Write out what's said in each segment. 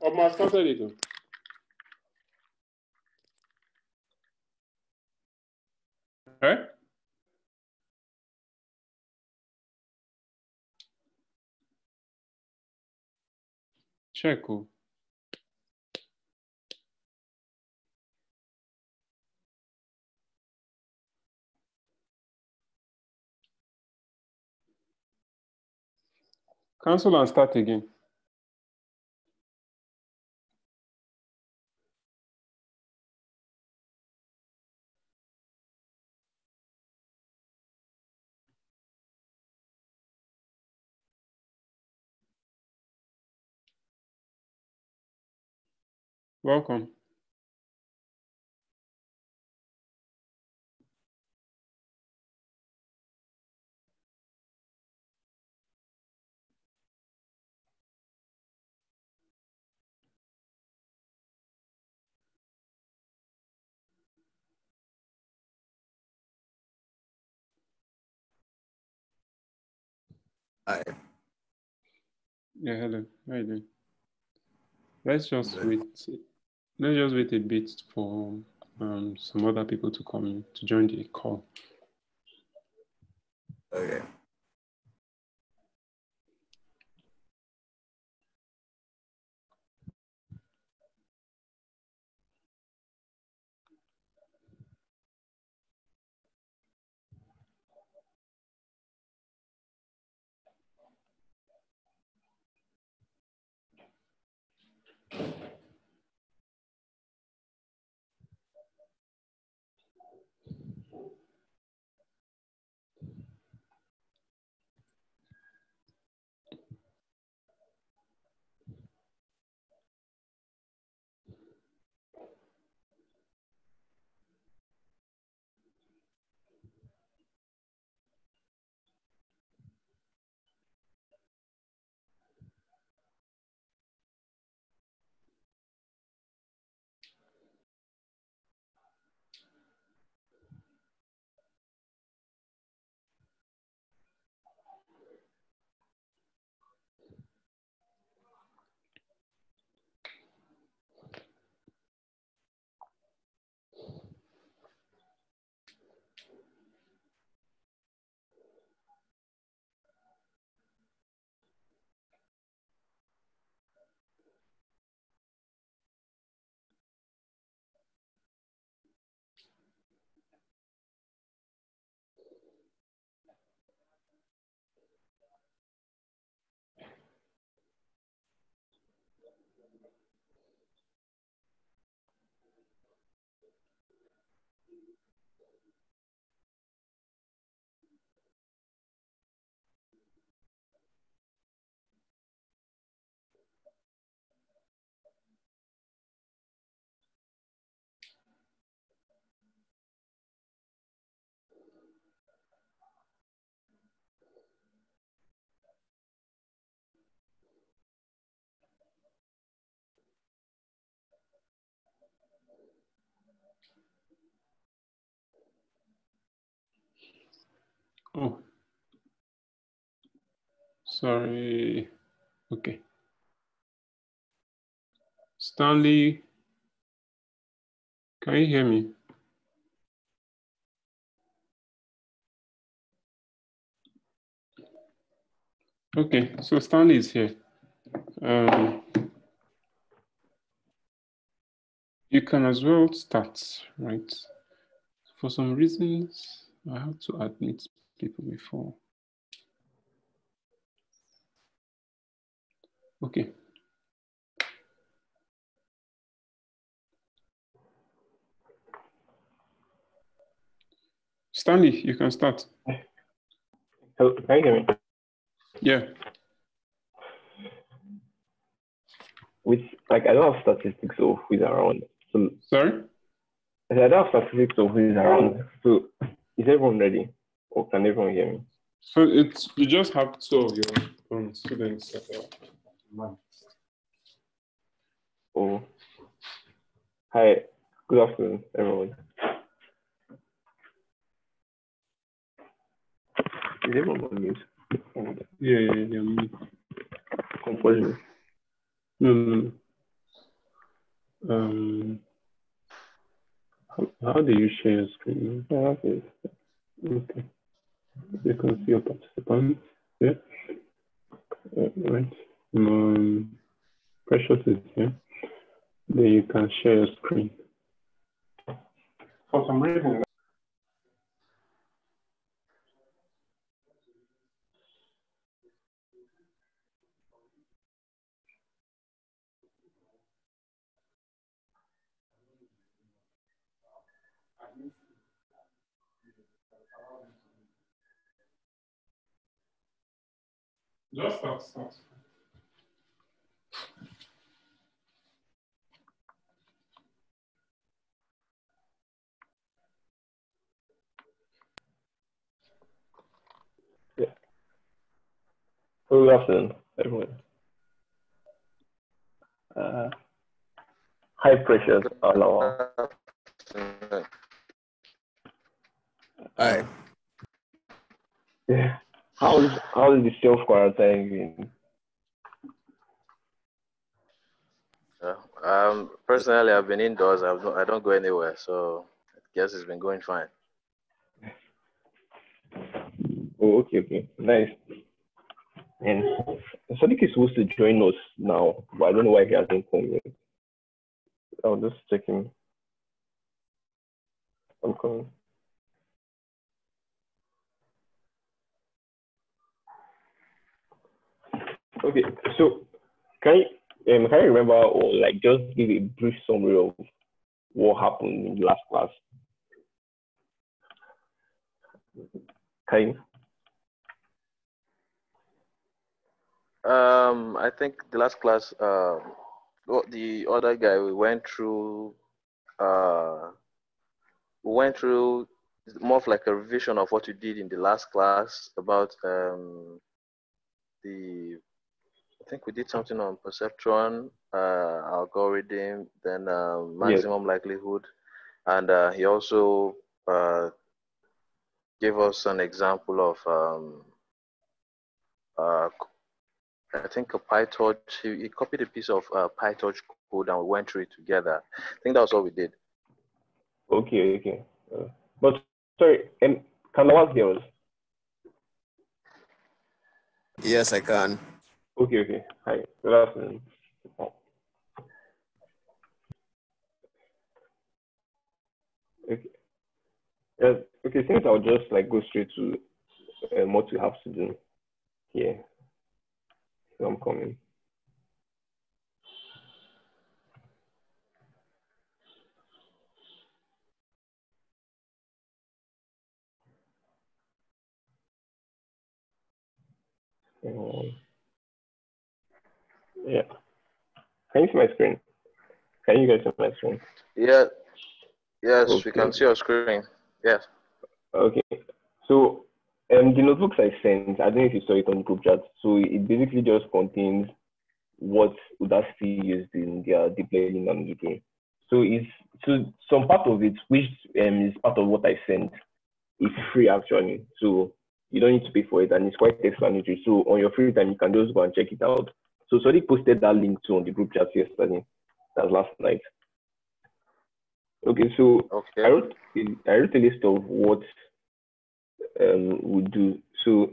Ọmọ started it. o. Eh? Check o. Cancel and start again. Welcome. Hi. Yeah, hello. How you doing? Let's just wait. Let's just wait a bit for um, some other people to come to join the call. Okay. Oh, sorry. Okay. Stanley, can you hear me? Okay, so Stanley is here. Um, you can as well start, right? For some reasons, I have to admit people before. Okay. Stanley, you can start. Hello, can you hear me? Yeah. With like I don't have statistics of who's around. So Sorry? I don't have statistics of who's around. So is everyone ready? Or can everyone hear me? So it's you just have two of your um, students. uh, Oh hi, good afternoon, everyone. Is everyone on mute? Yeah, yeah, yeah. me. Compulsory. No, no, no. Um, how, how do you share your screen? Yeah, okay. Okay. You can see your participants. Yeah. Uh, right. Um, Precious is here. Then you can share your screen. For some reason. Just start, start. Good afternoon, everyone. Uh, high Precious allow. Hi. Yeah. How is how is the self quarantine been? Yeah. Um, personally, I've been indoors. I've no, I don't go anywhere, so I guess it's been going fine. Oh, okay, okay, nice. And Sadiq is supposed to join us now, but I don't know why he hasn't come yet. I'll just check him. I'm coming. Okay, so can you um, can you remember or like just give a brief summary of what happened in the last class? Can you? Um, I think the last class, what the other guy we went through, uh, we went through more of like a revision of what you did in the last class about um, the. I think we did something on perceptron, uh, algorithm, then uh, maximum likelihood, and uh, he also uh, gave us an example of um, uh, I think a PyTorch. He, he copied a piece of uh, PyTorch code and we went through it together. I think that was what we did. Okay, okay. Uh, but sorry, um, can I ask yours? Yes, I can. Okay, okay. Hi, good afternoon. Okay. Yeah, okay, since I'll just like go straight to um, what we have to do here. So I'm coming. Um, yeah. Can you see my screen? Can you guys see my screen? Yeah. Yes, we can see your screen. Yes. Okay. So um, the notebooks I sent, I don't know if you saw it on group chat. So it basically just contains what Udacity used in their deep learning algorithm. So it's so some part of it, which um, is part of what I sent, is free actually. So you don't need to pay for it, and it's quite explanatory. So on your free time, you can just go and check it out. So somebody posted that link too on the group chat yesterday. That's last night. Okay, so I wrote I wrote a list of what um we do. So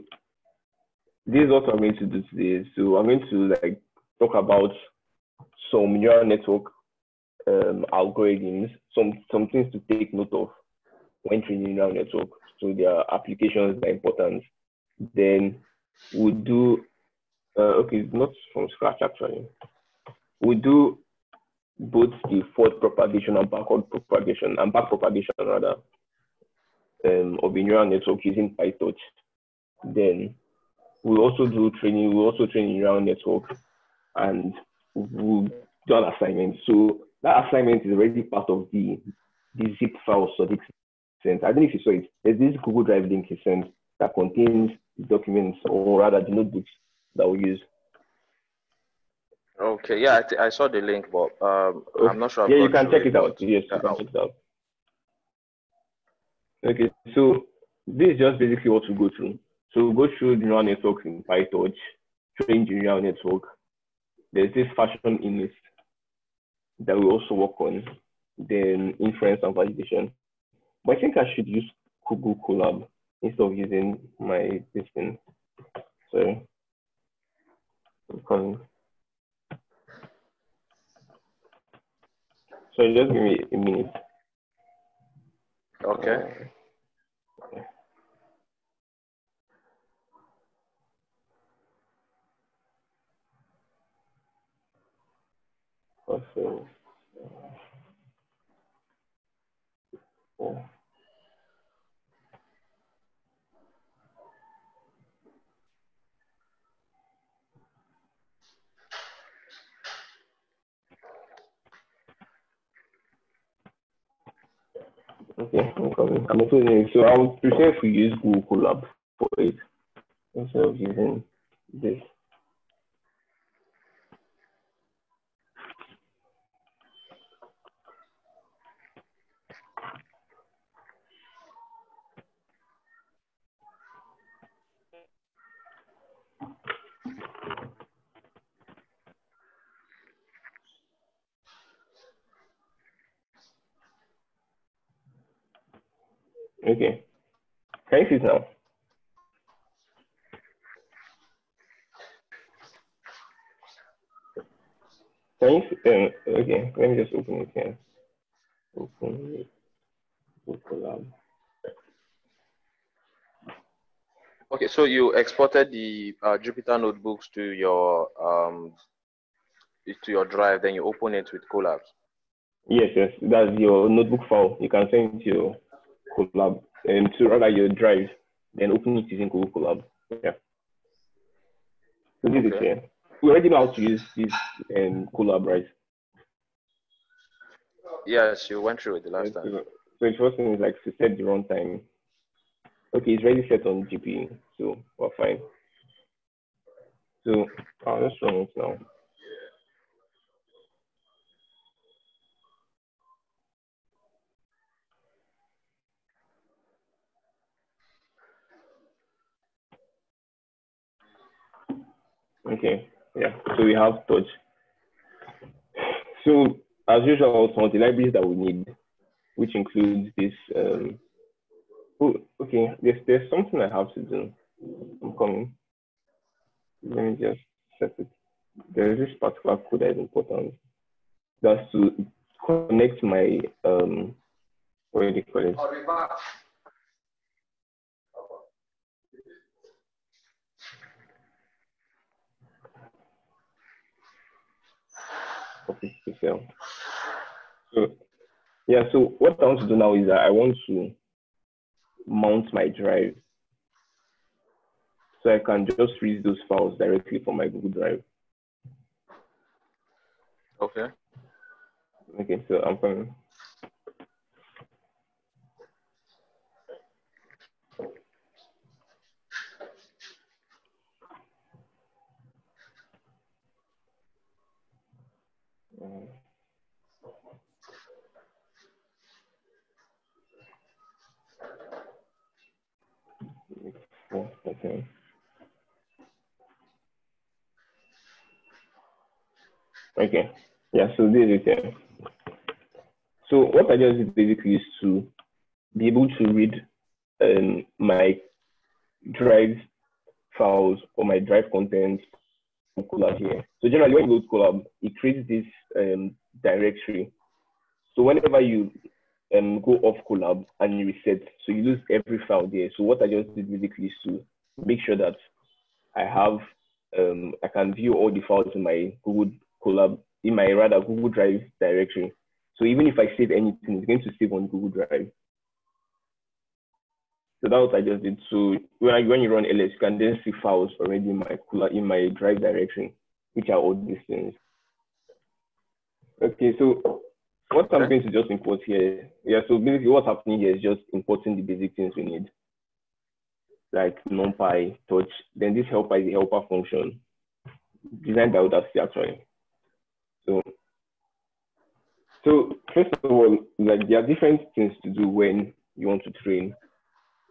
this is what I'm going to do today. So I'm going to like talk about some neural network um, algorithms, some some things to take note of when training neural network. So their applications are important. Then we'll do uh, okay, not from scratch actually. We do both the forward propagation and backward propagation and back propagation rather um, of a neural network using PyTorch. Then we also do training. We also train in neural network, and we do an assignment. So that assignment is already part of the the zip file Sodiq sent. I don't know if you saw it. There's this Google Drive link he sent that contains the documents, or rather the notebooks that we use. Okay. Yeah, I, th- I saw the link, but um, I'm not sure. I've Yeah, you can check it out. Yes, Yeah, you can check it out. Okay, so this is just basically what we go through. So we go through the neural networks in PyTorch, train the neural network. There's this Fashion-MNIST. that we also work on, then inference and validation. But I think I should use Google Colab instead of using my this thing. So Coming. So just give me a minute. Okay. Also, uh, Okay, I'm coming. I'm using it. So I would prefer if we use Google Colab for it instead of using this. Okay. Can you see it now? Can you see, um, okay, let me just open it here. Open it. Okay, so you exported the uh, Jupyter notebooks to your um, to your drive, then you open it with Colab. Yes, yes, that's your notebook file. You can send it to Colab and to rather your drive, then open it using Google Colab. Yeah. So this is Okay. here. We already know how to use this um, Colab, right? Yes, you went through it the last So, time. so the first thing is like to set the runtime. Okay, it's already set on GPU, so we're fine. So I'll just run it now. Okay, yeah, so we have torch. So as usual, some of the libraries that we need, which includes this, um, oh, okay, there's, there's something I have to do. I'm coming. Let me just set it. There is this particular code that is important. That's to connect my, um, what do you call it? Copy to cell. So, yeah, so what I want to do now is that I want to mount my drive so I can just read those files directly from my Google Drive. Okay. Okay, so I'm coming. Uh, four, Okay. Okay. Yeah, so this is it. So what I just did basically is to be able to read um, my drive files or my drive content here. So generally when you load Colab, it creates this um, directory. So whenever you um, go off Colab and you reset, so you lose every file there. So what I just did basically is to make sure that I have, um, I can view all the files in my Google Colab, in my rather Google Drive directory. So even if I save anything, it's going to save on Google Drive. So that's what I just did. So when I, when you run ls, you can then see files already in my cooler in my Drive directory, which are all these things. Okay, so what I'm going to just import here, yeah. So basically, what's happening here is just importing the basic things we need, like NumPy, Torch. Then this helper is a helper function designed by Udacity actually. So, so first of all, like there are different things to do when you want to train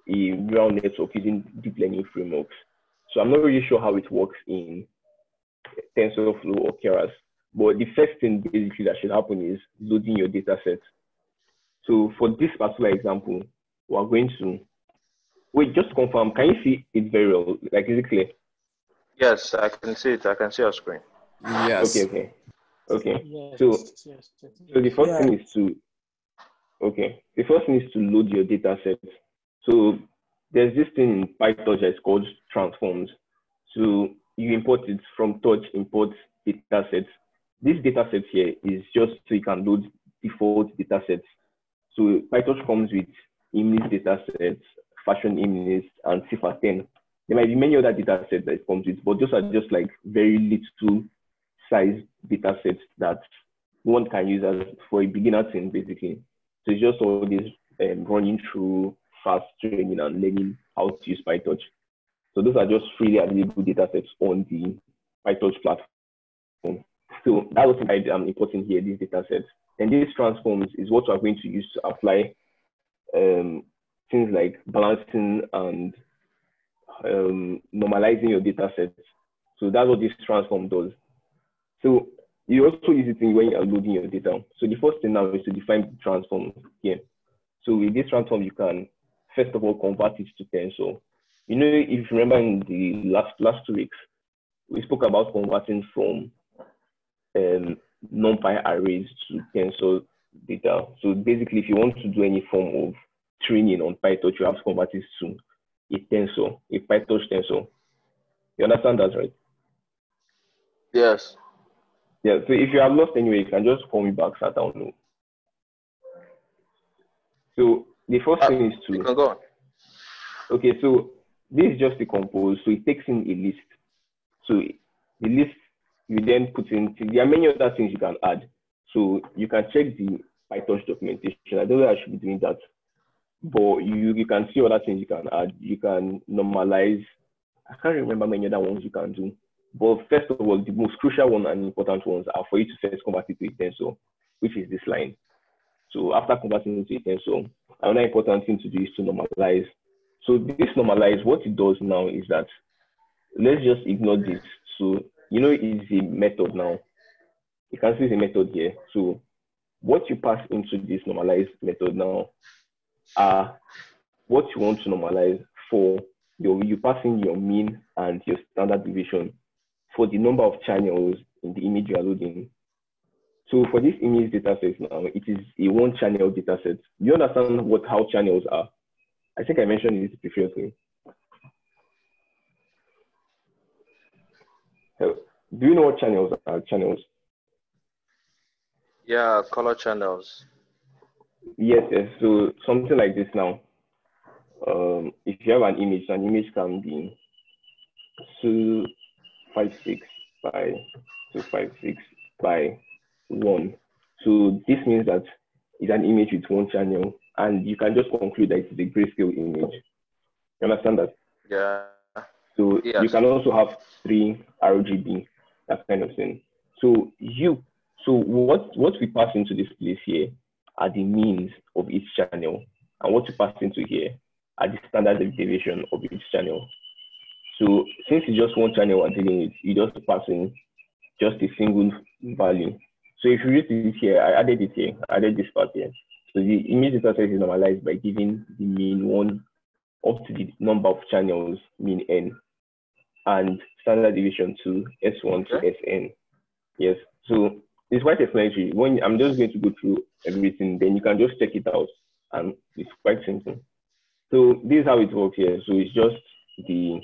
a neural network using deep learning frameworks. So I'm not really sure how it works in TensorFlow or Keras, But the first thing basically that should happen is loading your data set. So for this particular example, we're going to wait, just confirm, can you see it very well? Like is it clear? Yes, I can see it. I can see your screen. Yes. Okay, okay. Okay. Yes, So- yes, yes. So the first Yeah. thing is to okay. The first thing is to load your data set. So there's this thing in PyTorch that's called transforms. So you import it from Torch import data sets. This data set here is just so you can load default data sets. So PyTorch comes with image data sets, Fashion-MNIST, and CIFAR 10. There might be many other data sets that it comes with, but those are just like very little size data sets that one can use as for a beginner thing, basically. So it's just all this um, running through fast training and learning how to use PyTorch. So those are just freely available data sets on the PyTorch platform. So that that's what I am importing here, these data sets. And these transforms is what we're going to use to apply um, things like balancing and um, normalizing your data sets. So that's what this transform does. So you also use it when you're loading your data. So the first thing now is to define the transform here. So with this transform, you can first of all convert it to tensor. You know, if you remember in the last last two weeks, we spoke about converting from um, NumPy arrays to tensor data. So basically, if you want to do any form of training on PyTorch, you have to convert it to a tensor, a PyTorch tensor. You understand that, right? Yes. Yeah, so if you are lost anyway, you can just call me back so I don't know. So the first Uh, thing is to, go on. okay, so this is just a compose, so it takes in a list. So the list, you then put in, there are many other things you can add. So you can check the PyTorch documentation. I don't know I should be doing that, but you, you can see other things you can add. You can normalize, I can't remember many other ones you can do. But first of all, the most crucial one and important ones are for you to first convert it to a tensor, which is this line. So after converting it to a tensor, another important thing to do is to normalize. So this normalize, what it does now is that, let's just ignore this. So, you know, it's a method now. You can see the method here. So what you pass into this normalize method now are what you want to normalize for your, you pass in your mean and your standard deviation for the number of channels in the image you are loading. So for this image dataset now, it is a one channel dataset. Do You understand what how channels are? I think I mentioned this previously. Do you know what channels are? Channels? Yeah, color channels. Yes, yes. So something like this now. Um, if you have an image, an image can be two five six by two five six by one. So this means that it's an image with one channel, and you can just conclude that it's a grayscale image. You understand that? Yeah. So you can also have three RGB, that kind of thing. So you, so what what we pass into this place here are the means of each channel, and what you pass into here are the standard deviation of each channel. So since it's just one channel we're dealing with, you just pass in just a single value. So if you read this here, I added it here, I added this part here. So the image data set is normalized by giving the mean one up to the number of channels, mean n, and standard deviation to S1 to Sn. Yes. So it's quite explanatory. When I'm just going to go through everything, then you can just check it out, and it's quite simple. So this is how it works here. So it's just the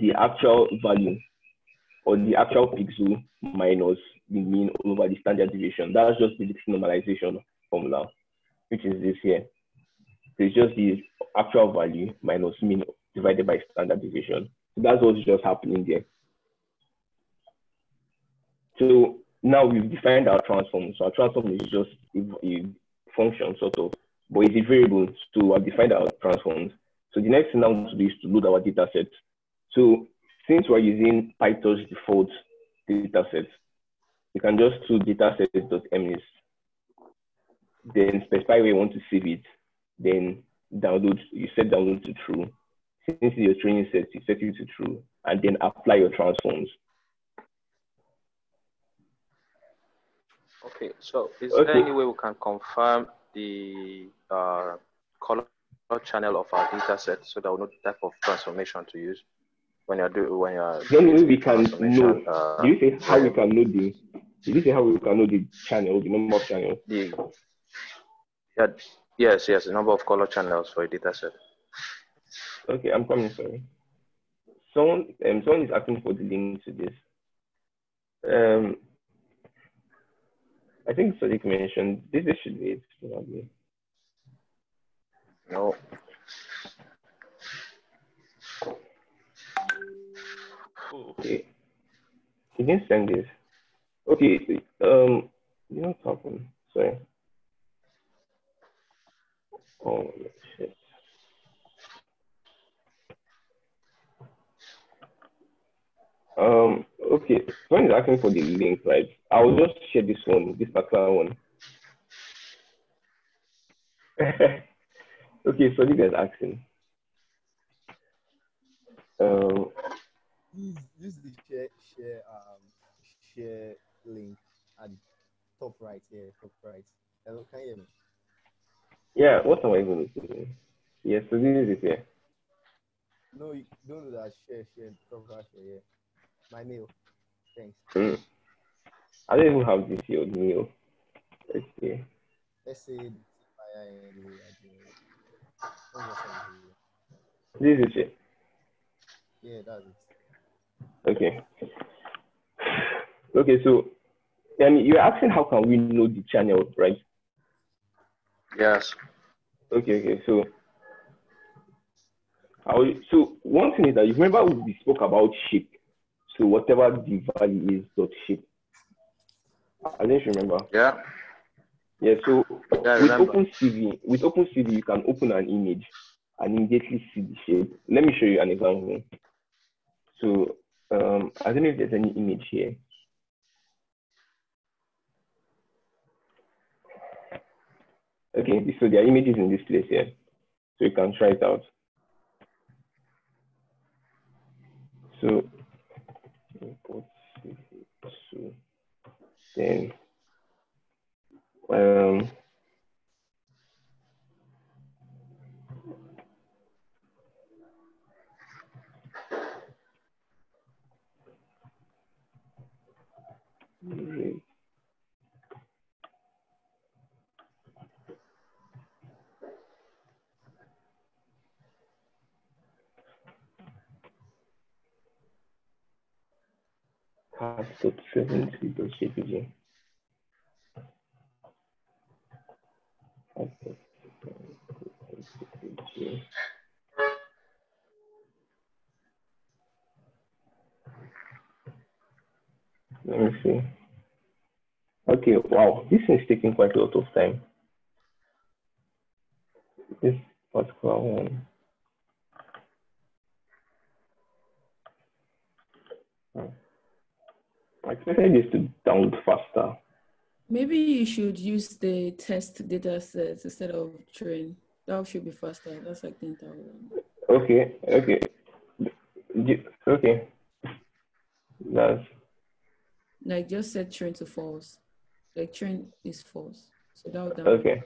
the actual value or the actual pixel minus the mean over the standard deviation. That's just the normalization formula, which is this here. So it's just the actual value minus mean divided by standard deviation. So that's what's just happening there. So now we've defined our transform. So our transform is just a, a function sort of, but it's a variable. So I've defined our transforms. So the next thing I now to do is to load our data set. So since we're using PyTorch default data set, you can just do dataset.MNIST, then specify where you want to save it, then download, you set download to true. Since your training set, you set it to true, and then apply your transforms. Okay, so is Okay. there any way we can confirm the uh, color channel of our data set so that we know the type of transformation to use when you're doing when you're The only way doing we can know, uh, did you say how we can know the, did you say how we can know the channel, the number of channels? the yeah, yes, yes, the number of color channels for a data set. Okay, I'm coming, sorry. Someone, um, someone is asking for the link to this. Um, I think Sadiq mentioned this, this should be it, probably. No. Okay. He didn't send this. Okay, um, you know what happened? Sorry. Oh, shit. Um, okay, someone is asking for the link, right? I'll just share this one, this particular one. okay, so you guys asking. Um, use use the share share um share link at top right here, top right. Hello, can you hear me? yeah, what am I going to do? Yes, so this is it here. No, you don't do that. Share, share, top right here. Yeah. My mail. Thanks. Hmm. I don't even have this here, the mail. Let's see. Let's see. This is it. Yeah, that's it. Okay. Okay, so um, you're asking how can we know the channel, right? Yes. Okay, okay. So, how, so one thing is that you remember we spoke about shape. So whatever the value is dot shape. I didn't remember. Yeah. Yeah. So Yeah, with. OpenCV, with OpenCV, you can open an image and immediately see the shape. Let me show you an example. So um, I don't know if there's any image here. Okay, so there are images in this place here. So you can try it out. So, so then, um, Oui. Ah, c'est une triple, Let me see. Okay, wow, this is taking quite a lot of time. This particular one. Hmm. I expected this to download faster. Maybe you should use the test data set instead of train. That should be faster. That's like 10,000. Okay, okay. Okay. That's Like just set train to false. Like train is false. So that would okay.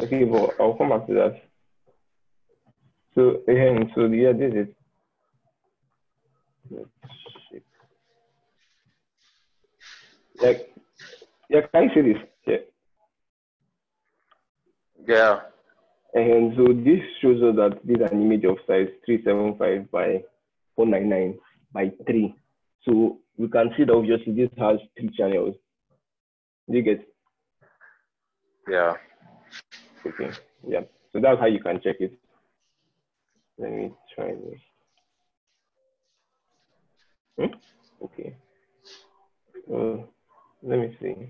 Okay, but I'll come back to that. So again, so yeah, this is Like, yeah, can you see this? Yeah. Yeah. And so this shows us that this is an image of size 375 by 499 by 3. So we can see that obviously this has three channels. You get? Yeah. Okay. Yeah. So that's how you can check it. Let me try this. Hmm? Okay. Uh, let me see.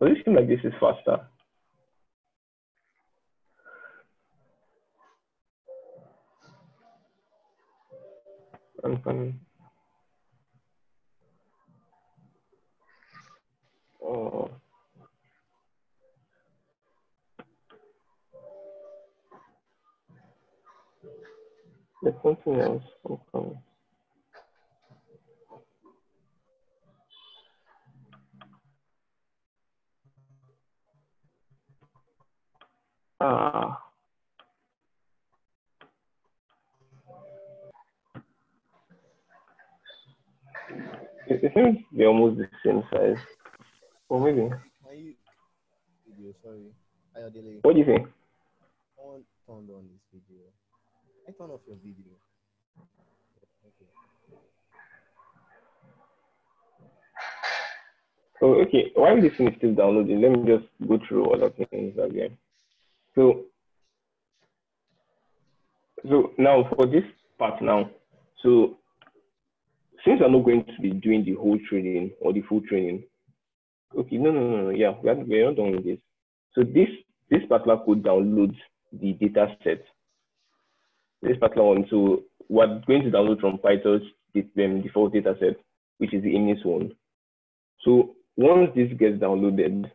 Does it seem like this is faster? Oh. There's something else. I'm coming. Ah. It, it seems they're almost the same size. Or maybe. Video? Sorry. What do you think? Someone turned on this video. I turn off your video. Okay. So okay, while this thing is still downloading, let me just go through all the things again. So, so now for this part now, so since I'm not going to be doing the whole training or the full training, okay, no, no, no, no, yeah, we are, we are not done with this. So this this particular code downloads the data set. This particular one, so we're going to download from Python's um, default data set, which is the image one. So once this gets downloaded,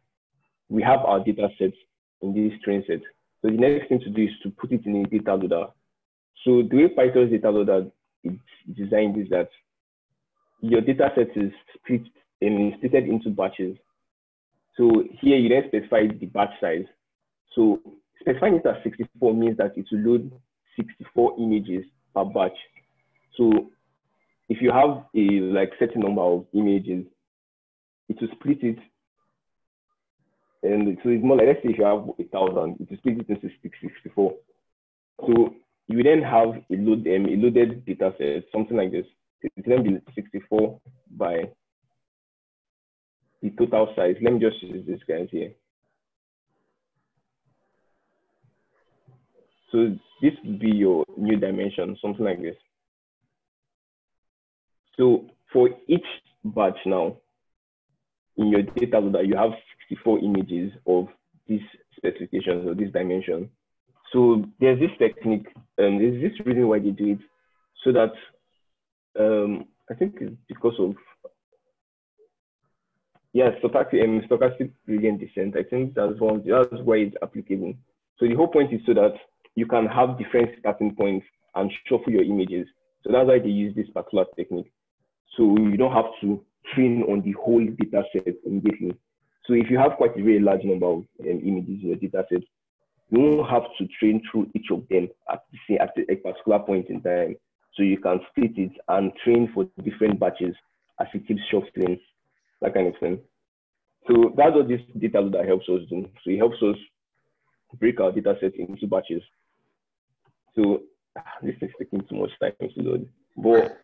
we have our data sets in this train set. So the next thing to do is to put it in a data loader. So the way Python's data loader is designed is that your data set is split and split into batches. So here you then specify the batch size. So specifying it as 64 means that it will load 64 images per batch. So if you have a like certain number of images, it will split it. And so it's more like, let's say if you have a thousand, it is split it into 64. So you then have a, load, um, a loaded data set, something like this. It will then be 64 by the total size. Let me just use this guys here. So this would be your new dimension, something like this. So for each batch now, in your data loader, you have 64 images of these specifications or this dimension. So there's this technique, and there's this reason why they do it, so that um, I think it's because of yeah, stochastic, um, stochastic gradient descent. I think that's one that's why it's applicable. So the whole point is so that you can have different starting points and shuffle your images. So that's why they use this particular technique. So you don't have to train on the whole data set immediately. So if you have quite a very large number of um, images in your data set, you won't have to train through each of them at the at a particular point in time. So you can split it and train for different batches as it keeps shuffling, that kind of thing. So that's what this data loader helps us do. So it helps us break our data set into batches. So this is taking too much time to load. But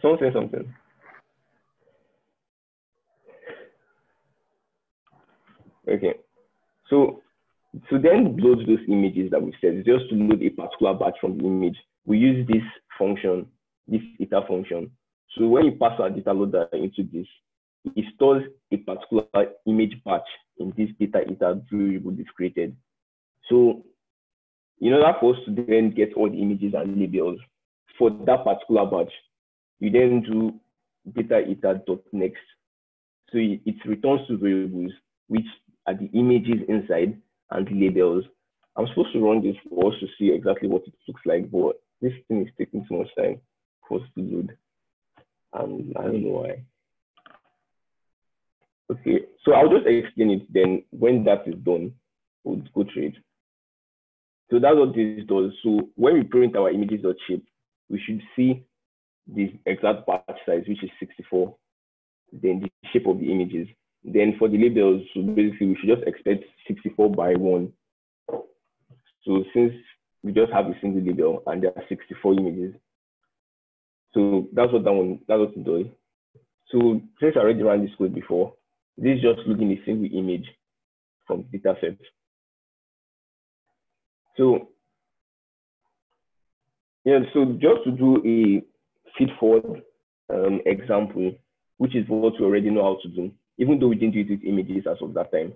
someone say something. Okay. So to then load those images that we said, just to load a particular batch from the image, we use this function, this iter function. So when you pass our data loader into this, it stores a particular image batch in this data iter variable that's created. So in order for us to then get all the images and labels for that particular batch, you then do data iter dot next. So it returns two variables, which are the images inside and the labels. I'm supposed to run this for us to see exactly what it looks like, but this thing is taking too much time for us to load. And I don't know why. Okay, so I'll just explain it then when that is done, we'll go through it. So that's what this does. So when we print our images.shape, we should see the exact batch size, which is 64, then the shape of the images. Then for the labels, so basically we should just expect 64 by 1. So since we just have a single label and there are 64 images, so that's what that one, that's what it does. So since I already ran this code before, this is just looking a single image from data set. So yeah, so just to do a feed forward um, example, which is what we already know how to do, even though we didn't do it with images as of that time.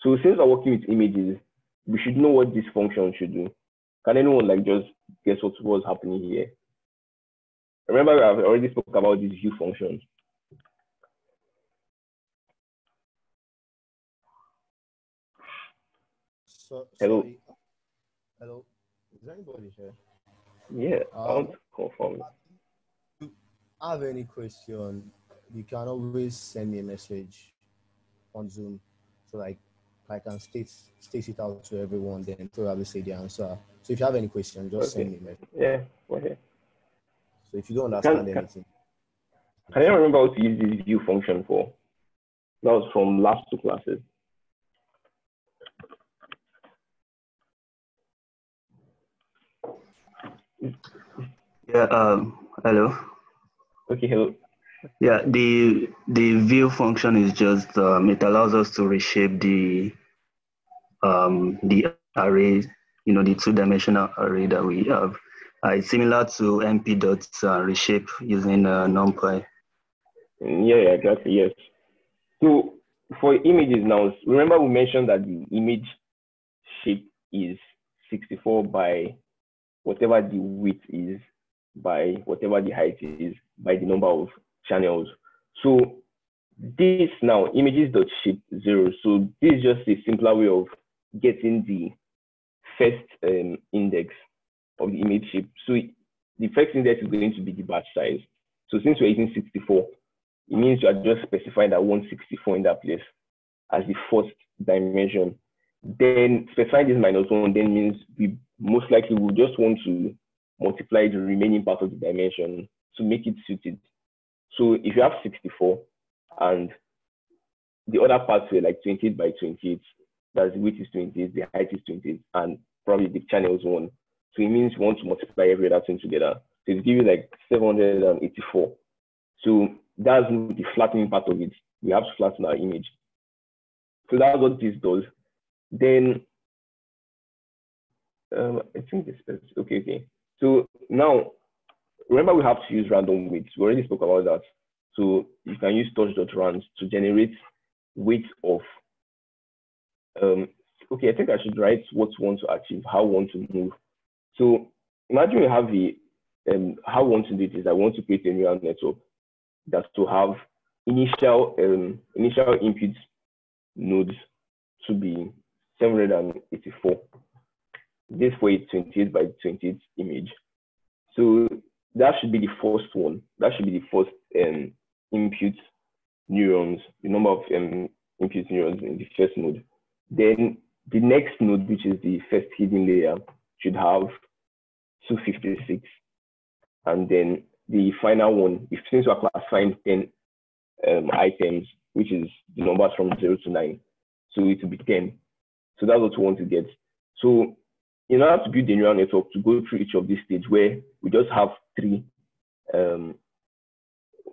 So since we're working with images, we should know what this function should do. Can anyone like just guess what was happening here? Remember, I've already spoke about this view function. So, Hello. sorry. Hello. Is there anybody here? Yeah, I want Um, to confirm. I have any question, you can always send me a message on Zoom. So like I can state state it out to everyone, then probably say the answer. So if you have any question, just send me a message. Yeah, go ahead. So if you don't understand can- anything, Can you remember how to use this view function for? That was from last two classes. Yeah, um, hello. Okay, hello. Yeah, the the view function is just um, it allows us to reshape the um, the array, you know, the two-dimensional array that we have. Uh, it's similar to np dot uh, reshape using uh, NumPy. Mm, Yeah, yeah, exactly. Yes. So for images now, remember we mentioned that the image shape is 64 by whatever the width is, by whatever the height is, by the number of channels. So this now images dot shape zero. So this is just a simpler way of getting the first um, index of the image shape. So the first index is going to be the batch size. So since we're using 64, it means you are just specifying that 164 in that place as the first dimension. Then specifying this minus one then means we most likely will just want to multiply the remaining part of the dimension to make it suited. So if you have 64 and the other parts were like 28 by 28, that's the width is 28, the height is 28, and probably the channel is one. So it means you want to multiply every other thing together. So it give you like 784. So that's the flattening part of it. We have to flatten our image. So that's what this does. Then um, I think this is okay, okay. So now remember we have to use random weights. We already spoke about that. So you can use torch.rand to generate weights of um okay, I think I should write what we want to achieve, how we want to move. So imagine we have the um how we want to do it is I want to create a neural network that's to have initial um initial input nodes to be 784. This way a 28 by 28 image. So that should be the first one. That should be the first um, input neurons, the number of um, input neurons in the first node. Then the next node, which is the first hidden layer, should have 256. And then the final one, if since we're classifying 10 um, items, which is the numbers from 0 to 9, so it will be 10. So that's what we want to get. So in order to build the neural network to go through each of these stages where we just have three um,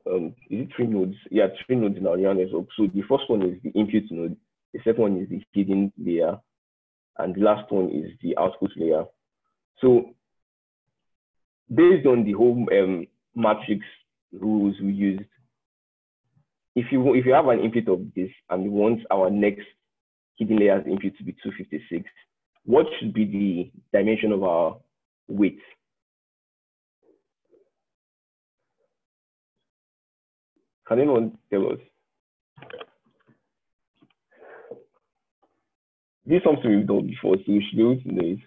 um, is it three nodes? Yeah, three nodes in our neural network. So the first one is the input node, the second one is the hidden layer, and the last one is the output layer. So based on the whole um, matrix rules we used, if you if you have an input of this and we want our next hidden layer's input to be 256, what should be the dimension of our width? Can anyone tell us? This is something we've done before, so we should be able to know it.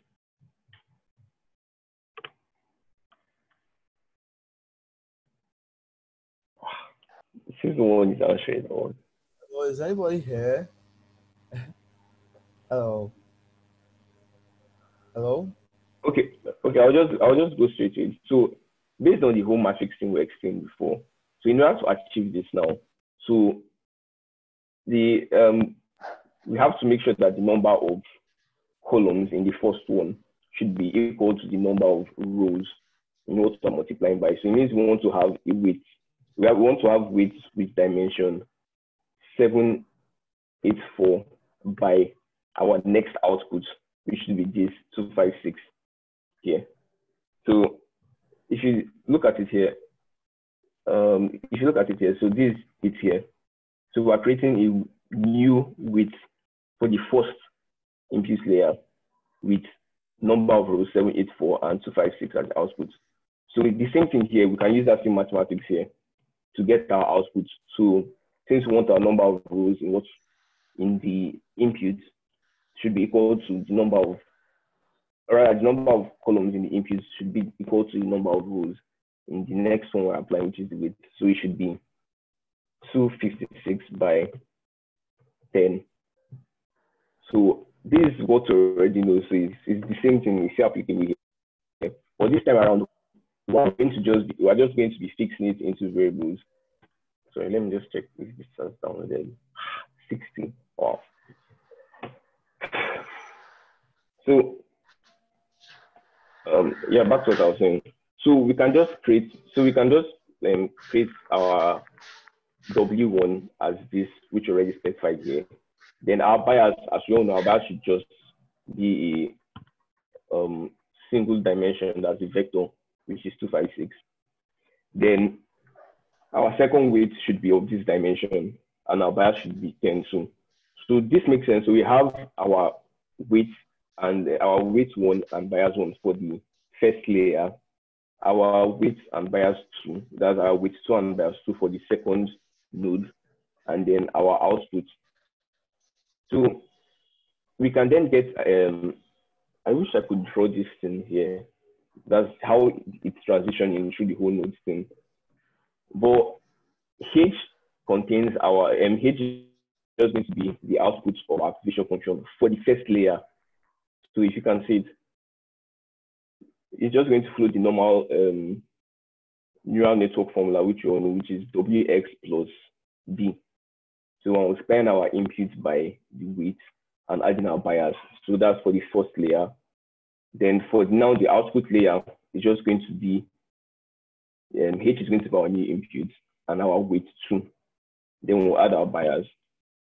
Is the one is answering that one. Hello, is anybody here? Hello. Hello. Okay, okay, I'll just I'll just go straight to it. So based on the whole matrix thing we explained before, so in order to achieve this now, so the um we have to make sure that the number of columns in the first one should be equal to the number of rows in what we're multiplying by. So it means we want to have a weight. We, have, we want to have weights with dimension 784 by our next output, which should be this 256 here. So if you look at it here, um, if you look at it here, so this is here. So we're creating a new width for the first input layer with number of rows 784 and 256 as output. So the same thing here, we can use that same mathematics here to get our output. So since we want our number of rows in what in the input should be equal to the number of or the number of columns in the input should be equal to the number of rows in the next one we're applying, which is the width. So it should be 256 by 10. So this is what we already know. So it's, it's the same thing we see applying here. But this time around, we're going to just be, we're just going to be fixing it into variables. Sorry, let me just check if this has downloaded. 60. Wow. So um, yeah, back to what I was saying. So we can just create, so we can just um, create our W1 as this, which already specified here. Then our bias, as you all know, our bias should just be a um, single dimension, that's a vector, which is 256. Then our second weight should be of this dimension, and our bias should be 10 So, So this makes sense. So we have our weight and our weight one and bias one for the first layer, our weight and bias two, that's our weight two and bias two for the second node, and then our output. So we can then get, um, I wish I could draw this thing here. That's how it's transitioning through the whole node thing. But H contains our, um, H is just going to be the output of our activation function for the first layer. So if you can see it, it's just going to follow the normal um, neural network formula, which you all know, which is WX plus B. So we will multiplying our inputs by the weight and adding our bias. So that's for the first layer. Then for now, the output layer is just going to be, um, H is going to be our new input and our weight too. Then we'll add our bias.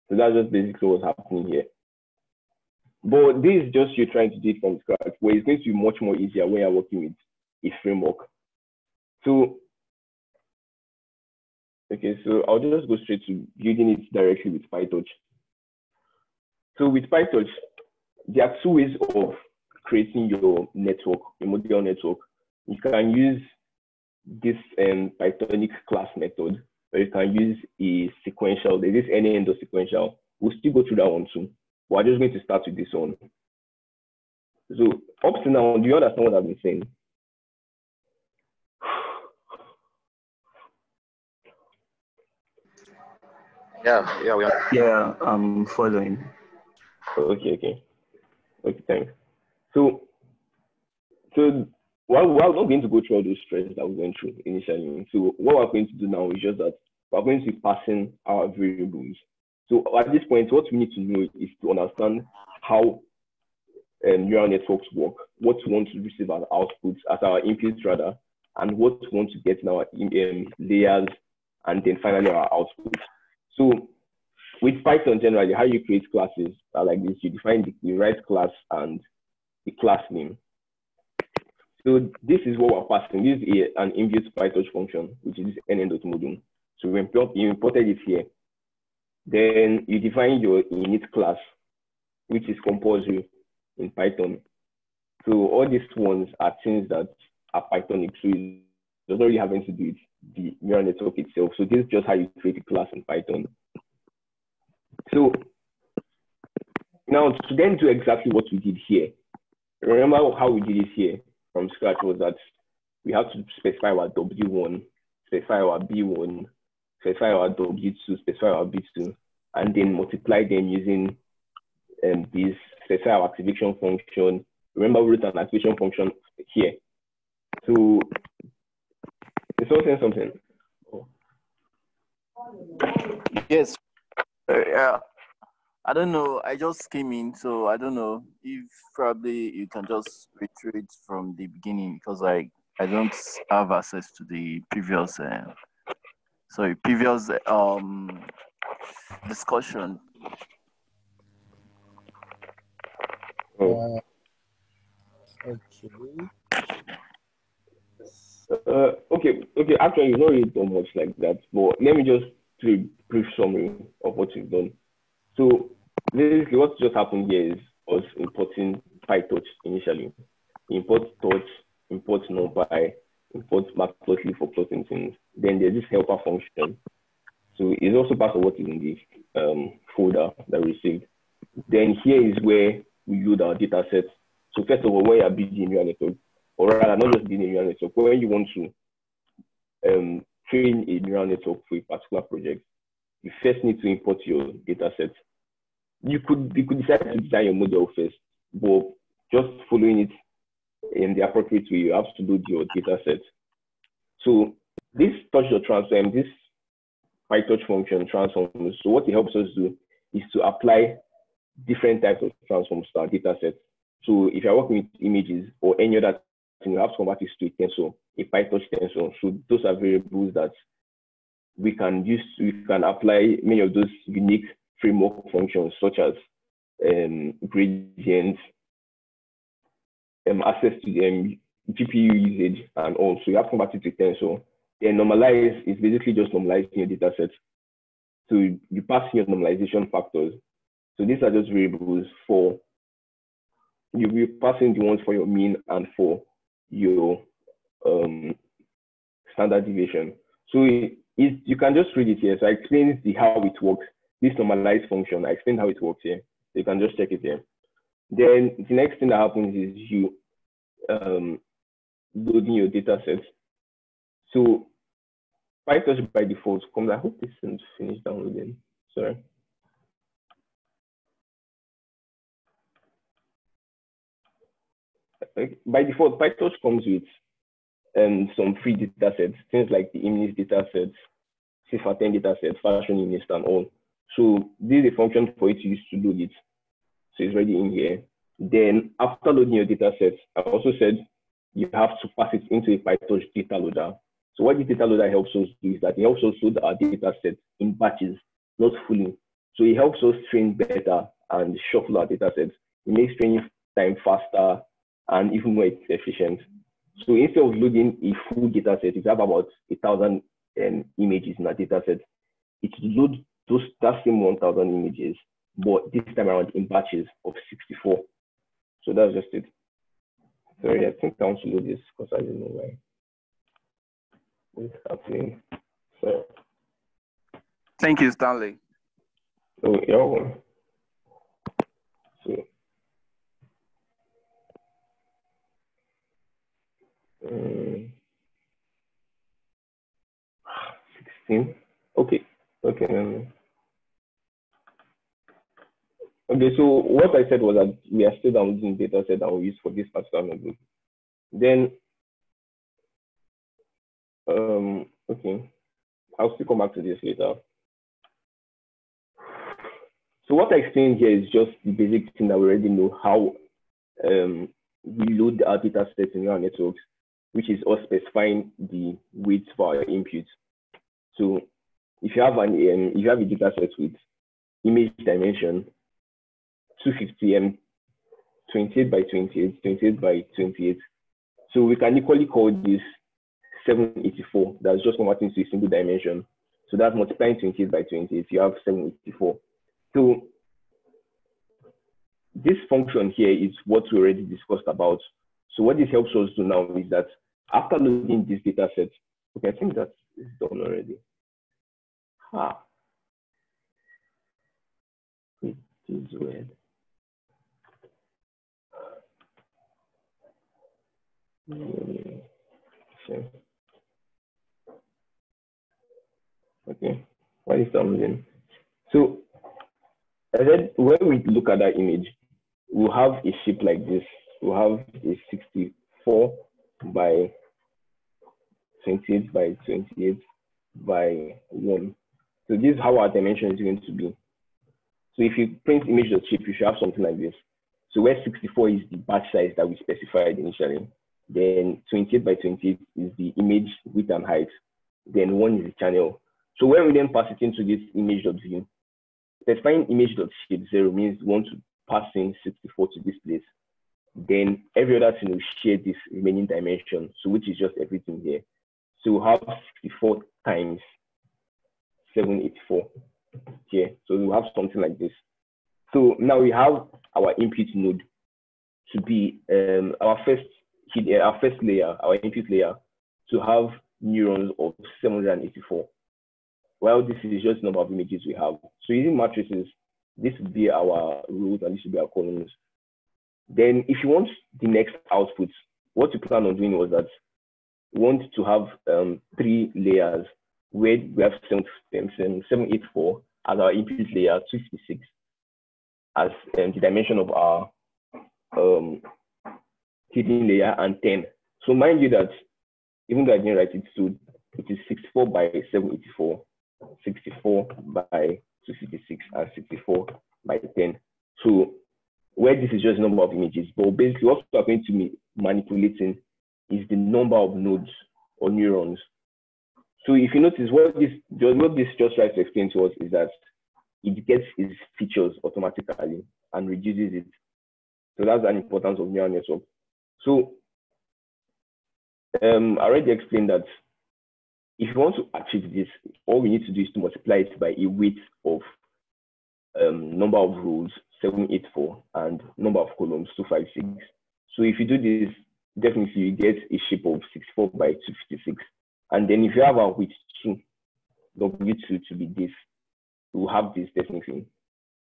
So that's just basically what's happening here. But this is just you're trying to do it from scratch, where it's going to be much more easier when you're working with a framework. So, okay, so I'll just go straight to building it directly with PyTorch. So with PyTorch, there are two ways of creating your network, your model network. You can use this um, Pythonic class method, or you can use a sequential, there is any end of sequential. We'll still go through that one too. We're just going to start with this one. So up to now, do you understand what I've been saying? Yeah, yeah, we are. Yeah, I'm following. Okay, okay. Okay, thanks. So, so while we're not going to go through all those stresses that we went through initially. So what we're going to do now is just that we're going to be passing our variables so at this point, what we need to know is to understand how um, neural networks work, what we want to receive as outputs, as our inputs rather, and what we want to get in our um, layers, and then finally our outputs. So with Python generally, how you create classes are like this. You define the, the right class and the class name. So this is what we're passing. This is a, an input PyTorch function, which is this nn.module. So we imported it here. Then you define your init class, which is compulsory in Python. So all these ones are things that are Pythonic. So it not really have anything to do with the neural network itself. So this is just how you create a class in Python. So now to then do exactly what we did here, remember how we did it here from scratch was that we have to specify our W1, specify our B1, specify our W2, specify our B2, and then multiply them using um, this specify our activation function. Remember, we wrote an activation function here. So it's all saying something. Yes. Uh, yeah. I don't know. I just came in, so I don't know if probably you can just retreat from the beginning because I I don't have access to the previous uh, sorry previous um discussion. Oh. Uh, okay. Uh, okay, okay. Actually, you've not really done much like that, but let me just do a brief summary of what you've done. So basically, what just happened here is us importing PyTorch initially. Import torch, import numpy, import matplotlib for plotting things. Then there's this helper function. So it's also part of what is in the um, folder that we received. Then here is where we load our data sets. So first of all, when you're building a neural network, or rather not just building neural network, when you want to um, train a neural network for a particular project, you first need to import your data set. You could you could decide to design your model first, but just following it in the appropriate way, you have to load your data set. So this touch your transform, this PyTorch function transforms. So what it helps us do is to apply different types of transforms to our data set. So if you're working with images or any other thing, you have to convert it to a tensor, a PyTorch tensor. So those are variables that we can use, we can apply many of those unique framework functions such as um, gradients, um, access to the um, GPU usage and all. So you have to convert it to tensor. Then normalize is basically just normalizing your data set. So you pass your normalization factors. So these are just variables for you will be passing the ones for your mean and for your um, standard deviation. So it, it, you can just read it here. So I explain the how it works. This normalized function, I explain how it works here. You can just check it here. Then the next thing that happens is you um, loading your data set. So PyTorch by default comes. I hope this isn't finished downloading. Sorry. By default, PyTorch comes with um, some free data sets, things like the image data sets, CIFAR10 data sets, Fashion-MNIST, and all. So this is a function for it to use to load it. So it's already in here. Then after loading your data sets, I also said you have to pass it into a PyTorch data loader. So what this data loader helps us do is that it helps us load our data set in batches, not fully. So it helps us train better and shuffle our data sets. It makes training time faster and even more efficient. So instead of loading a full data set, if you have about a thousand um, images in a data set, it loads those that same 1,000 images, but this time around in batches of 64. So that's just it. Sorry, I think I want to load this because I didn't know why. What's happening? So. Thank you, Stanley. Oh, yeah. So. Um, 16. Okay. Okay. Okay. So what I said was that we are still downloading data set that we use for this particular notebook. Then, um, okay, I'll still come back to this later. So what I explained here is just the basic thing that we already know how um, we load our data sets in neural networks, which is us specifying the weights for our inputs. So if you have an um, if you have a data set with image dimension 250 m 28 by 28 28 by 28 so we can equally call this 784 that's just converting to a single dimension. So that's multiplying 28 by 28 you have 784 so this function here is what we already discussed about. So what this helps us do now is that after loading this data set okay i think that's done already. Ah. It is weird. Okay, what is something? So, I said when we look at that image, we'll have a shape like this. We'll have a 64 by 28 by 28 by 1. So this is how our dimension is going to be. So if you print image of chip, you should have something like this. So where 64 is the batch size that we specified initially. Then 28 by 28 is the image width and height. Then one is the channel. So when we then pass it into this image.view, specifying image.shape zero means we want to pass in 64 to this place. Then every other thing will share this remaining dimension, so which is just everything here. So we'll have 64 times 784 here. So we have something like this. So now we have our input node. to be um, our first our first layer, our input layer, to have neurons of 784. Well, this is just the number of images we have. So using matrices, this would be our rows and this would be our columns. Then if you want the next output, what you plan on doing was that we want to have um, three layers where we have 784 as our input layer, 256 as um, the dimension of our um, hidden layer and 10. So mind you that even though I didn't write it, so it is 64 by 784, 64 by 256, and 64 by 10. So where this is just number of images, but basically what we're going to be manipulating is the number of nodes or neurons. So if you notice what this what this just tries to explain to us is that it gets its features automatically and reduces it. So that's an importance of neural network. So um, I already explained that if you want to achieve this, all we need to do is to multiply it by a weight of um, number of rows, 784, and number of columns, 256. So if you do this, definitely you get a shape of 64 by 256. And then if you have a weight 2, W2 to be this, you'll have this definitely.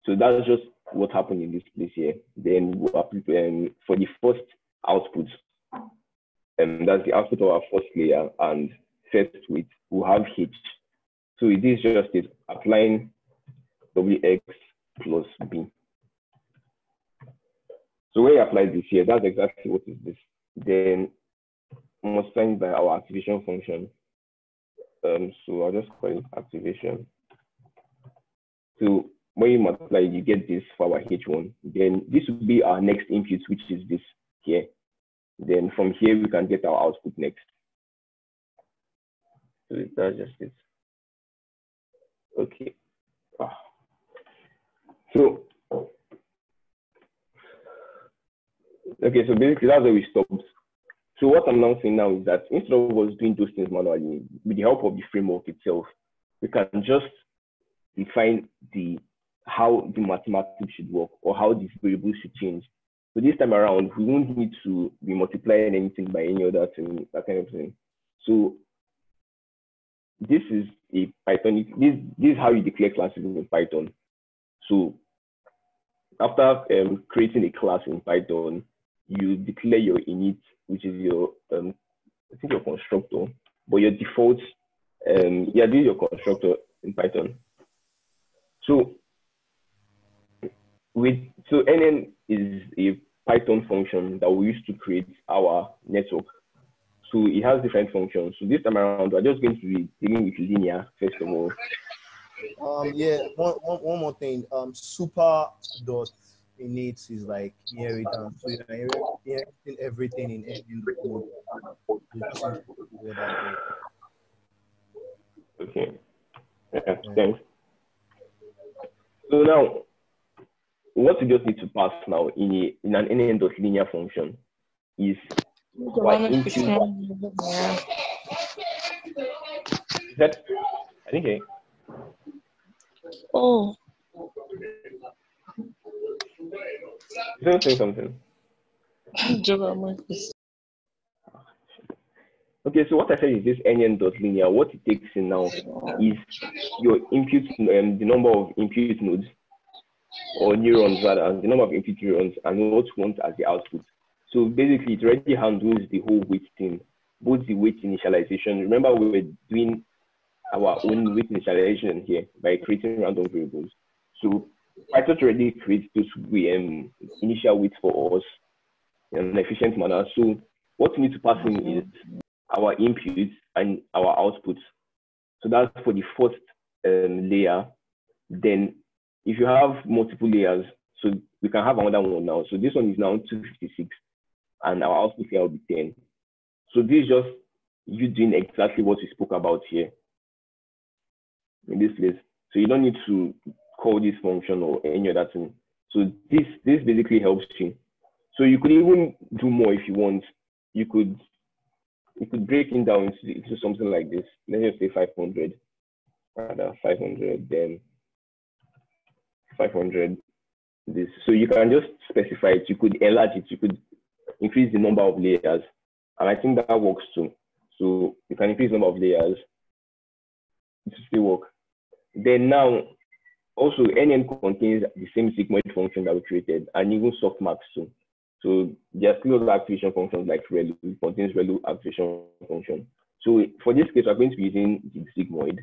So that's just what happened in this place here. Then um, for the first output, and that's the output of our first layer and first weight, we'll have H. So it is just it, applying WX plus B. So when you apply this here, that's exactly what is this. Then multiplying by our activation function. Um, so I'll just call it activation. So when you multiply, you get this for our H1. Then this will be our next input, which is this here. Then from here, we can get our output next. So that's just it. Okay. Ah. So, okay, so basically that's where we stopped. So what I'm now saying now is that instead of us doing those things manually, with the help of the framework itself, we can just define the how the mathematics should work or how these variables should change. So this time around, we won't need to be multiplying anything by any other thing, that kind of thing. So this is a Python. This, this is how you declare classes in Python. So after um, creating a class in Python, you declare your init, which is your, um, I think your constructor, but your default, um, yeah, this is your constructor in Python. So with so NN is a Python function that we use to create our network. So it has different functions. So this time around, we're just going to be dealing with linear first of all. Um, yeah, one, one, one more thing. Um, super dot init is like here it. So you're inheriting everything in, in the code. Okay. Yeah, thanks. So now, what we just need to pass now in, a, in an NN dot linear function is into that I think okay. Oh. Don't say something. Okay, so what I said is this NN dot linear. What it takes in now is your input, um, the number of input nodes or neurons rather, the number of input neurons, and what you want as the output. So basically, it already handles the whole weight thing, both the weight initialization. Remember, we were doing our own weight initialization here by creating random variables. So Python already creates those um, initial weights for us in an efficient manner. So what we need to pass in is our inputs and our outputs. So that's for the first um, layer. Then if you have multiple layers, so we can have another one now. So this one is now 256 and our output here will be 10. So this is just you doing exactly what we spoke about here in this place. So you don't need to call this function or any other thing. So this this basically helps you. So you could even do more if you want. You could you could break it down into, into something like this. Let's just say 500, rather 500, then 500, this. So you can just specify it. You could enlarge it. You could increase the number of layers. And I think that works too. So you can increase the number of layers to still work. Then now, also NN contains the same sigmoid function that we created and even softmax too. So there are other activation functions like ReLU, it contains ReLU activation function. So for this case, we're going to be using the sigmoid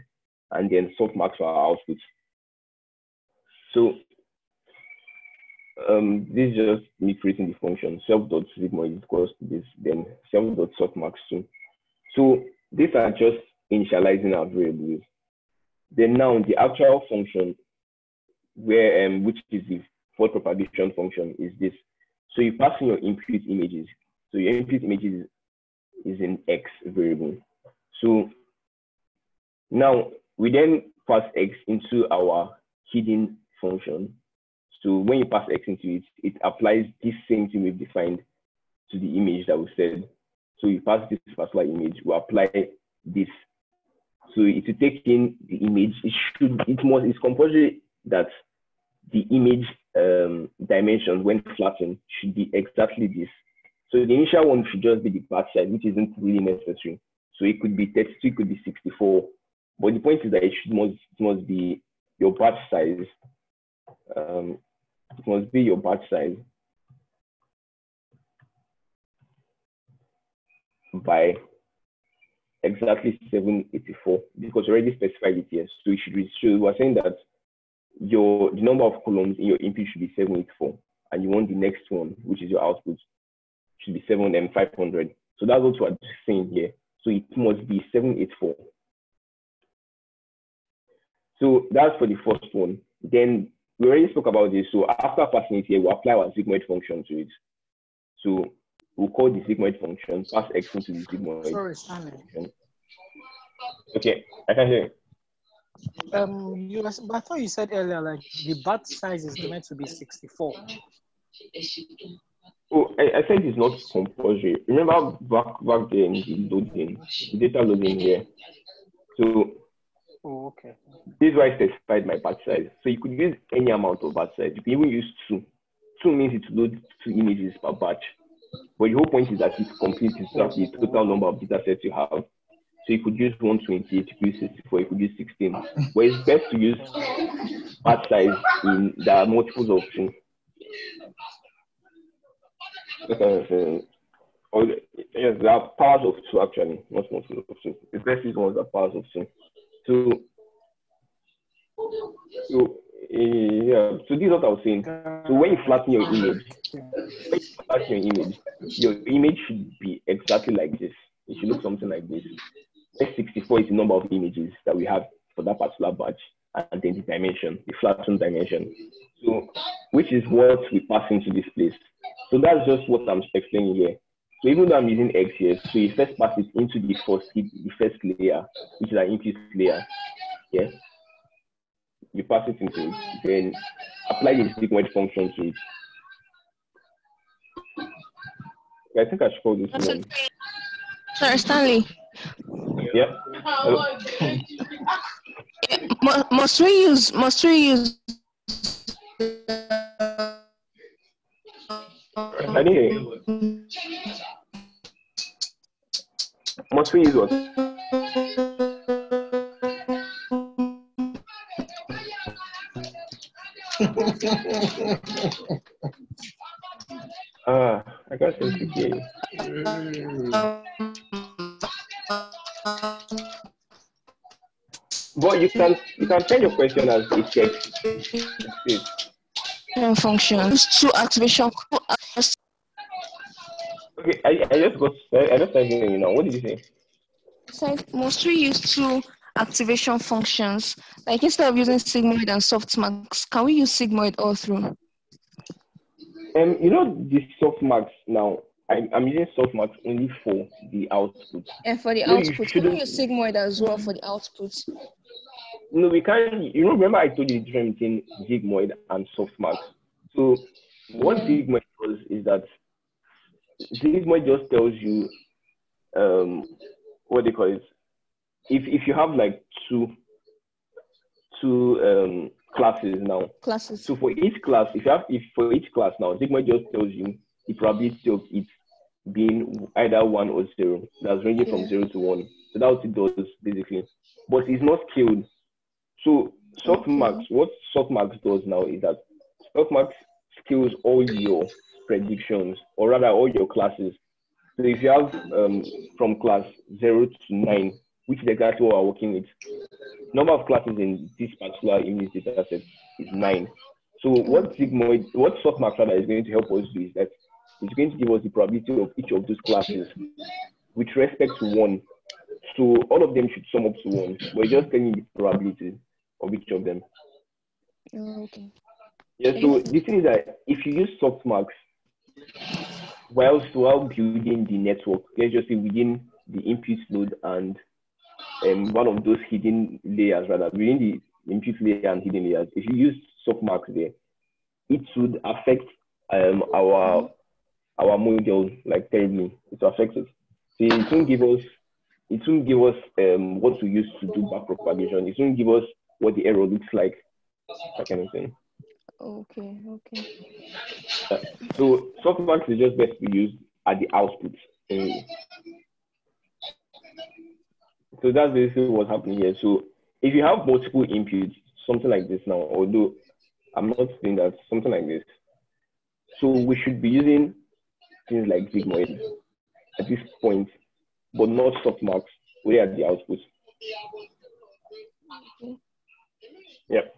and then softmax for our output. So um, this is just me creating the function self.sigmoid equals to this, then self.softmax too. So these are just initializing our variables. Then now the actual function where um, which is the forward propagation function is this. So you pass in your input images. So your input images is in X variable. So now we then pass X into our hidden function. So when you pass X into it, it applies this same thing we've defined to the image that we said. So you pass this particular image, we apply this. So if you take in the image, it should, it must, it's compulsory that the image um, dimension when flattened should be exactly this. So the initial one should just be the batch size, which isn't really necessary. So it could be 32, it could be 64. But the point is that it should must, it must be your batch size. Um, it must be your batch size by exactly 784 because already specified it here. So you should, so we're saying that your the number of columns in your input should be 784 and you want the next one, which is your output, should be 7 and 500. So that's what we're saying here. So it must be 784. So that's for the first one. Then we already spoke about this. So after passing it here, we apply our sigmoid function to it. So we'll call the sigmoid function, pass x into the sigmoid. Sorry, Stanley. Okay, I can hear you. Um, you was, but I thought you said earlier like the batch size is meant to be 64. Oh, I, I said it's not compulsory. Remember back back then the loading, the data loading here. So Oh, okay. this is why I specified my batch size. So you could use any amount of batch size. You can even use two. Two means it loads two images per batch. But the whole point is that it completes the total number of data sets you have. So you could use 128, you could use 64, you could use 16. But it's best to use batch size in there are multiples of two. Uh, uh, or, yes, there are powers of two actually, not multiples of two. It's best to use ones that powers of two. So, so yeah, so this is what I was saying. So when you flatten your image, when you flatten your image, your image should be exactly like this. It should look something like this. S64 is the number of images that we have for that particular batch, and then the dimension, the flattened dimension. So, which is what we pass into this place. So that's just what I'm explaining here. So even though I'm using X here, so you first pass it into the first the first layer, which is an input layer. Yeah. You pass it into it, then apply the sigmoid function to it. I think I should call this one. Sorry, Stanley. Yeah. Hello? Must we use? Must we use? I you. Must we use what? Ah, I got some CPA. But you can you can send your question as it text. It's- uh, functions to activation. I, I just got I, just started you now. What did you say? Must we use two activation functions? Like instead of using sigmoid and softmax, can we use sigmoid all through? Um, you know the softmax now. I'm using softmax only for the output. And for the No, you output, can we use sigmoid as well for the output? No, we can't. You know, remember I told you the difference between Sigmoid and Softmax. So what Sigmoid does is that Sigmoid just tells you um, what they call it. If if you have like two two um, classes now. Classes. So for each class, if you have if for each class now, sigmoid just tells you the probability of it being either one or zero. That's ranging from zero to one. So that's what it does basically. But it's not scaled. So softmax, what softmax does now is that softmax scales all your predictions, or rather all your classes. So if you have um, from class zero to nine, which is exactly what we're working with, number of classes in this particular image data set is nine. So what sigmoid, what softmax rather is going to help us do is that it's going to give us the probability of each of those classes with respect to one. So all of them should sum up to one. We're just telling the probability of each of them. Oh, okay. Yeah, so the thing is that if you use softmax whilst while building the network, let's just say within the input node and um, one of those hidden layers, rather within the input layer and hidden layers, if you use softmax there, it would affect um, our our model like terribly. It will affect it. So it won't give us it won't give us um, what we use to do backpropagation. It won't give us what the error looks like, that kind of thing. Okay, okay. Uh, so softmax is just best to be used at the output. only. So that's basically what's happening here. So if you have multiple inputs, something like this now, although I'm not saying that something like this. So we should be using things like Sigmoid at this point, but not softmax. We're at the output. Yep.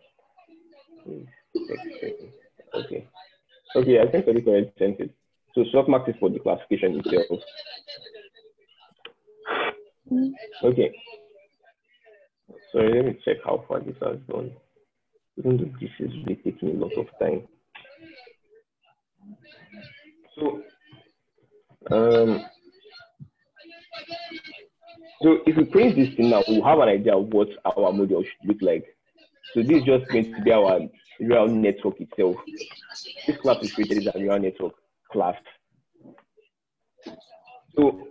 Okay. Okay, I think I correct sentence. So softmax is for the classification itself. Okay. Sorry, let me check how far this has gone. Even though this is really taking a lot of time. So, um, so if we print this thing now, we'll have an idea of what our model should look like. So this is just going to be our real network itself. This class is created as a real network class. So,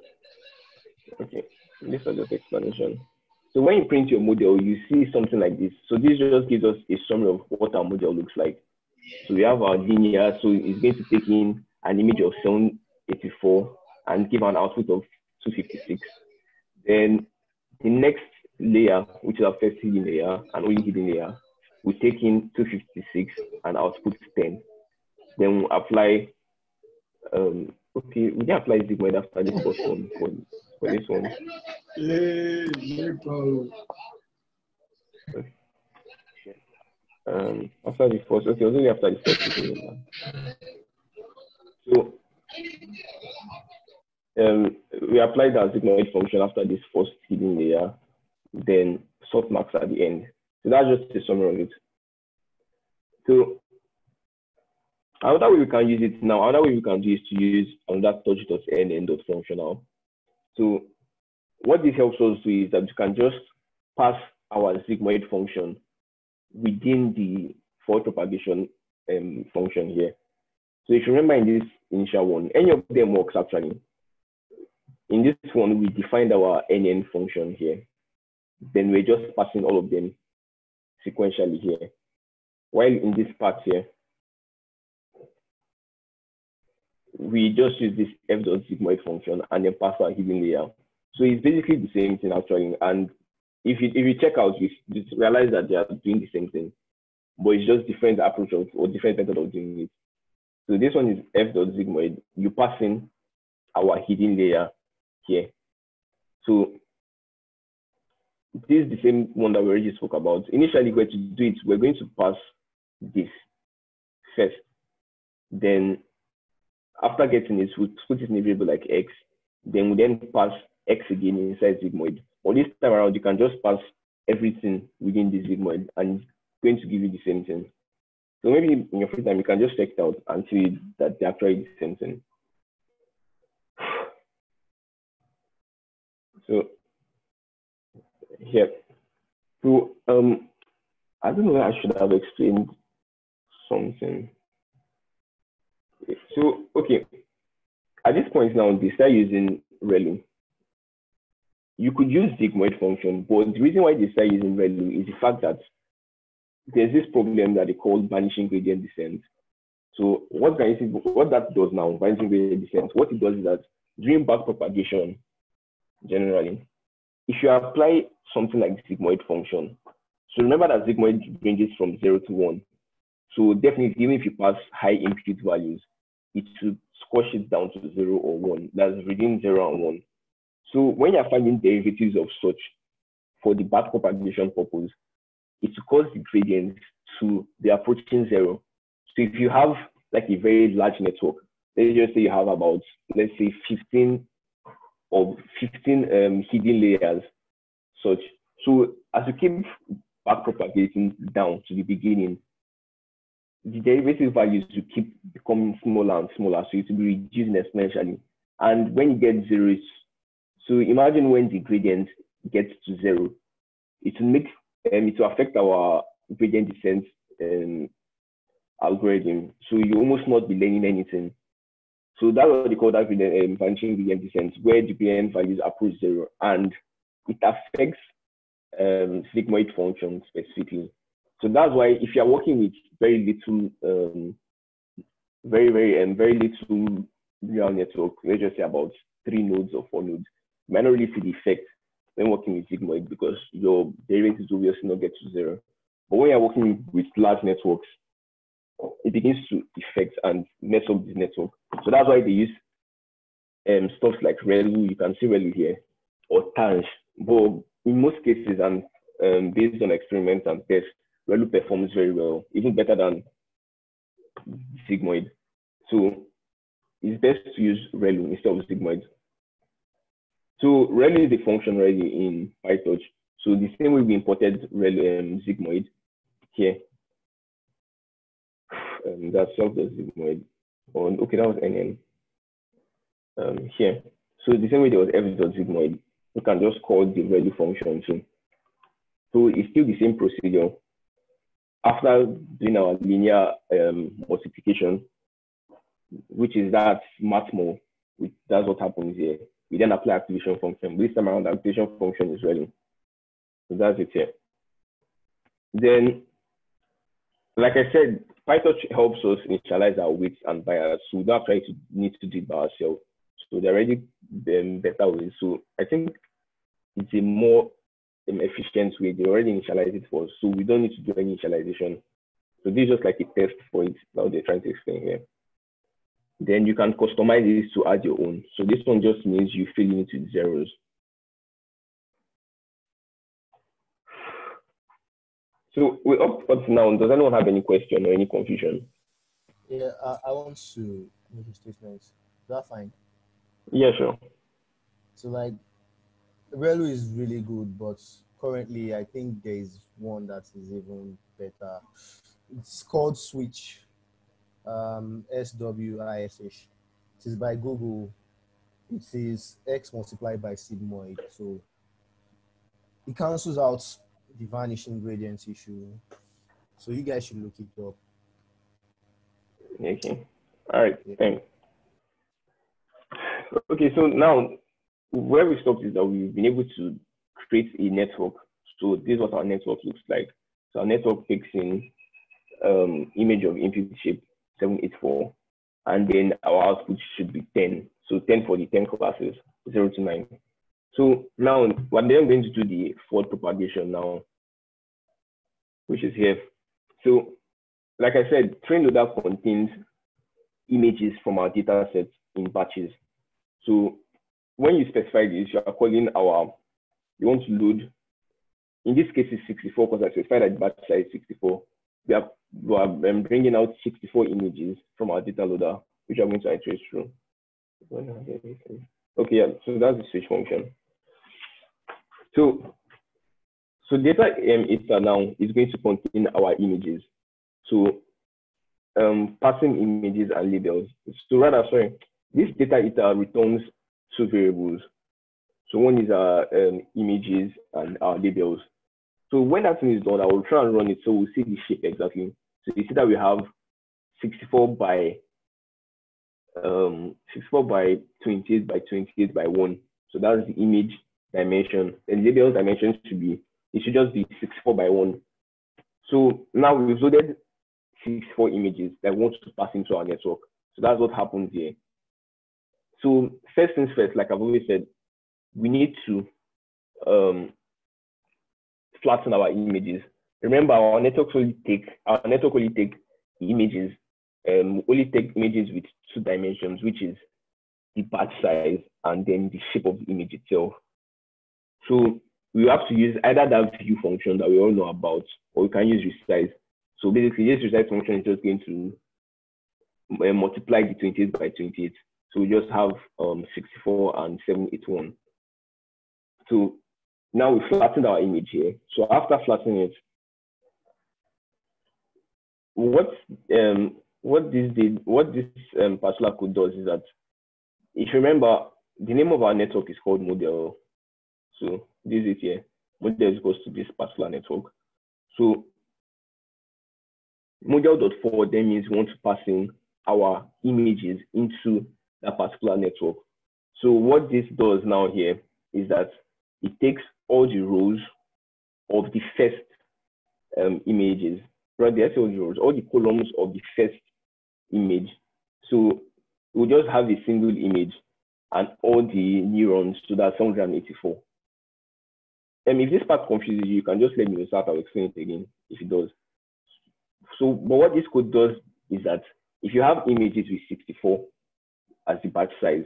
okay, this is just explanation. So when you print your model, you see something like this. So this just gives us a summary of what our model looks like. So we have our linear, so it's going to take in an image of 784 and give an output of 256. Then the next layer, which is our first hidden layer and only hidden layer, we take in 256 and output 10. Then we apply, um, okay, we can apply Sigmoid after this first one for, for this one. Um, after the first, okay, only after the first. So um, we applied our sigmoid function after this first hidden layer, then softmax at the end. So that's just a summary of it. So another way we can use it now, another way we can do is to use another torch.nn dot functional. So what this helps us do is that we can just pass our sigmoid function within the forward propagation um, function here. So if you remember in this initial one, any of them works actually. In this one, we defined our NN function here. Then we're just passing all of them sequentially here. While in this part here, we just use this f.sigmoid function and then pass our hidden layer. So it's basically the same thing actually. And if you, if you check out, you just realize that they are doing the same thing, but it's just different approach of, or different method of doing it. So this one is f.sigmoid. You pass in our hidden layer here. So this is the same one that we already spoke about. Initially, we're to do it, we're going to pass this first. Then after getting it, we'll put it in a variable like x. Then we then pass x again inside sigmoid. Or this time around, you can just pass everything within the sigmoid and it's going to give you the same thing. So maybe in your free time, you can just check it out and see that they're actually the same thing. So here, so um, I don't know. I should have explained something. So okay, at this point now, they start using ReLU. You could use sigmoid function, but the reason why they start using ReLU is the fact that there's this problem that they call vanishing gradient descent. So what vanishing, what that does now, vanishing gradient descent, what it does is that during back propagation, generally, if you apply something like sigmoid function, so remember that sigmoid ranges from zero to one. So definitely, even if you pass high input values, it will squash it down to zero or one. That's within zero and one. So when you're finding derivatives of such for the backpropagation purpose, it will cause the gradient to be approaching zero. So if you have like a very large network, let's just say you have about, let's say 15 or 15 um, hidden layers, such. So as you keep backpropagating down to the beginning, the derivative values will keep becoming smaller and smaller, so it will be reducing exponentially. And when you get zeros, so imagine when the gradient gets to zero, it will make um, it will affect our gradient descent um, algorithm. So you almost not be learning anything. So that's what they call that gradient, um, vanishing gradient descent, where the gradient values approach zero, and it affects um, sigmoid functions specifically. So that's why if you're working with very little, um, very, very, and um, very little neural network, let's just say about three nodes or four nodes, you might not really see the effect when working with sigmoid because your derivatives obviously not get to zero. But when you're working with large networks, it begins to affect and mess up the network. So that's why they use um, stuff like ReLU, you can see ReLU here, or tanh. But in most cases, and um, based on experiments and tests, ReLU performs very well, even better than sigmoid. So it's best to use ReLU instead of sigmoid. So ReLU is a function already in PyTorch. So the same way we imported ReLU um, sigmoid here. Um, the sigmoid. On, okay, that was NN um, here. So the same way there was F dot sigmoid, we can just call the ReLU function too. So it's still the same procedure after doing our linear um, multiplication, which is that matmul, which that's what happens here. We then apply activation function. This time around, the activation function is ready. So that's it here. Then, like I said, PyTorch helps us initialize our weights and bias, so we don't to need to do it by ourselves. So they're already um, better ways. So I think it's a more um, efficient way. They already initialized it for us, so we don't need to do any initialization. So this is just like a test for it that they're trying to explain here. Then you can customize this to add your own. So this one just means you fill in it with zeros. So we up to now. Does anyone have any question or any confusion? Yeah, I, I want to make a statement. Is that fine? Yeah, sure. So like ReLU is really good, but currently I think there is one that is even better. It's called Swish. um, S W I S H. It is by Google. It is X multiplied by sigmoid. So it cancels out the vanishing gradient issue. So you guys should look it up. Okay. All right. Yeah. Thanks. Okay, so now where we stopped is that we've been able to create a network. So this is what our network looks like. So our network takes in um, image of input shape 784, and then our output should be 10. So 10 for the 10 classes, 0 to 9. So now we're then going to do the forward propagation now, which is here. So like I said, train loader contains images from our data sets in batches. So when you specify this, you are calling our, you want to load, in this case it's 64 because I specified that batch size 64. We are, we are um, bringing out 64 images from our data loader, which I'm going to iterate through. Okay, yeah, so that's the swish function. So, so data um, iter now is going to contain our images. So um, passing images and labels. So rather, sorry, this data iter returns two variables. So one is our um, images and our labels. So when that thing is done, I will try and run it so we'll see the shape exactly. So you see that we have 64 by um, 64 by 28 by 28 by 1. So that's the image dimension. And labels dimension should be, it should just be 64 by 1. So now we've loaded 64 images that want to pass into our network. So that's what happens here. So first things first, like I've always said, we need to um, flatten our images. Remember, our network only take our network only take images, um, only take images with two dimensions, which is the batch size and then the shape of the image itself. So we have to use either that view function that we all know about, or we can use resize. So basically, this resize function is just going to uh, multiply the 28 by 28. So we just have um, 64 and 781. So now we flattened our image here. So after flattening it, what um, what this did, what this um, particular code does is that if you remember, the name of our network is called model. So this is here. Model is equals to this particular network. So model.forward then means we want to pass in our images into that particular network. So what this does now here is that it takes all the rows of the first um, images, right? There's all the rows, all the columns of the first image. So we'll just have a single image and all the neurons, so that's 784. And if this part confuses you, you can just let me know so I'll explain it again if it does. So, but what this code does is that if you have images with 64 as the batch size,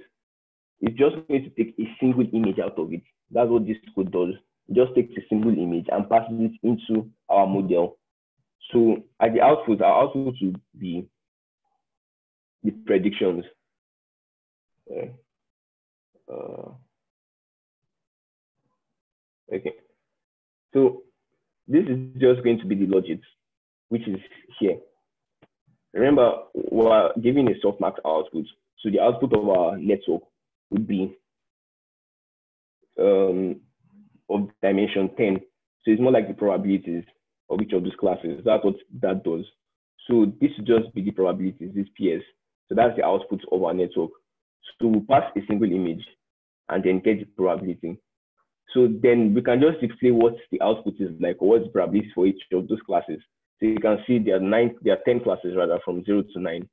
it's just going to take a single image out of it. That's what this code does. It just takes a single image and passes it into our model. So at the output, our output will be the predictions. Okay. Uh, okay. So this is just going to be the logic, which is here. Remember, we're giving a softmax output. So the output of our network would be um, of dimension 10. So it's more like the probabilities of each of those classes. That's what that does. So this would just be the probabilities, this PS. So that's the output of our network. So we pass a single image and then get the probability. So then we can just explain what the output is like, or what's the probability for each of those classes. So you can see there are nine, there are 10 classes rather from zero to nine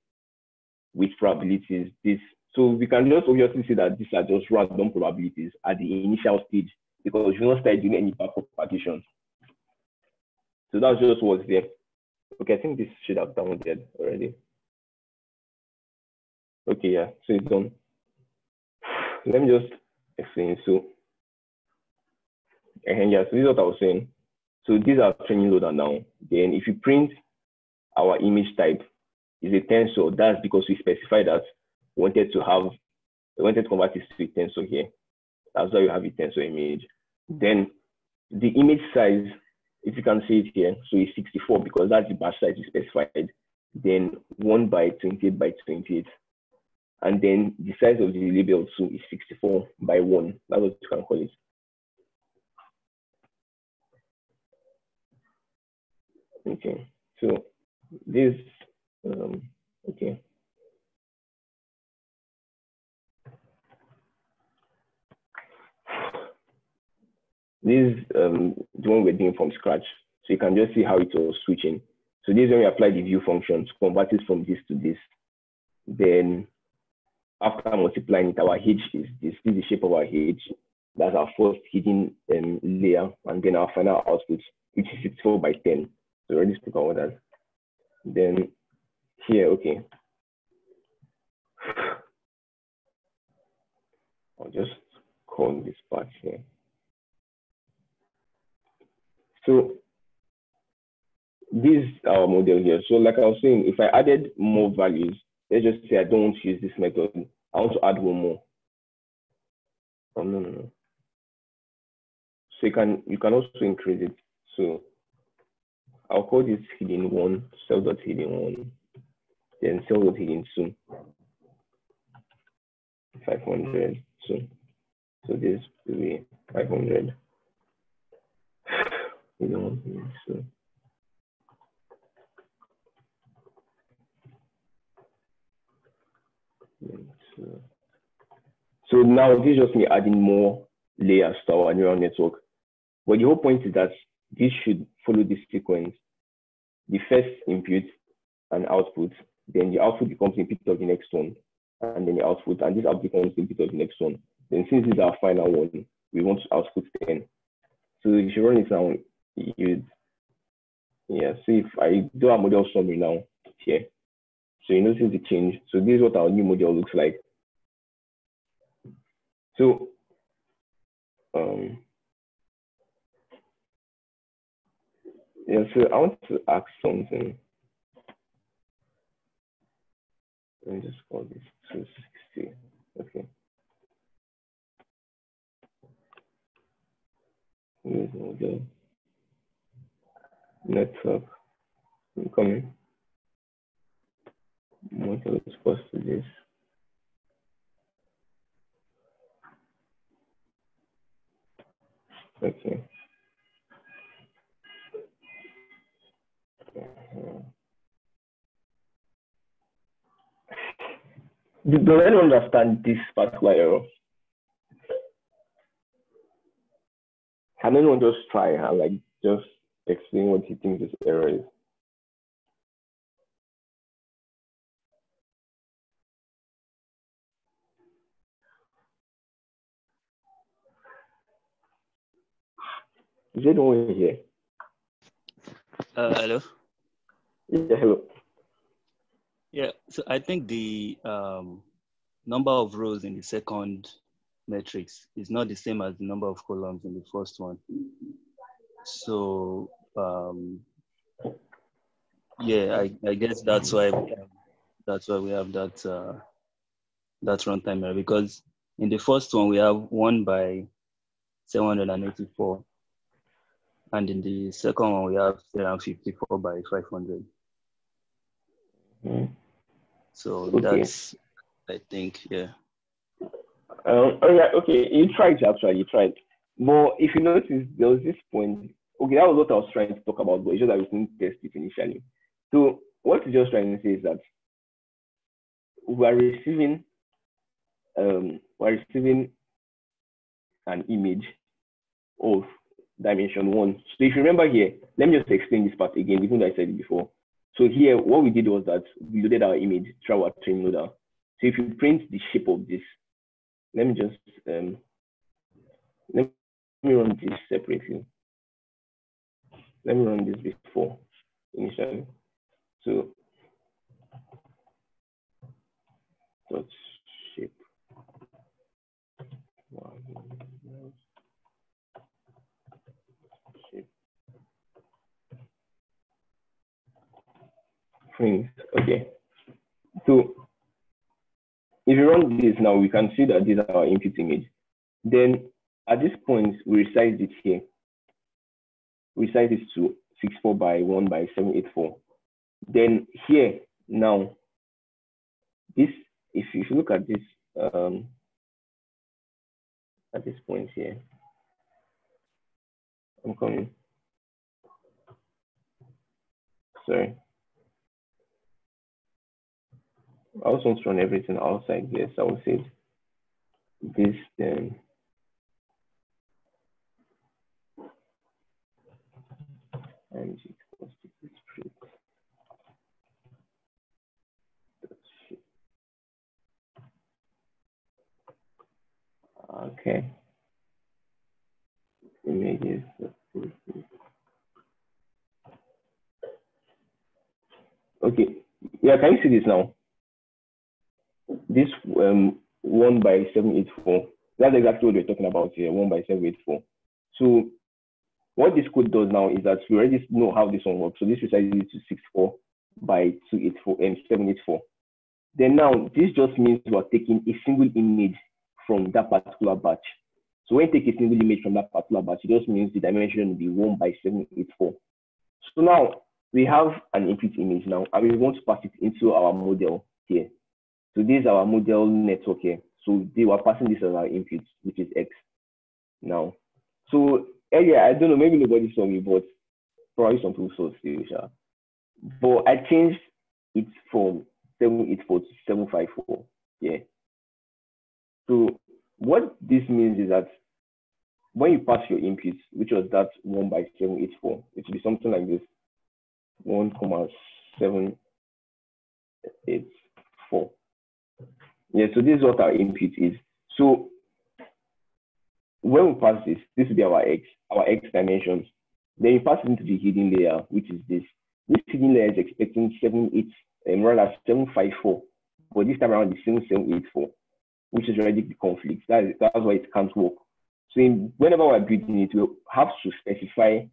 with probabilities. This so we can just obviously see that these are just random probabilities at the initial stage because you don't start doing any propagation. So that's just what's there. Okay, I think this should have downloaded already. Okay, yeah, so it's done. Let me just explain. So, and yeah, so this is what I was saying. So these are training loader now. Then if you print our image type is a tensor, that's because we specify that we wanted to have, we wanted to convert this to a tensor here. That's why you have a tensor image. Then the image size, if you can see it here, so it's 64 because that's the batch size we specified. Then 1 by 28 by 28. And then the size of the label too is 64 by 1. That's what you can call it. Okay, so this, um, okay. This is um, the one we're doing from scratch. So you can just see how it was switching. So this is when we apply the view function to convert it from this to this. Then after multiplying it, our H is this. This is the shape of our H. That's our first hidden um, layer. And then our final output, which is 64 by 10. So already spoke about that. Then here, okay. I'll just call this part here. So this is our model here. So like I was saying, if I added more values, let's just say I don't use this method. I want to add one more. Oh, no, no, no. So you can you can also increase it. So I'll call this hidden one, cell dot hidden one, then cell dot hidden two. 500. So so this will be 500. You know, so. So now this is just me adding more layers to our neural network. But the whole point is that this should follow this sequence. the first input and output, then the output becomes input of the next one, and then the output, and this output becomes input of the next one. Then since this is our final one, we want to output 10. So if you run it now, you yeah, so if I do a model summary now here, so you notice the change. So this is what our new model looks like. So um yeah, so I want to ask something. Let me just call this 260. Okay. Here's model. Network. I'm coming. Model is supposed to this. Okay. Uh-huh. Do, do anyone understand this particular error? Can anyone just try and like just explain what he thinks this error is? Is it one here? Uh, hello. Yeah, hello. Yeah, so I think the um, number of rows in the second matrix is not the same as the number of columns in the first one. So um, yeah, I, I guess that's why we have, that's why we have that uh, that runtime error because in the first one we have one by 784 and in the second one we have 754 by 500. Mhm. So Okay. that's I think yeah. Um, oh yeah, okay. You tried actually, you tried. But if you notice, there was this point. Okay, that was what I was trying to talk about, but it's just that we didn't test it initially. So what you're just trying to say is that we are receiving, um, we're receiving an image of dimension one. So if you remember here, let me just explain this part again, even though I said it before. So here, what we did was that we loaded our image through our train loader. So if you print the shape of this, let me just um, let me run this separately. Let me run this before initially. So dot shape. Shape. Print. Okay. So if you run this now, we can see that this is our input image. Then at this point, we resize it here. We resize it to 64 by 1 by 784. Then here now, this if you look at this um, at this point here, I'm coming. Sorry. Also run everything outside here, so I will say this then. And to this print. Okay. Images. Okay. Yeah, can you see this now? This um one by seven eight four. That's exactly what we're talking about here. One by seven eight four. So what this code does now is that we already know how this one works. So this resizes to six four by two eight four and seven eight four. Then now this just means we're taking a single image from that particular batch. So when you take a single image from that particular batch, it just means the dimension will be one by seven eight four. So now we have an input image now, and we want to pass it into our model here. So this is our model network here. So they were passing this as our input, which is X now. So eh, earlier, I don't know, maybe nobody saw me, but probably some people saw still. But I changed it from 784 to 754. Yeah. So what this means is that when you pass your input, which was that one by 784, it will be something like this. one comma seven eight four. Yeah, so this is what our input is. So when we pass this, this will be our x, our x dimensions. Then you pass it into the hidden layer, which is this. This hidden layer is expecting seven eight, um, rather seven five four, but this time around it's seven seven eight four, which is already the conflict. That is, that's why it can't work. So in, whenever we're building it, we have to specify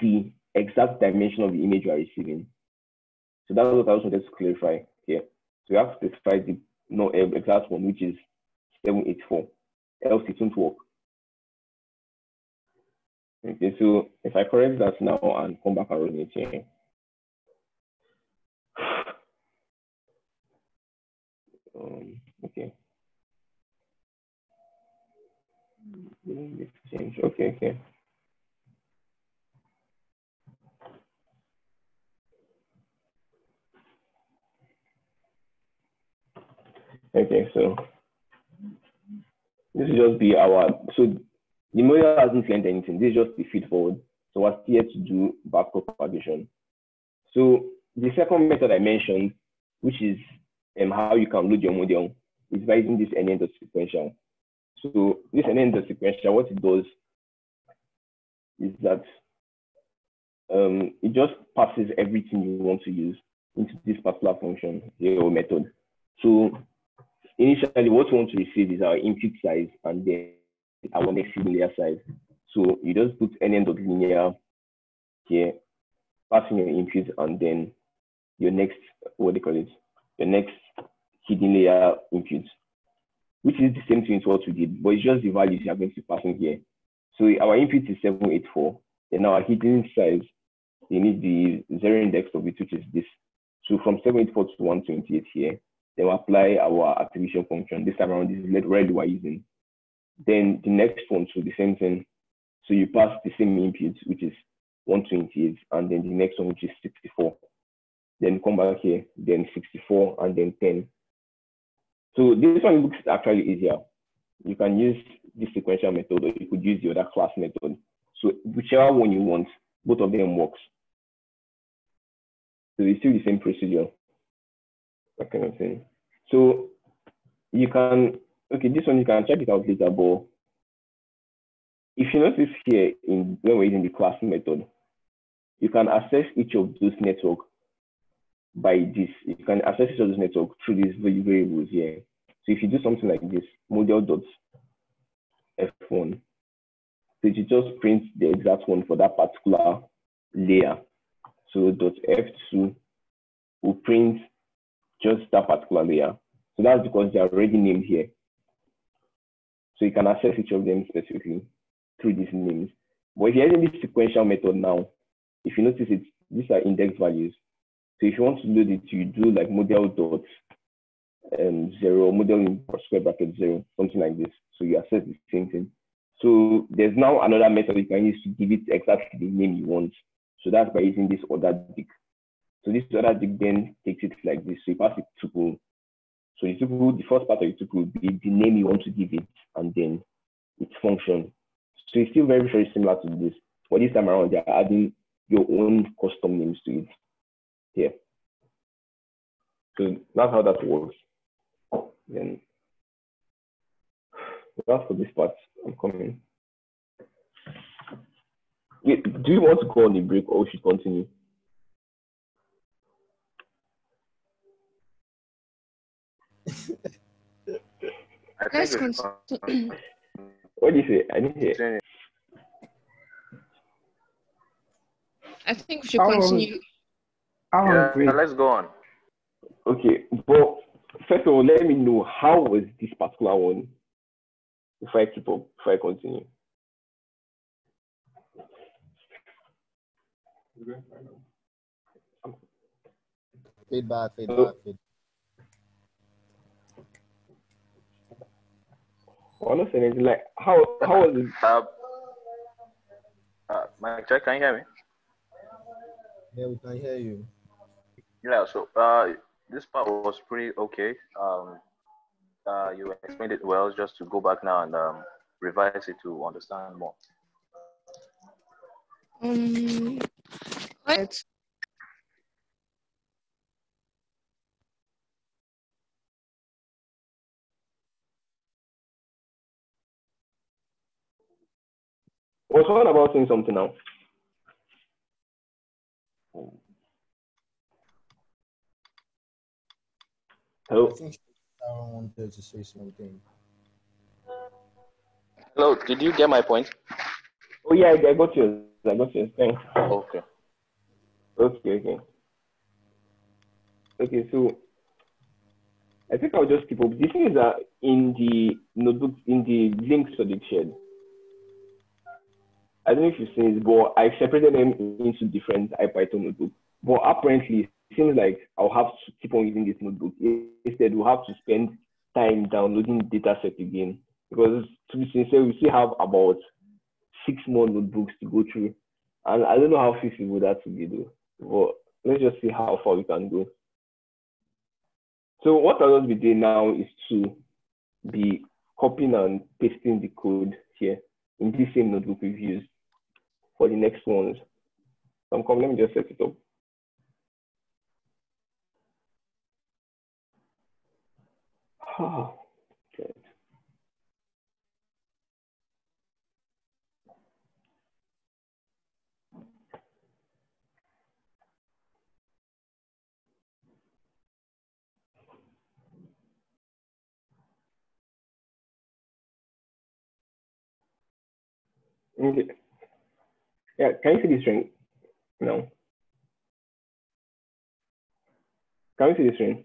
the exact dimension of the image we are receiving. So that's what I also wanted to clarify here. So we have to specify the no exact one, which is 784, else it won't work. Okay, so if I correct that now and come back and run it here. Um, okay. Okay, okay. Okay, so this will just be our, so the model hasn't learned anything. This is just the feed forward. So we're here to do back propagation. So the second method I mentioned, which is um, how you can load your model, is by using this NN sequential. So this NN sequential, what it does is that um, it just passes everything you want to use into this particular function or method. So initially what we want to receive is our input size and then our next linear size. So you just put any end of linear here, passing your input and then your next, what you call it? Your next hidden layer input, which is the same thing as what we did, but it's just the values you are going to pass in here. So our input is 784, and our hidden size, you need the zero index of it, which is this. So from 784 to 128 here, then we apply our activation function. This time around, this is red we're using. Then the next one, so the same thing. So you pass the same input, which is 128, and then the next one, which is 64. Then come back here, then 64, and then 10. So this one looks actually easier. You can use the sequential method, or you could use the other class method. So whichever one you want, both of them works. So it's still the same procedure. That kind of thing. So you can okay, this one you can check it out later, but if you notice here in when we're using the class method, you can access each of those network by this. You can access each of those network through these variables here. So if you do something like this, model dot f1, so you just print the exact one for that particular layer. So dot f2 will print just that particular layer. So that's because they are already named here. So you can access each of them specifically through these names. But if you're using this sequential method now, if you notice it, these are index values. So if you want to load it, you do like model dot um, zero, model in square bracket zero, something like this. So you access the same thing. So there's now another method you can use to give it exactly the name you want. So that's by using this OrderedDict. So this OrderedDict then takes it like this. So you pass it tuple. So the tuple, the first part of the tuple be the name you want to give it and then its function. So it's still very, very similar to this. But this time around, they're adding your own custom names to it here. So that's how that works. Then that's for this part. I'm coming. Wait, do you want to go on the break or should continue? Let's think it's continue. What do you say? I didn't hear. I think we should How long- continue. How Yeah, hungry? let's go on. Okay, but first of all, let me know how was this particular one before I keep up, before I continue. Feedback, feedback, feedback. I'm not saying anything like how how was it? Uh, uh, Mike, check, can you hear me? Yeah, we can hear you. Yeah, so uh, this part was pretty okay. Um, uh, you explained it well. Just to go back now and um, revise it to understand more. Um, right. Was someone about saying something now? Hello. I think Sharon wanted to say something. Hello, did you get my point? Oh yeah, I I got yours. I got yours. Thanks. Okay. Okay, okay. Okay, so I think I'll just keep up. The thing is that in the notebook, in the links for the shared, I don't know if you've seen it, but I separated them into different IPython notebooks. But apparently, it seems like I'll have to keep on using this notebook. Instead, we'll have to spend time downloading the data set again. Because to be sincere, we still have about six more notebooks to go through. And I don't know how feasible that will be though. But let's just see how far we can go. So what I'll be doing now is to be copying and pasting the code here in this same notebook we've used for the next ones. So coming, let me just set it up. Oh, good. Okay. Yeah, can you see the string? No. Can you see the string?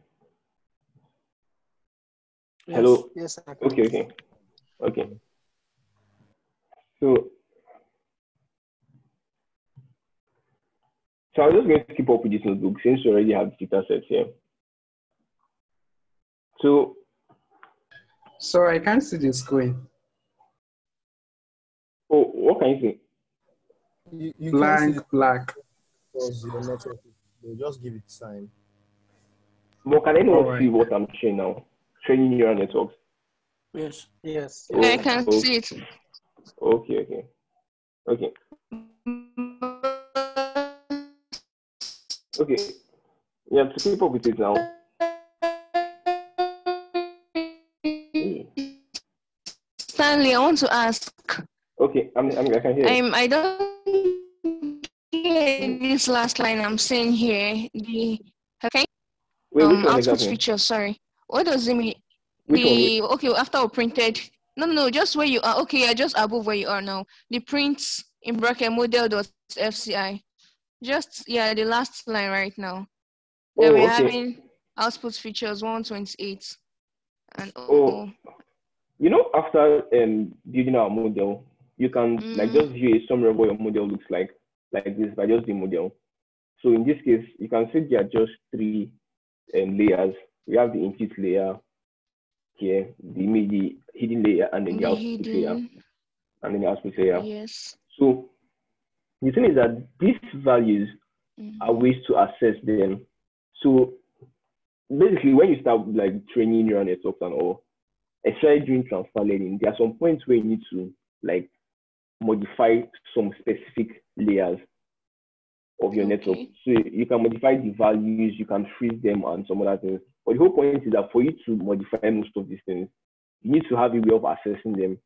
Hello. Yes, I can. Okay, okay, okay. So, so I'm just going to keep up with this notebook since we already have the data sets here. So, Sorry, I can't see the screen. oh, what can you see? You, you Blank, can't see the black. because your network. They'll just give it time. But can anyone Alright. see what I'm showing now? Training neural networks. Yes. Yes. Oh, I can oh, see it. Okay, okay, okay, okay. Yeah, to keep up with it now. Stanley, I want to ask. Okay, I'm, I'm, I can hear you. Um, I don't get this last line I'm saying here. The okay, Wait, um, output exactly? feature. Sorry, what does it mean? Which one? The okay after we printed. No, no, no, just where you are. Okay, you're just above where you are now. The print in bracket model dot FCI. Just yeah, the last line right now. That Oh, we're okay. having output features 128 and Oh, you know, after um, building our model, you can like Mm. just view a summary of what your model looks like, like this by just the model. So in this case, you can see there are just three um, layers. We have the input layer here, the the hidden layer, and then the the output layer, and then the output layer. Yes. So the thing is that these values Mhm. are ways to assess them. So basically, when you start like training neural networks and all, especially during transfer learning, there are some points where you need to like modify some specific layers of your network. So you can modify the values, you can freeze them, and some other things. But the whole point is that for you to modify most of these things, you need to have a way of accessing them.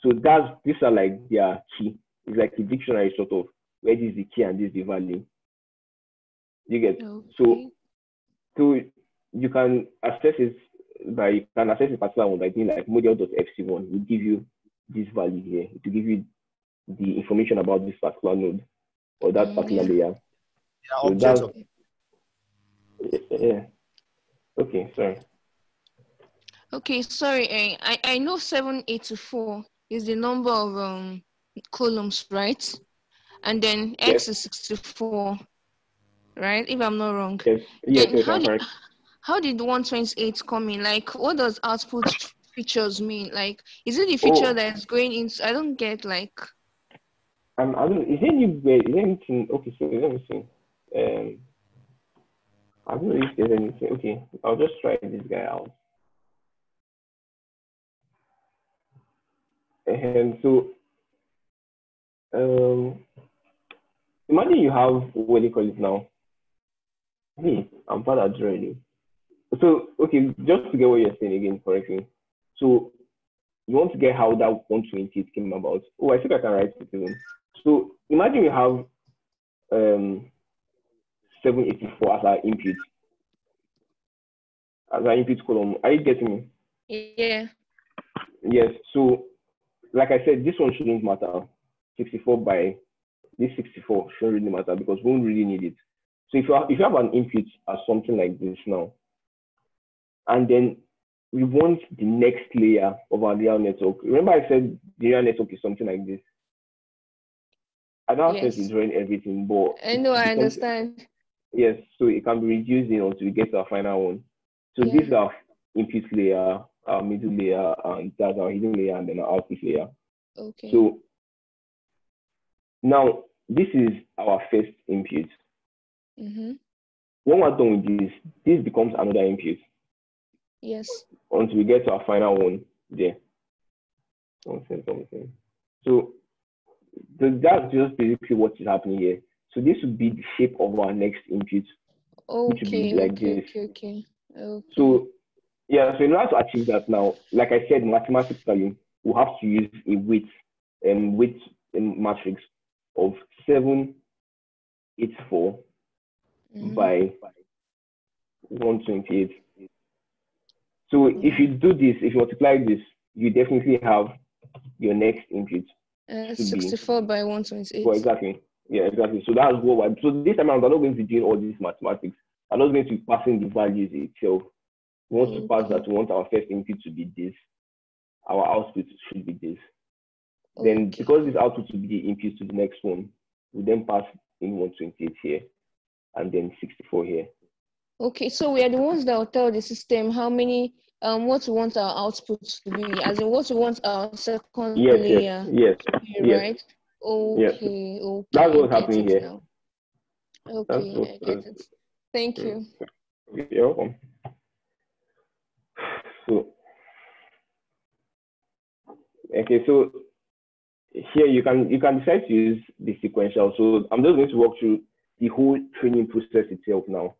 So that's these are like their key. It's like a dictionary sort of where this is the key and this is the value. You get so Okay. so you can access it by you can access a particular one by doing like model.fc1 will give you this value here. It will give you the information about this particular node or that Mm, particular yeah. layer. Yeah, So objects that's yeah. Okay, sorry. Okay, sorry. eh, I, I know 784 is the number of um columns, right? And then X Yes. is 64, right? If I'm not wrong. Yes, yes, Then yes, how I'm did how did 128 come in? Like, what does output features mean? Like, is it the feature Oh. that's going into? I don't get like. Um, I don't know. Is there anywhere? Is there anything? Okay, so let me see. Um, I don't know if there's anything. Okay, I'll just try this guy out. And so, um, imagine you have what do you call it now? Hmm, I'm bad at drawing. So, okay, just to get what you're saying again correctly. So, you want to get how that 128 came about. Oh, I think I can write it even. So imagine you have um 784 as our input. As our input column. Are you getting me? Yeah. Yes. So like I said, this one shouldn't matter. 64 by this 64 shouldn't really matter because we won't really need it. So if you have, if you have an input as something like this now, and then we want the next layer of our neural network. Remember I said the neural network is something like this. I don't have Yes. to drawing everything, but I know, I understand. Yes, so it can be reduced you know, until we get to our final one. So Yeah. these are input layer, our middle layer, and that's our hidden layer, and then our output layer. Okay. So now this is our first input. Mm-hmm. When we're done with this, this becomes another input Yes. until we get to our final one there. Something, something. So the, that's just basically what is happening here. So this would be the shape of our next input. Which would be Okay, like okay, this. okay, okay. Okay. So yeah, so in order to achieve that now, like I said, mathematically, we have to use a weight um, weight matrix of seven eight four Mhm. by one twenty eight. So if you do this, if you multiply this, you definitely have your next input. Uh, should be- 64 by 128. Well, exactly. Yeah, exactly. So that's what. I, so this time around, I'm not going to be doing all these mathematics. I'm not going to be passing the values itself. We want to pass that. We want our first input to be this. Our output should be this. Then, because this output will be the input to the next one, we then pass in 128 here, and then 64 here. Okay, so we are the ones that will tell the system how many, um, what we want our output to be, as in what we want our second Yes, layer yes, yes, to yes. right? Yes. Okay, okay. That's what's happening here. now. Okay, what- I get it. Thank you. You're welcome. So, okay, so here you can you can decide to use the sequential. So I'm just going to walk through the whole training process itself now.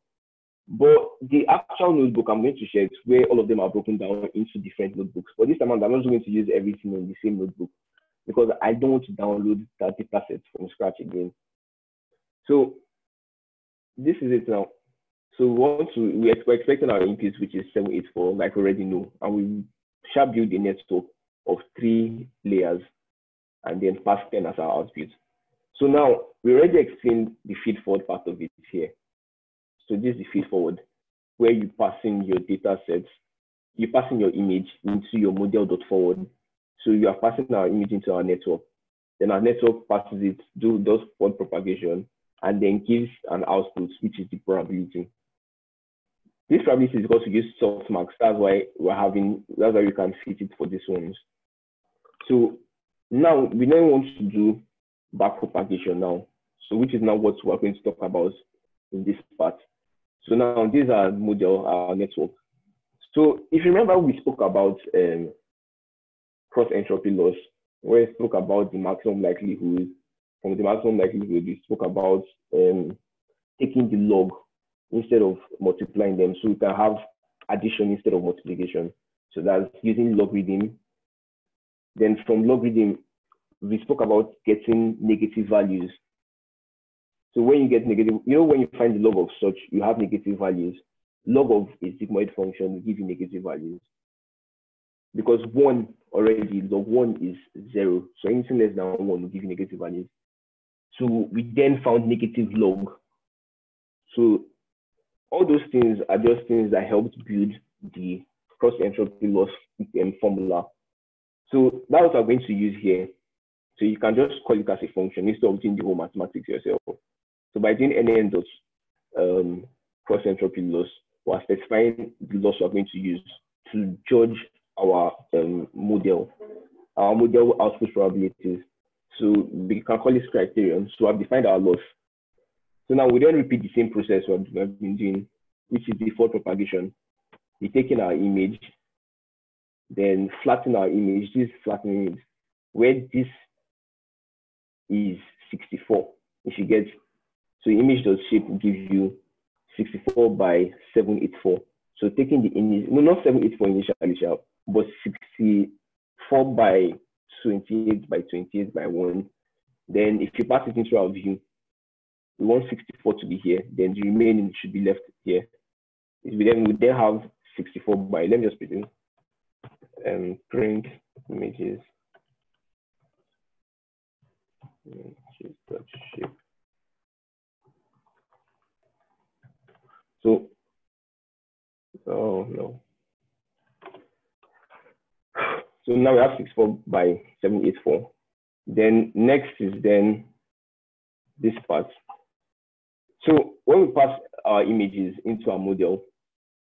But the actual notebook I'm going to share is where all of them are broken down into different notebooks. But this time I'm not going to use everything in the same notebook because I don't want to download that data set from scratch again. So this is it now. So we want to, we we're expecting our inputs, which is 784, like we already know, and we shall build a network of three layers and then pass 10 as our output. So now we already explained the feed forward part of it here. So this is the feed forward, where you pass in your data sets, you pass in your image into your model.forward. So you are passing our image into our network. Then our network passes it, do does forward propagation, and then gives an output, which is the probability. This probability is because we use softmax. That's why we're having, that's why we can fit it for these ones. So now we now want to do back propagation now. So which is now what we're going to talk about in this part. So now these are model, our network. So if you remember, we spoke about um, cross entropy loss, where we spoke about the maximum likelihood. From the maximum likelihood, we spoke about um, taking the log instead of multiplying them. So we can have addition instead of multiplication. So that's using logarithm. Then from logarithm, we spoke about getting negative values. So when you get negative, you know, when you find the log of such, you have negative values. Log of a sigmoid function will give you negative values. Because one already, log one is zero. So anything less than one will give you negative values. So we then found negative log. So all those things are just things that helped build the cross entropy loss um, formula. So that's what I'm going to use here. So you can just call it as a function instead of doing the whole mathematics yourself. So by doing NN dot um, cross entropy loss, we're specifying the loss we're going to use to judge our um, model, our model output probabilities. So we can call this criterion. So I've defined our loss. So now we then repeat the same process we've been doing, which is forward propagation. We're taking our image, then flatten our image. This flattening it, where this is 64. If you get, so image dot shape give you 64 by 784. So taking the image, no, not 784 initially, but 64 64 by 28 by 28 by 1. Then if you pass it into our view, we want 64 to be here. Then the remaining should be left here. We then we then have 64 by, let me just put in, um, print images. shape. So, oh no. So now we have 64 by 784. Then next is then this part. So when we pass our images into our model,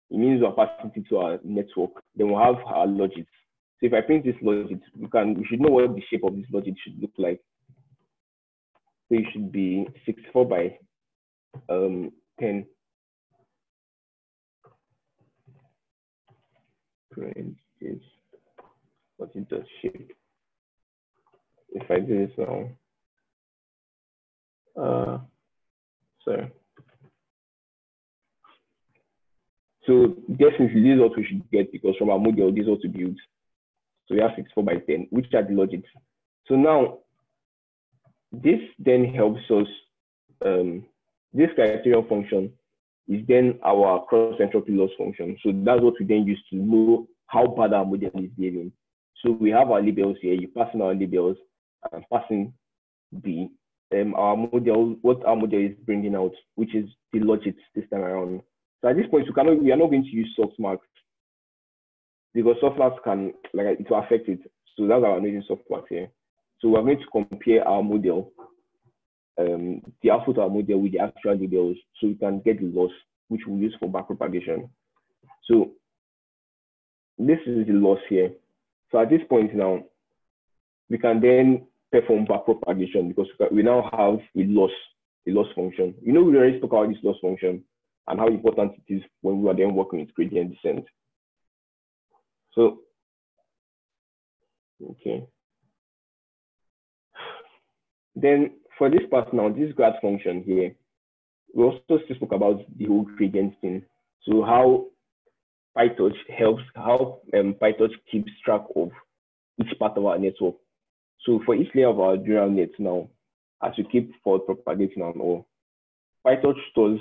it means we're passing it to our network. Then we'll have our logits. So if I print this logit, we can we should know what the shape of this logit should look like. So it should be 64 by um, 10. Print this what it does shape. If I do this now, uh, sorry. So definitely this is what we should get because from our model, this is what to build. So we have 64 by 10, which are the logits. So now this then helps us, um, this criterion function is then our cross entropy loss function. So that's what we then use to know how bad our model is behaving. So we have our labels here. You pass in our labels and passing the um, our model, what our model is bringing out, which is the logit this time around. So at this point, we cannot, we are not going to use softmax because softmax can, like, it will affect it. So that's our using softmax here. So we're going to compare our model, um, the output of our model with the actual labels, so we can get the loss, which we use for backpropagation. So this is the loss here. So at this point now, we can then perform backpropagation because we now have a loss, a loss function. You know, we already spoke about this loss function and how important it is when we are then working with gradient descent. So, okay. Then for this part now, this grad function here, we also spoke about the whole gradient thing. So how PyTorch helps how um, PyTorch keeps track of each part of our network. So for each layer of our neural net now, as we keep forward propagating and all, PyTorch stores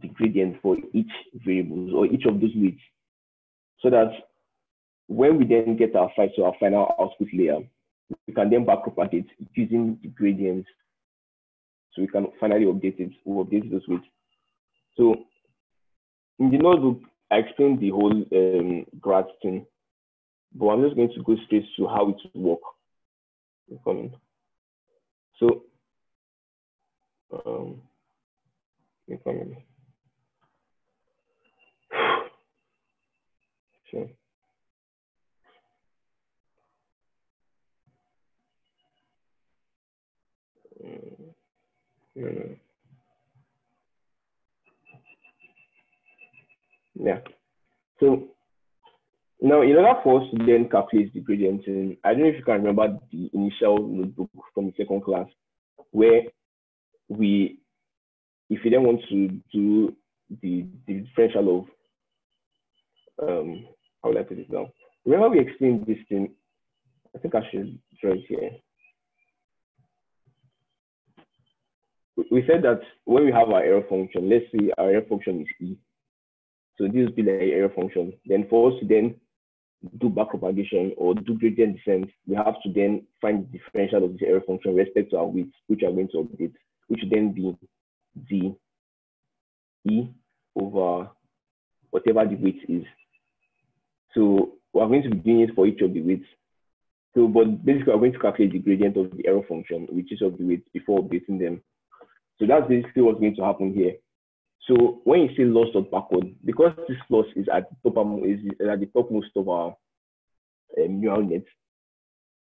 the gradient for each variables or each of those weights so that when we then get our fight, so our final output layer, we can then back backpropagate using the gradients. So we can finally update it, we'll update those weights. So in the notebook, I explained the whole um, grad thing, but I'm just going to go straight to how it works. So, um, sure. No. Yeah. So now in order for us to then calculate the gradient, I don't know if you can remember the initial notebook from the second class where we, if you then want to do the, the differential of, um, how would I put it now? Remember we explained this thing, I think I should draw it here. We said that when we have our error function, let's say our error function is E, so this will be like error function. Then for us to then do backpropagation or do gradient descent, we have to then find the differential of this error function respect to our weights, which are going to update, which will then be d e over whatever the weight is. So we're going to be doing it for each of the weights. So, but basically, we're going to calculate the gradient of the error function, which is of the weights before updating them. So that's basically what's going to happen here. So when you say loss of backward, because this loss is at the top is at the topmost of our um, neural net,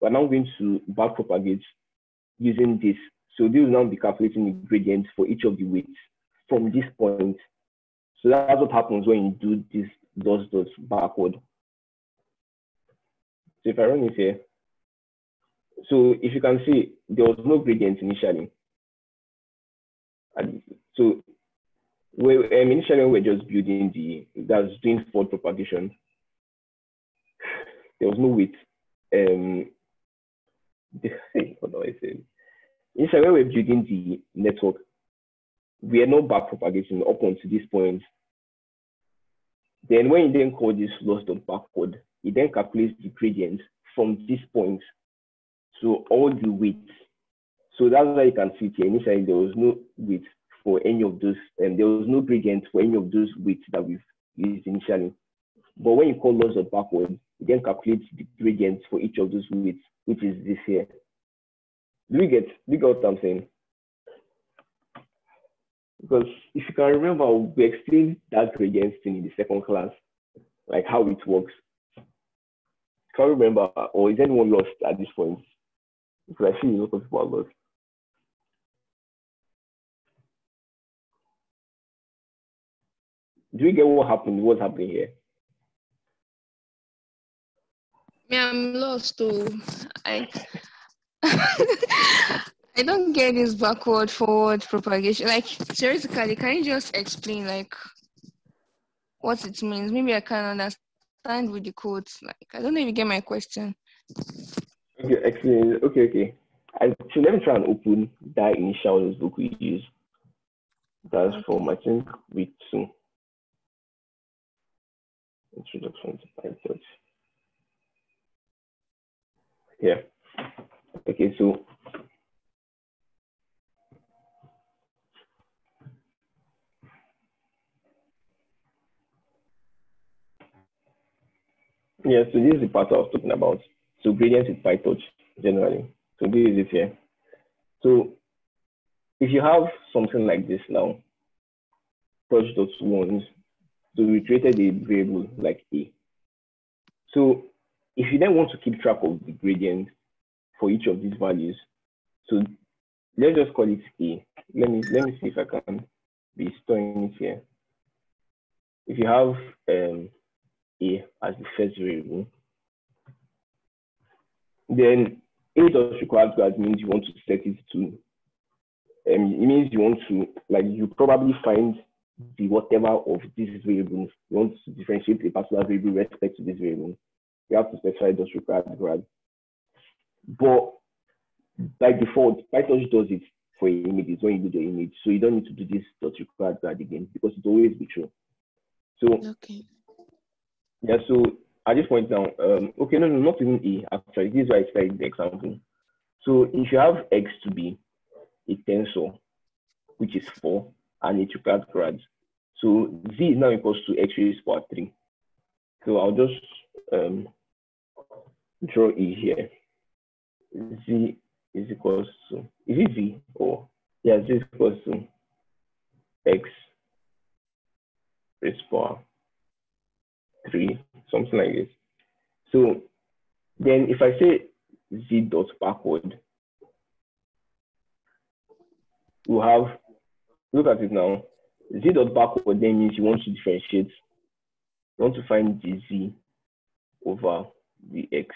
we're now going to backpropagate using this. So this will now be calculating the gradient for each of the weights from this point. So that's what happens when you do this dots dots backward. So if I run it here, so if you can see, there was no gradient initially. And so we um, initially we were just building the that's doing forward propagation. There was no weight. um, what do I say? Initially, when we're building the network, we are not back propagating up until this point. Then when you then call this loss dot backward, it then calculates the gradient from this point to all the weights. So that's why you can see here. Initially, there was no weight for any of those, and there was no gradient for any of those weights that we've used initially. But when you call loss dot backward, it then calculate the gradient for each of those weights, which is this here. Do we get, do you get what I'm saying? Because if you can remember, we explained that gradient thing in the second class, like how it works. Can you remember, or is anyone lost at this point? Because I feel a lot of people are lost. Do we get what happened? What's happening here? Yeah, I'm lost too. I I don't get this backward forward propagation. Like theoretically, can you just explain like what it means? Maybe I can understand with the codes. Like I don't know if you get my question. Okay, excellent. Okay, okay. I, so let me try and open that initial notebook we use. That's from I think week two. Introduction to Python. Yeah. Okay, so yeah, so this is the part I was talking about. So gradients with PyTorch generally. So this is it here. So if you have something like this now, torch dot ones, so we created a variable like a. So if you then want to keep track of the gradient for each of these values, so let's just call it a. Let me let me see if I can be storing it here. If you have um, a as the first variable, then a dot required grad means you want to set it to. Um, it means you want to like you probably find the whatever of these variables. You want to differentiate a particular variable with respect to this variable. You have to specify those required grad. But by default, Python does it for images when you do the image. So you don't need to do this dot required grad again because it always be true. So okay. Yeah, so at this point now, um, okay, no, no, not even E, actually, this is why I started the example. So if you have X to be a tensor, which is 4, and it requires grad, so Z is now equals to X raised power 3. So I'll just um, draw E here. Z is equals to, is it Z or, yeah, Z is equals to X raised power three, something like this. So then if I say z dot backward, we'll have, look at it now, z dot backward then means you want to differentiate, you want to find the z over the x.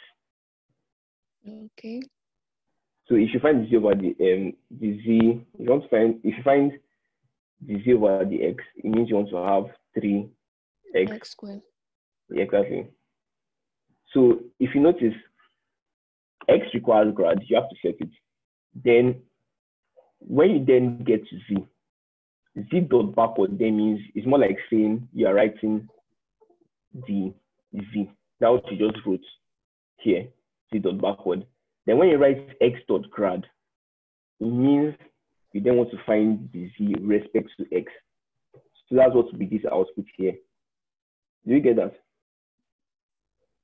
Okay. So if you find the z over the um the z, you want to find if you find the z over the x, it means you want to have three x, X squared. Yeah, exactly. So if you notice, x requires grad, you have to set it. Then when you then get to z, z dot backward then means it's more like saying you are writing the z. That's what you just wrote here, z dot backward. Then when you write x dot grad, it means you then want to find the z respect to x. So that's what will be this output here. Do you get that?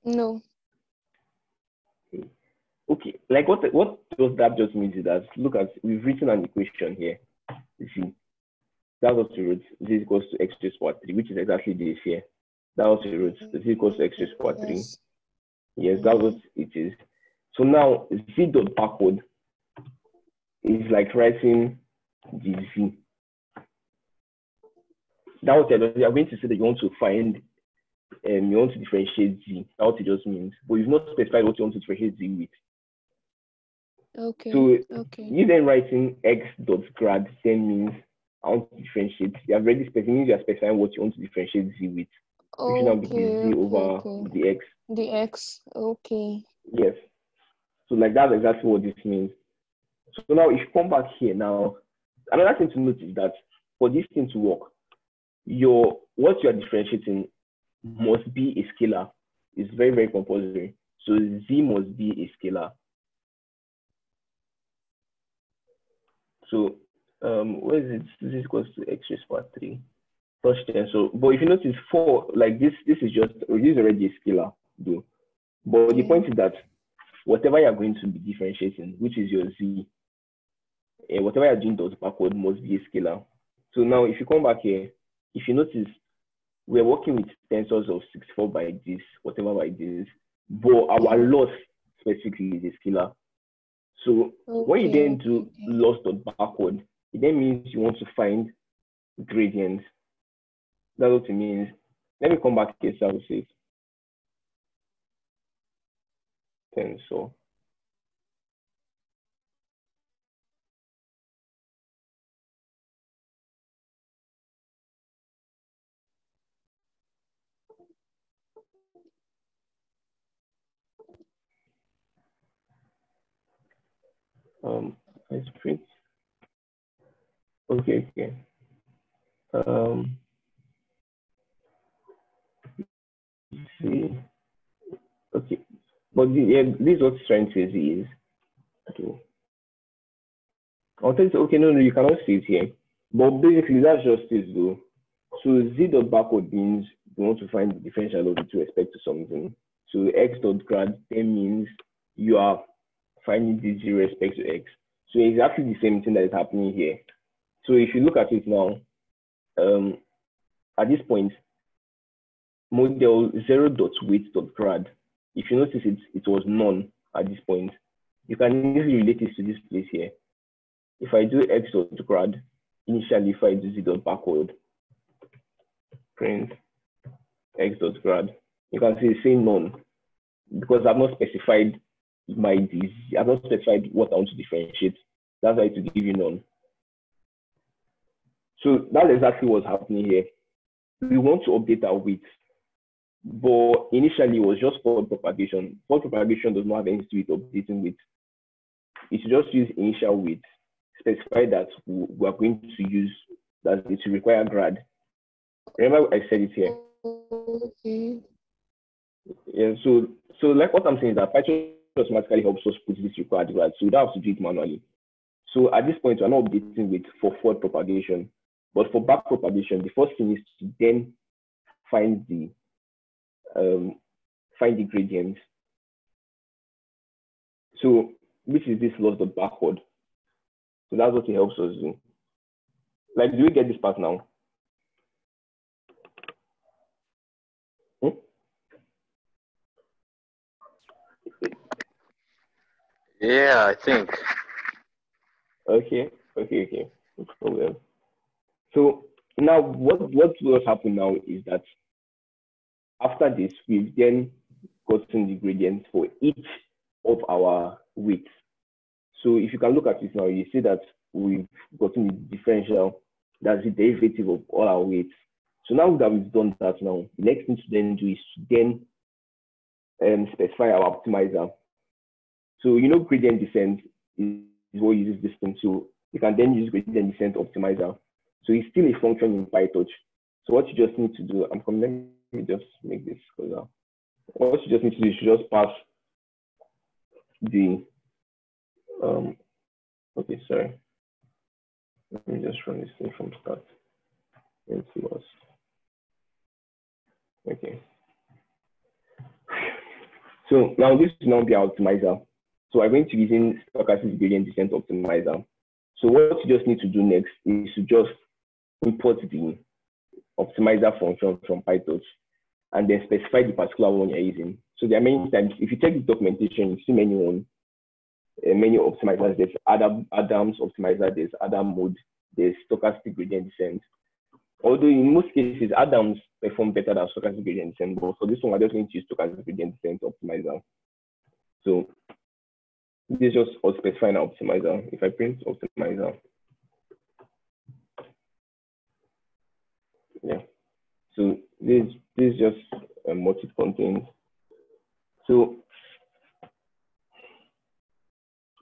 No. Okay, like what what does that just means is that look at we've written an equation here. You see, that's was the root Z equals to x raised power three, which is exactly this here. That was the root Z equals to x raised power three. Yes. Yes, that's what it is. So now z dot backward is like writing the z. That was you're going to say that you want to find um, you want to differentiate z. That's what it just means. But you've not specified what you want to differentiate z with. Okay. So okay. you then writing x dot grad then means I want to differentiate. You have already specified means you are specifying what you want to differentiate z with. Which now be Okay. z Okay. over Okay. the x. The X. Okay. Yes. So like that's exactly what this means. So now if you come back here now, another thing to note is that for this thing to work, your what you are differentiating must be a scalar. It's very, very compulsory. So Z must be a scalar. So um where is it? This is equals to x raised power three. Plus 10. So but if you notice four, like this, this is just this is already a scalar, though. But the point is that whatever you're going to be differentiating, which is your z, uh, whatever you're doing does backward must be a scalar. So now if you come back here, if you notice, we're working with tensors of 64 by this, whatever by this, but our loss specifically is a scalar. So when you then do loss dot backward, it then means you want to find gradients. That's what it means. Let me come back here so I will say tensor. Um, let's print. Okay, okay. Um, see. Okay, but the, yeah, this is what strength is. is. Okay. You, okay, no, no, you cannot see it here. But basically, that's just this though. So z dot backward means you want to find the differential of it with respect to something. So x dot grad then means you are finding the with respect to x. So exactly the same thing that is happening here. So if you look at it now, um, at this point, model zero dot weight dot grad if you notice it, it was none at this point. You can easily relate this to this place here. If I do x dot grad, initially if I do z dot backward, print x dot grad, you can see it's saying none because I've not specified my d. I've not specified what I want to differentiate. That's why to give you none. So that's exactly what's happening here. We want to update our weights but initially, it was just forward propagation. Forward propagation does not have anything to do with updating weight. It should just use initial weight, specify that we are going to use that it will require grad. Remember, I said it here. Okay. Yeah, so so like what I'm saying is that Python automatically helps us put this required grad, so we don't have to do it manually. So at this point, we're not updating weight for forward propagation, but for back propagation, the first thing is to then find the um, find the gradient. So which is this loss dot backward. So that's what it helps us do. Like, do we get this part now? Hmm? Yeah, I think. Okay, okay, okay. No problem. So now what what will happen now is that after this, we've then gotten the gradients for each of our weights. So if you can look at it now, you see that we've gotten the differential, that's the derivative of all our weights. So now that we've done that now, the next thing to then do is to then um, specify our optimizer. So you know gradient descent is, is what uses this thing. So you can then use gradient descent optimizer. So it's still a function in PyTorch. So what you just need to do, I'm coming let me just make this closer. What you just need to do is just pass the, um, okay, sorry. Let me just run this thing from start and see what's, okay. So now this is now the optimizer. So I'm going to be using stochastic gradient descent optimizer. So what you just need to do next is to just import the optimizer function from PyTorch and then specify the particular one you're using. So there are many times, if you check the documentation, you see many one, uh, many optimizers. There's Adam, Adams optimizer, there's Adam mode, there's stochastic gradient descent. Although in most cases, Adams perform better than stochastic gradient descent, but for this one, we're just going to use stochastic gradient descent optimizer. So this is just us specifying an optimizer. If I print optimizer, yeah. So this this is just um, what it contains. So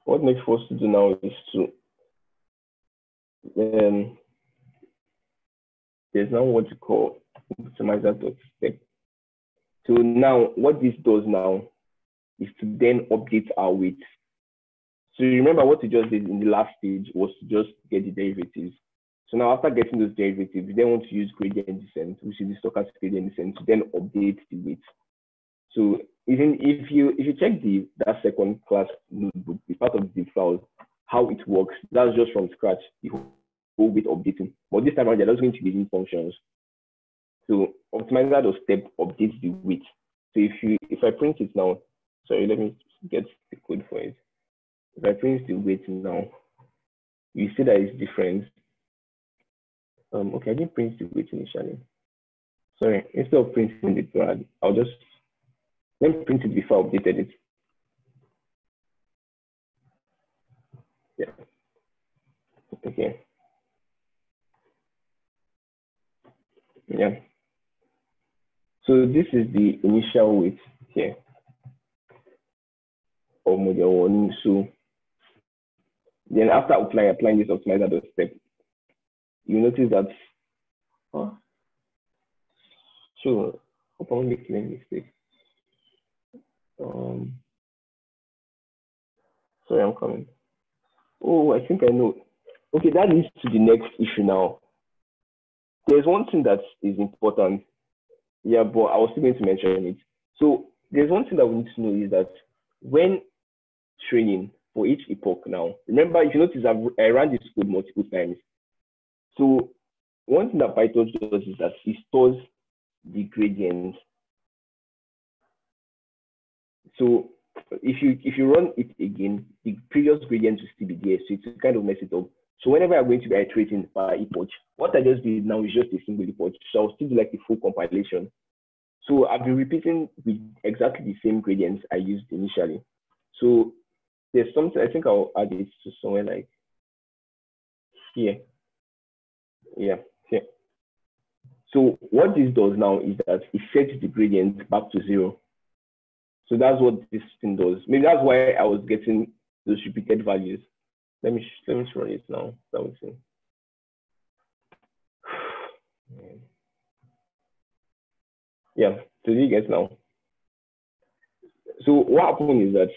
what next for us to do now is to um, there's now what you call optimizer.step. So now what this does now is to then update our weights. So you remember what we just did in the last stage was to just get the derivatives. So now after getting those derivatives, we then want to use gradient descent, which is the stochastic gradient descent, to then update the weights. So even if you if you check the that second class notebook, the part of the files, how it works, that's just from scratch, the whole weight updating. But this time around, they're just going to be using functions. So optimizer does step updates the weight. So if you if I print it now, sorry, let me get the code for it. If I print the weight now, you see that it's different. Um, okay, I didn't print the weight initially. Sorry, instead of printing the grad, I'll just let me print it before I updated it. Yeah. Okay. Yeah. So this is the initial weight here of model one. So then after applying applying this optimizer step, you notice that oh, sure, hope I'm making any mistake. Um, sorry, I'm coming. Oh, I think I know. Okay, that leads to the next issue now. There's one thing that is important. Yeah, but I was still going to mention it. So there's one thing that we need to know is that when training for each epoch now, remember if you notice I've, I ran this code multiple times. So one thing that Python does is that it stores the gradient so if you if you run it again, the previous gradient will still be there. So it's kind of mess it up. So whenever I'm going to be iterating per epoch, what I just did now is just a single epoch. So I'll still do like the full compilation. So I've been repeating with exactly the same gradients I used initially. So there's something, I think I'll add it to somewhere like here. Yeah, yeah. So what this does now is that it sets the gradient back to zero. So that's what this thing does. Maybe that's why I was getting those repeated values. Let me let me run it now. That was it. Yeah, so you get now. So what happened is that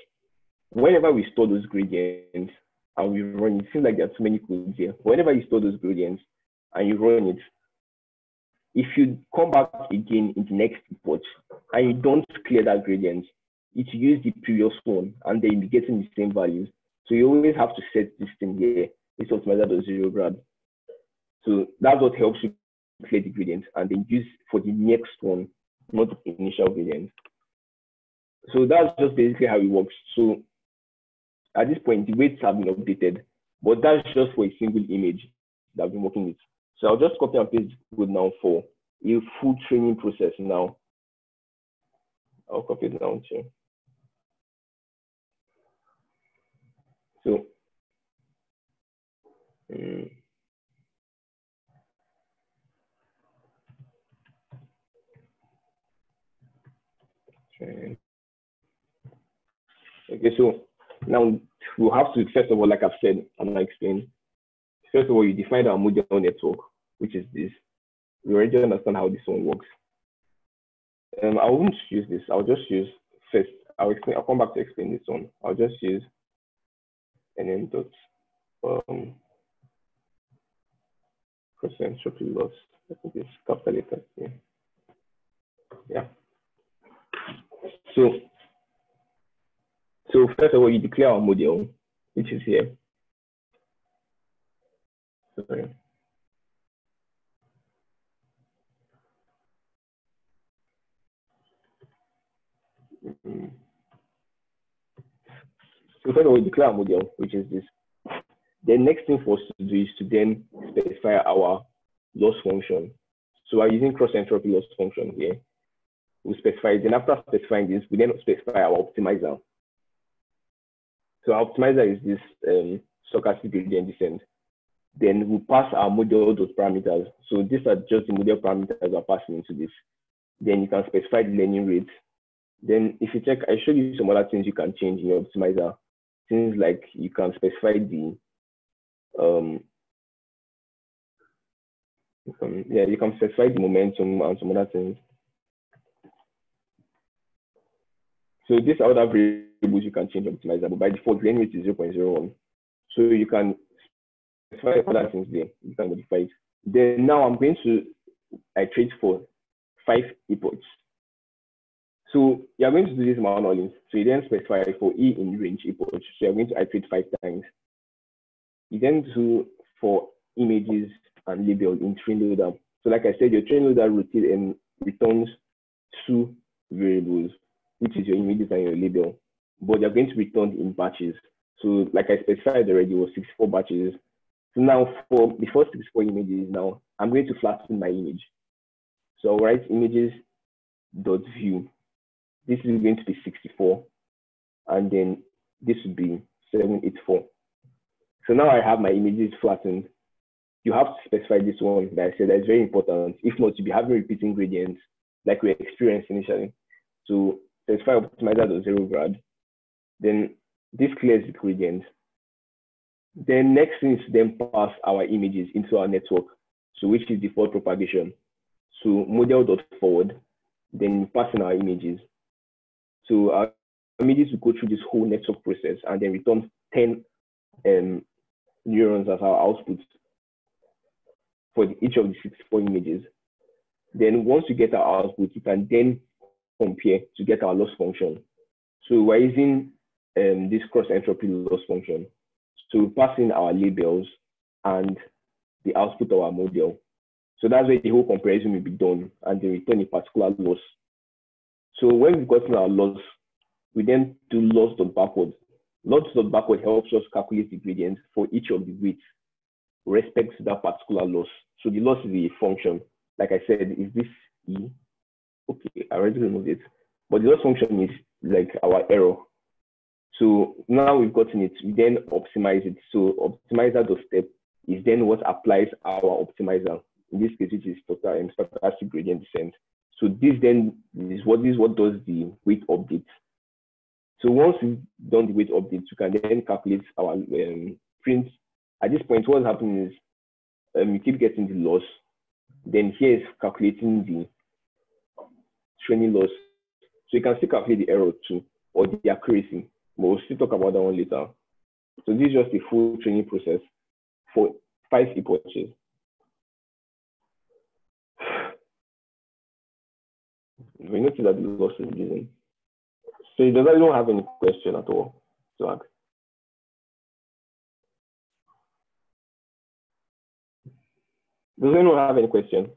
whenever we store those gradients and we run it, seems like there are too many codes here. Whenever you store those gradients and you run it, if you come back again in the next epoch and you don't clear that gradient, it use the previous one and then be getting the same values. So you always have to set this thing here. It's optimized to zero grad. So that's what helps you clear the gradient and then use for the next one, not the initial gradient. So that's just basically how it works. So at this point, the weights have been updated, but that's just for a single image that I've been working with. So I'll just copy and paste code now for a full training process now. I'll copy it down too. So, um, okay, so now we have to, first of all, like I've said and I explained, first of all, you define our model network, which is this. We already understand how this one works. Um, I won't use this. I'll just use first. I'll explain. I'll come back to explain this one. I'll just use then dot um, percent entropy loss. I think it's capital letter here. Yeah. So, so first of all, you declare our model, which is here. -hmm. So first of all, declare a model, which is this. The next thing for us to do is to then specify our loss function. So we're using cross entropy loss function here. We specify. Then after specifying this, we then specify our optimizer. So our optimizer is this um, stochastic gradient descent. Then we pass our model those parameters. So these are just the model parameters we're passing into this. Then you can specify the learning rate. Then if you check, I showed you some other things you can change in your optimizer things like you can specify the um yeah you can specify the momentum and some other things. So these are other variables you can change optimizer, but by default learning rate is 0.01. So you can specify other things there. You can modify. Then now I'm going to iterate for five epochs. So you're going to do this manually. So you then specify for E in range epoch. So you're going to iterate five times. You then do for images and label in train loader. So like I said, your train loader rotate and returns two variables, which is your images and your label. But they're going to return in batches. So like I specified already, was 64 batches. So now for the first 64 images now, I'm going to flatten my image. So I'll write images dot view. This is going to be 64. And then this would be 784. So now I have my images flattened. You have to specify this one that I said that is very important. If not, you'll be having repeating gradients like we experienced initially. So specify optimizer dot zero grad. Then this clears the gradient. Then next thing is then pass our images into our network. So which is default propagation. So model dot forward, then pass in our images. So our images will go through this whole network process and then return 10 um, neurons as our output for the, each of the 64 images. Then once you get our output, you can then compare to get our loss function. So we're using um, this cross entropy loss function. So we pass in our labels and the output of our model. So that's where the whole comparison will be done and then return a particular loss. So when we've gotten our loss, we then do loss dot backward. Loss dot backward helps us calculate the gradient for each of the weights respect to that particular loss. So the loss is a function. Like I said, is this E? Okay, I already removed it. But the loss function is like our error. So now we've gotten it, we then optimize it. So optimizer dot step is then what applies our optimizer. In this case, it is total um, stochastic gradient descent. So this then is what is what does the weight update. So once we've done the weight update, you can then calculate our um, print. At this point, what's happening is um, you keep getting the loss. Then here is calculating the training loss. So you can still calculate the error too, or the accuracy. But we'll still talk about that one later. So this is just a full training process for five epochs. We notice that the loss is reducing. So does anyone have any question at all to ask? Does anyone have any question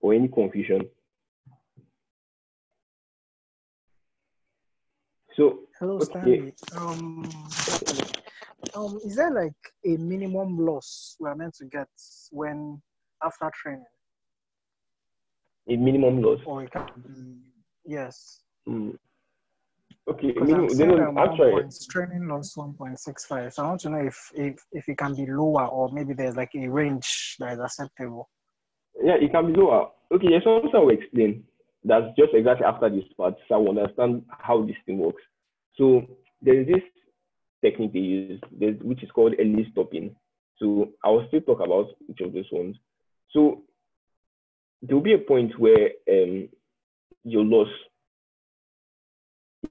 or any confusion? So Hello, okay. Stanley. Um, um, is there like a minimum loss we're meant to get when after training, a minimum loss. or it can be yes? Hmm. Okay, minimum, I'm they seeing don't um, one actually. training loss one point six five. So I want to know if if if it can be lower or maybe there's like a range that is acceptable. Yeah, it can be lower. Okay, there's something I will explain. That's just exactly after this part, so I will understand how this thing works. So there is this technique they use, which is called early stopping. So I will still talk about each of those ones. So there will be a point where um, your loss,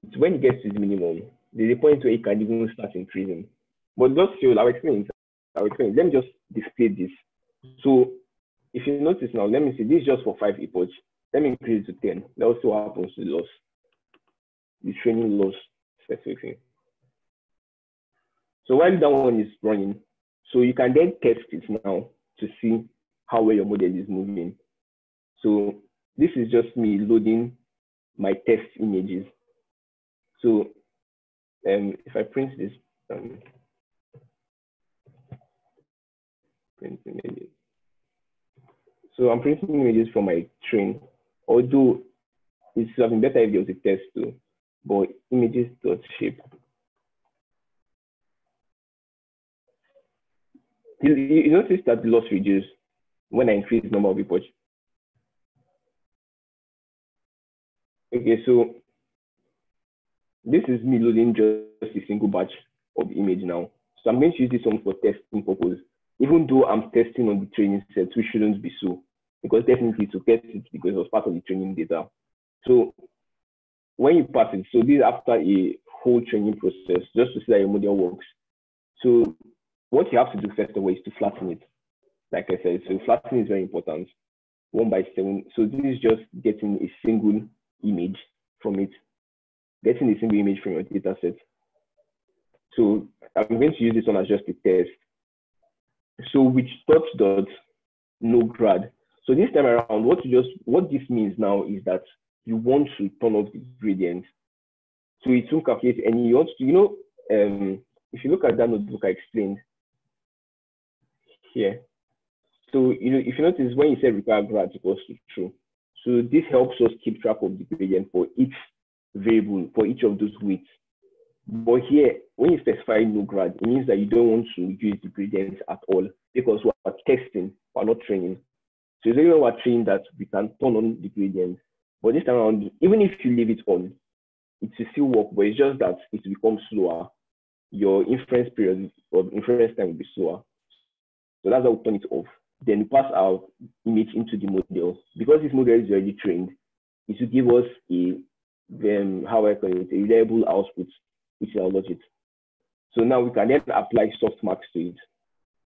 it's when it gets to the minimum, there's a point where it can even start increasing. But just so I'll explain. I'll explain. Let me just display this. So if you notice now, let me see, this is just for five epochs. Let me increase to 10. That also happens to the loss. The training loss specifically. So while that one is running, so you can then test it now to see how well your model is moving. So this is just me loading my test images. So um, if I print this, um, print images. So I'm printing images from my train, although it would better if there was a test too, but images dot shape. You, you notice that the loss reduced when I increase the number of epochs. Okay, so this is me loading just a single batch of image now. So I'm going to use this one for testing purpose. Even though I'm testing on the training set, which shouldn't be so, because definitely to get it because it was part of the training data. So when you pass it, so this is after a whole training process, just to see that your model works. So what you have to do first of all is to flatten it. Like I said, so flattening is very important. One by seven. So this is just getting a single image from it, getting a single image from your data set. So I'm going to use this one as just a test. So which dot dot no grad. So this time around, what you just what this means now is that you want to turn off the gradient. So it won't calculate any you want to, you know, um, if you look at that notebook I explained here. So you know, if you notice when you say require grad equals to true. So this helps us keep track of the gradient for each variable, for each of those weights. But here, when you specify no grad, it means that you don't want to use the gradient at all because we're testing, we're not training. So it's only when we're that we can turn on the gradient. But this time around, even if you leave it on, it will still work, but it's just that it becomes slower. Your inference period or inference time will be slower. So that's how we turn it off. Then we pass our image into the model. Because this model is already trained, it will give us a um, how I call it, a reliable output, which is our logit. So now we can then apply softmax to it.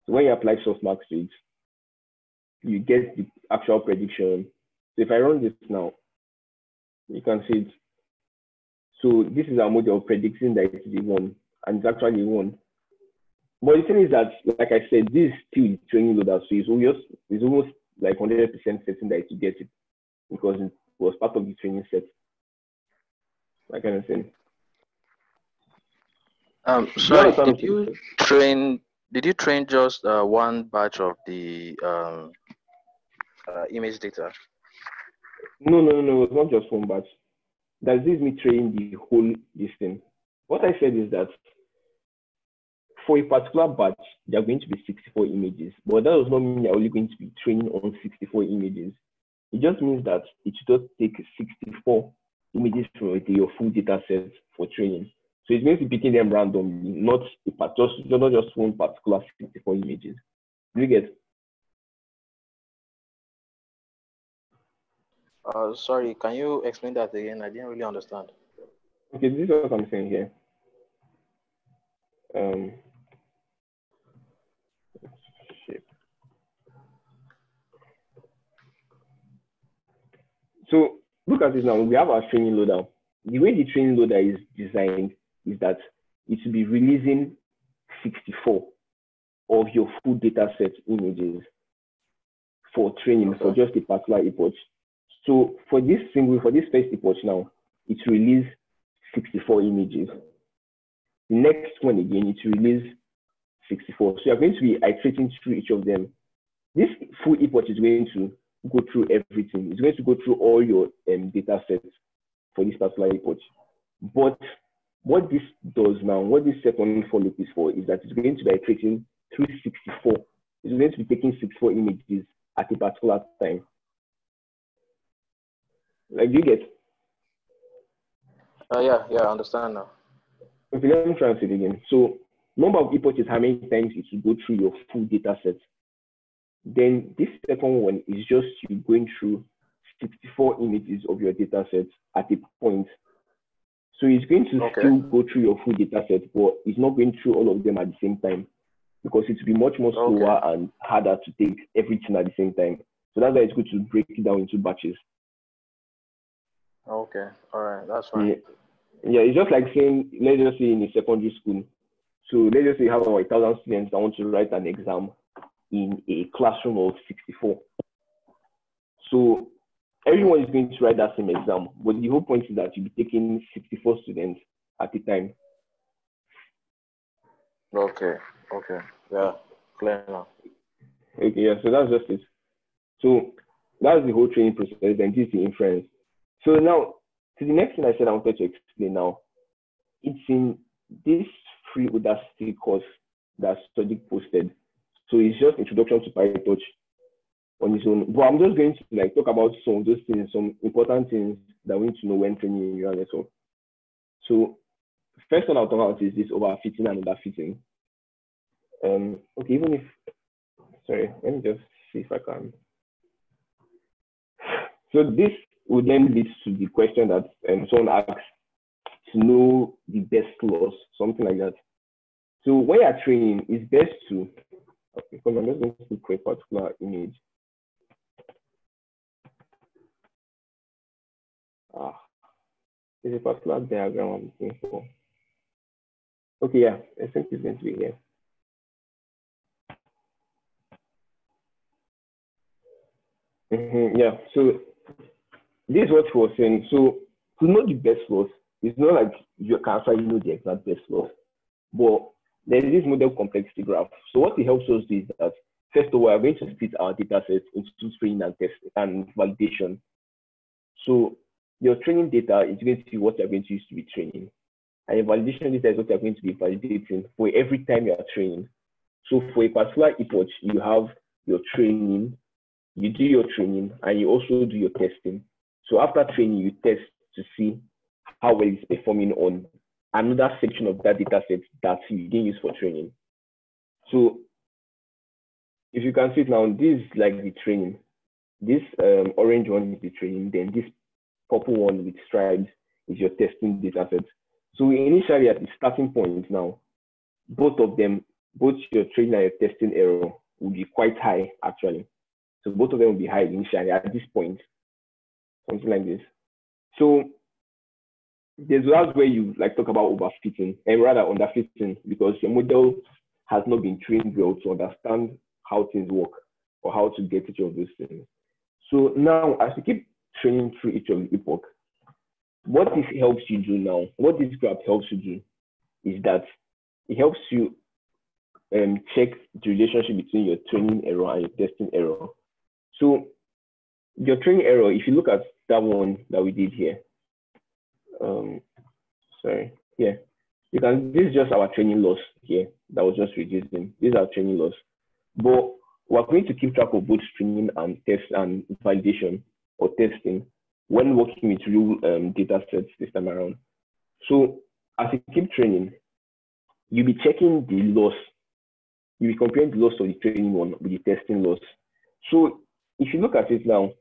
So when you apply softmax to it, you get the actual prediction. So if I run this now, you can see it. So this is our model predicting that it's the one, and it's actually one. But the thing is that, like I said, this is still the training loader, so it's almost, it's almost like 100% certain that to get it because it was part of the training set. That kind of thing. Um, sorry, did you train? Did you train just uh, one batch of the um, uh, image data? No, no, no, it's not just one batch. Does this me train the whole this thing? What I said is that for a particular batch, there are going to be 64 images, but that does not mean you're only going to be training on 64 images. It just means that it should just take 64 images from your full data set for training. So it's going to be picking them randomly, not just not just one particular 64 images. Do you get? Uh, sorry, can you explain that again? I didn't really understand. Okay, this is what I'm saying here. Um, So look at this now. We have our training loader. The way the training loader is designed is that it should be releasing 64 of your full data set images for training for just a particular epoch. So for this single, for this first epoch now, it release 64 images. The next one again, it release 64. So you're going to be iterating through each of them. This full epoch is going to go through everything. It's going to go through all your um, data sets for this particular epoch. But what this does now, what this second for loop is for, is that it's going to be iterating through 64. It's going to be taking 64 images at a particular time. Like, you get? Uh, yeah, yeah, I understand now. Okay, let me translate again. So, number of epochs is how many times it will go through your full data set. Then this second one is just you going through 64 images of your data set at a point. So it's going to okay. still go through your full data set, but it's not going through all of them at the same time because it will be much more slower okay. and harder to take everything at the same time. So that's why it's good to break it down into batches. Okay, all right, that's fine. Yeah. yeah, it's just like saying, let's just say in a secondary school. So let's just say you have about a thousand students that want to write an exam in a classroom of 64. So everyone is going to write that same exam, but the whole point is that you'll be taking 64 students at a time. Okay, okay, yeah, clear now. Okay, yeah, so that's just it. So that's the whole training process, and this is the inference. So now, to the next thing I said I wanted to explain now, it's in this free Udacity course that Sadiq posted. So it's just introduction to PyTorch on its own. But I'm just going to like talk about some of those things, some important things that we need to know when training in neural network. So first one I'll talk about is this overfitting and underfitting. Um, okay, even if, sorry, let me just see if I can. So this would then lead to the question that um, someone asks to know the best loss, something like that. So when you're training, it's best to, because I'm just going to create a particular image. Ah, there's a particular diagram I'm looking for. Okay, yeah, I think it's going to be here. Mm-hmm, yeah, so this is what he was saying. So to know the best loss, it's not like you can actually know the exact best loss, but there is this model complexity graph. So what it helps us do is that first of all, we're going to split our data sets into training and test and validation. So your training data is going to be what you're going to use to be training. And your validation data is what you're going to be validating for every time you are training. So for a particular epoch, you have your training, you do your training, and you also do your testing. So after training, you test to see how well it's performing on another section of that data set that you didn't use for training. So if you can see it now, this is like the training. This um, orange one is the training, then this purple one with stripes is your testing data set. So initially at the starting point now, both of them, both your training and your testing error will be quite high actually. So both of them will be high initially at this point something like this. So there's that's where you like talk about overfitting and rather underfitting because your model has not been trained well to understand how things work or how to get each of those things. So now as you keep training through each of the epoch, what this helps you do now, what this graph helps you do is that it helps you um, check the relationship between your training error and your testing error. So your training error, if you look at that one that we did here, um, sorry, yeah, you can, this is just our training loss here that was just reducing. These are training loss. But we're going to keep track of both training and test and validation or testing when working with real um, data sets this time around. So as you keep training, you'll be checking the loss. You'll be comparing the loss of the training one with the testing loss. So if you look at it now,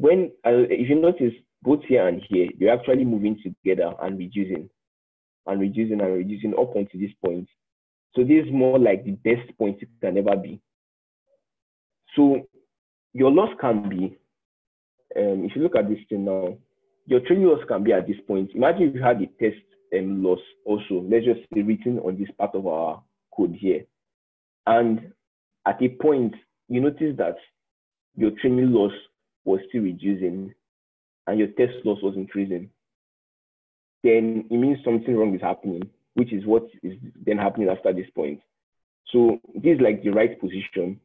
when uh, if you notice both here and here, you're actually moving together and reducing and reducing and reducing up until this point. So this is more like the best point it can ever be. So your loss can be, um, if you look at this thing now, your training loss can be at this point. Imagine if you had a test um, loss also, let's just say written on this part of our code here. And at a point, you notice that your training loss was still reducing and your test loss was increasing, then it means something wrong is happening, which is what is then happening after this point. So this is like the right position.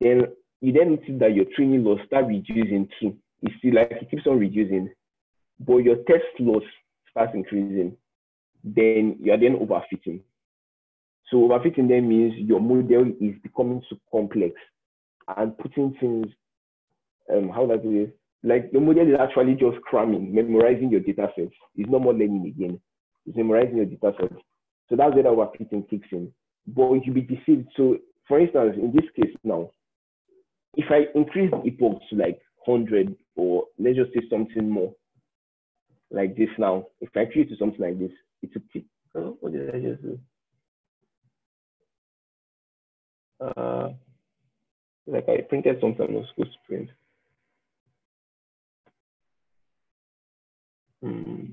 Then you then notice that your training loss start reducing too. You see, like it keeps on reducing, but your test loss starts increasing. Then you are then overfitting. So overfitting then means your model is becoming too complex and putting things um, how do I do this? Like the model is actually just cramming, memorizing your data sets. It's no more learning again. It's memorizing your data sets. So that's where overfitting kicks in. But you'll be deceived. So for instance, in this case now, if I increase the epoch to like 100 or let's just say something more like this now, if I increase to something like this, it's a tip. Oh, what did I just do? Uh, like I printed something supposed to print. Hmm.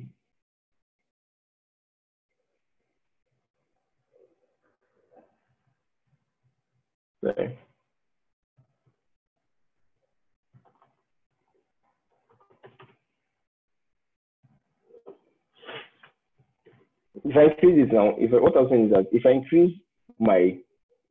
Sorry. If I increase it now, if I, what I'm saying is that if I increase my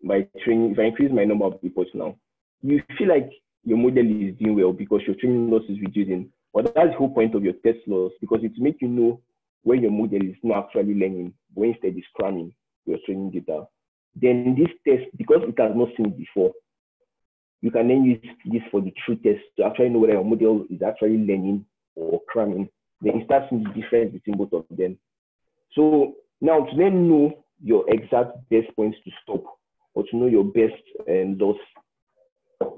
my training, if I increase my number of epochs now, you feel like your model is doing well because your training loss is reducing. But that's the whole point of your test loss because it makes you know when your model is not actually learning, but instead is cramming your training data. Then this test, because it has not seen before, you can then use this for the true test to actually know whether your model is actually learning or cramming. Then you start seeing the difference between both of them. So Now, to then know your exact best points to stop or to know your best um, loss,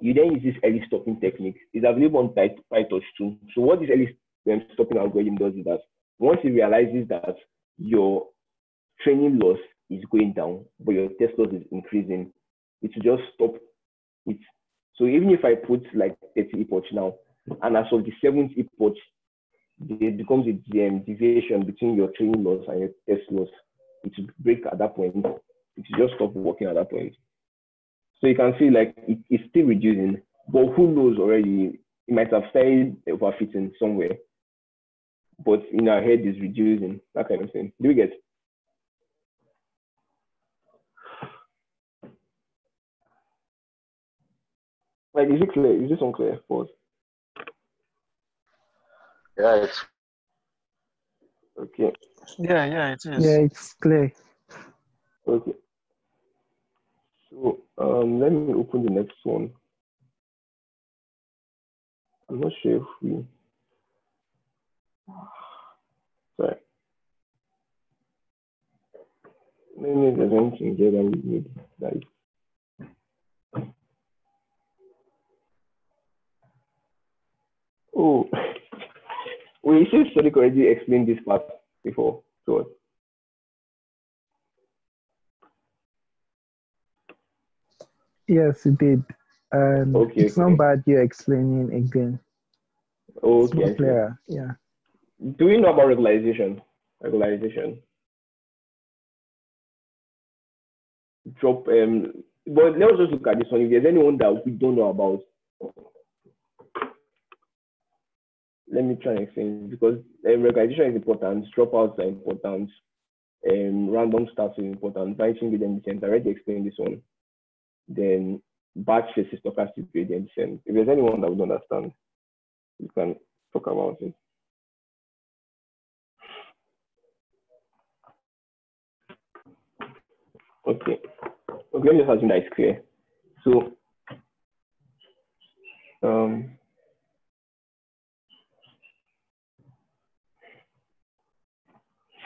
you then use this early stopping technique. It's available on Py- PyTorch too. So what this early um, stopping algorithm does is that once it realizes that your training loss is going down, but your test loss is increasing, it will just stop it. So even if I put like 30 epochs now, and as of the seventh epoch, there becomes a um, deviation between your training loss and your test loss. It will break at that point. It will just stop working at that point. So you can see like it, it's still reducing, but who knows already? It might have started overfitting somewhere, but in our head is reducing, that kind of thing. Do we get? Like, is it clear? Is this unclear? Pause. Yeah, it's Okay. Yeah, yeah, it is. Yeah, it's clear. Okay. Um, let me open the next one. I'm not sure if we. Sorry. Maybe there's anything there that we need. Is. Oh, we should already explained this part before to us. Yes, it did. And Okay, it's okay. not bad you're explaining again. It's Okay. I more see. Yeah. Do we know about regularization? Regularization. Drop um but let's just look at this one. If there's anyone that we don't know about, let me try and explain because um, regularization is important, dropouts are important, um, random stuff is important, branching gradient descent. I already explained this one. Then batch versus stochastic gradient descent. If there's anyone that would understand, you can talk about it. Okay. Okay, let me just assume that it's clear. So, um,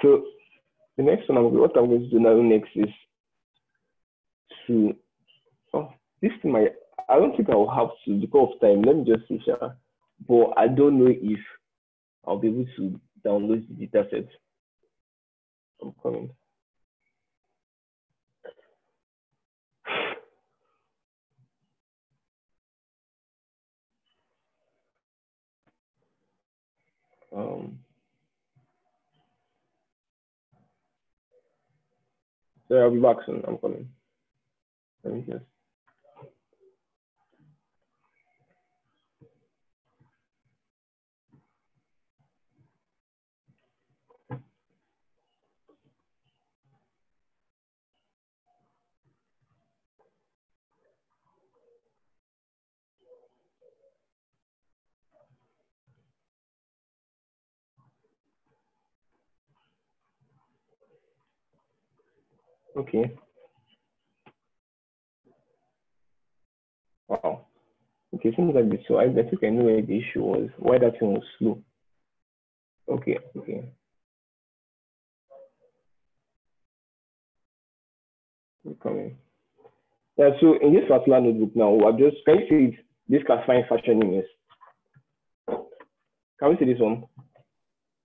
so the next one, I'm, what I'm going to do now next is to, oh, this thing might, I don't think I'll have to, because of time, let me just see, sure. but I don't know if I'll be able to download the data set. I'm coming. Um, so I'll be back soon. I'm coming. Let me just. Okay. Wow. Okay, seems like this. So I, I think I know where the issue was. Why that thing was slow. Okay. Okay. Coming. Yeah. So in this particular notebook now, I'm just can you see it? This classifying fashion images. Can we see this one?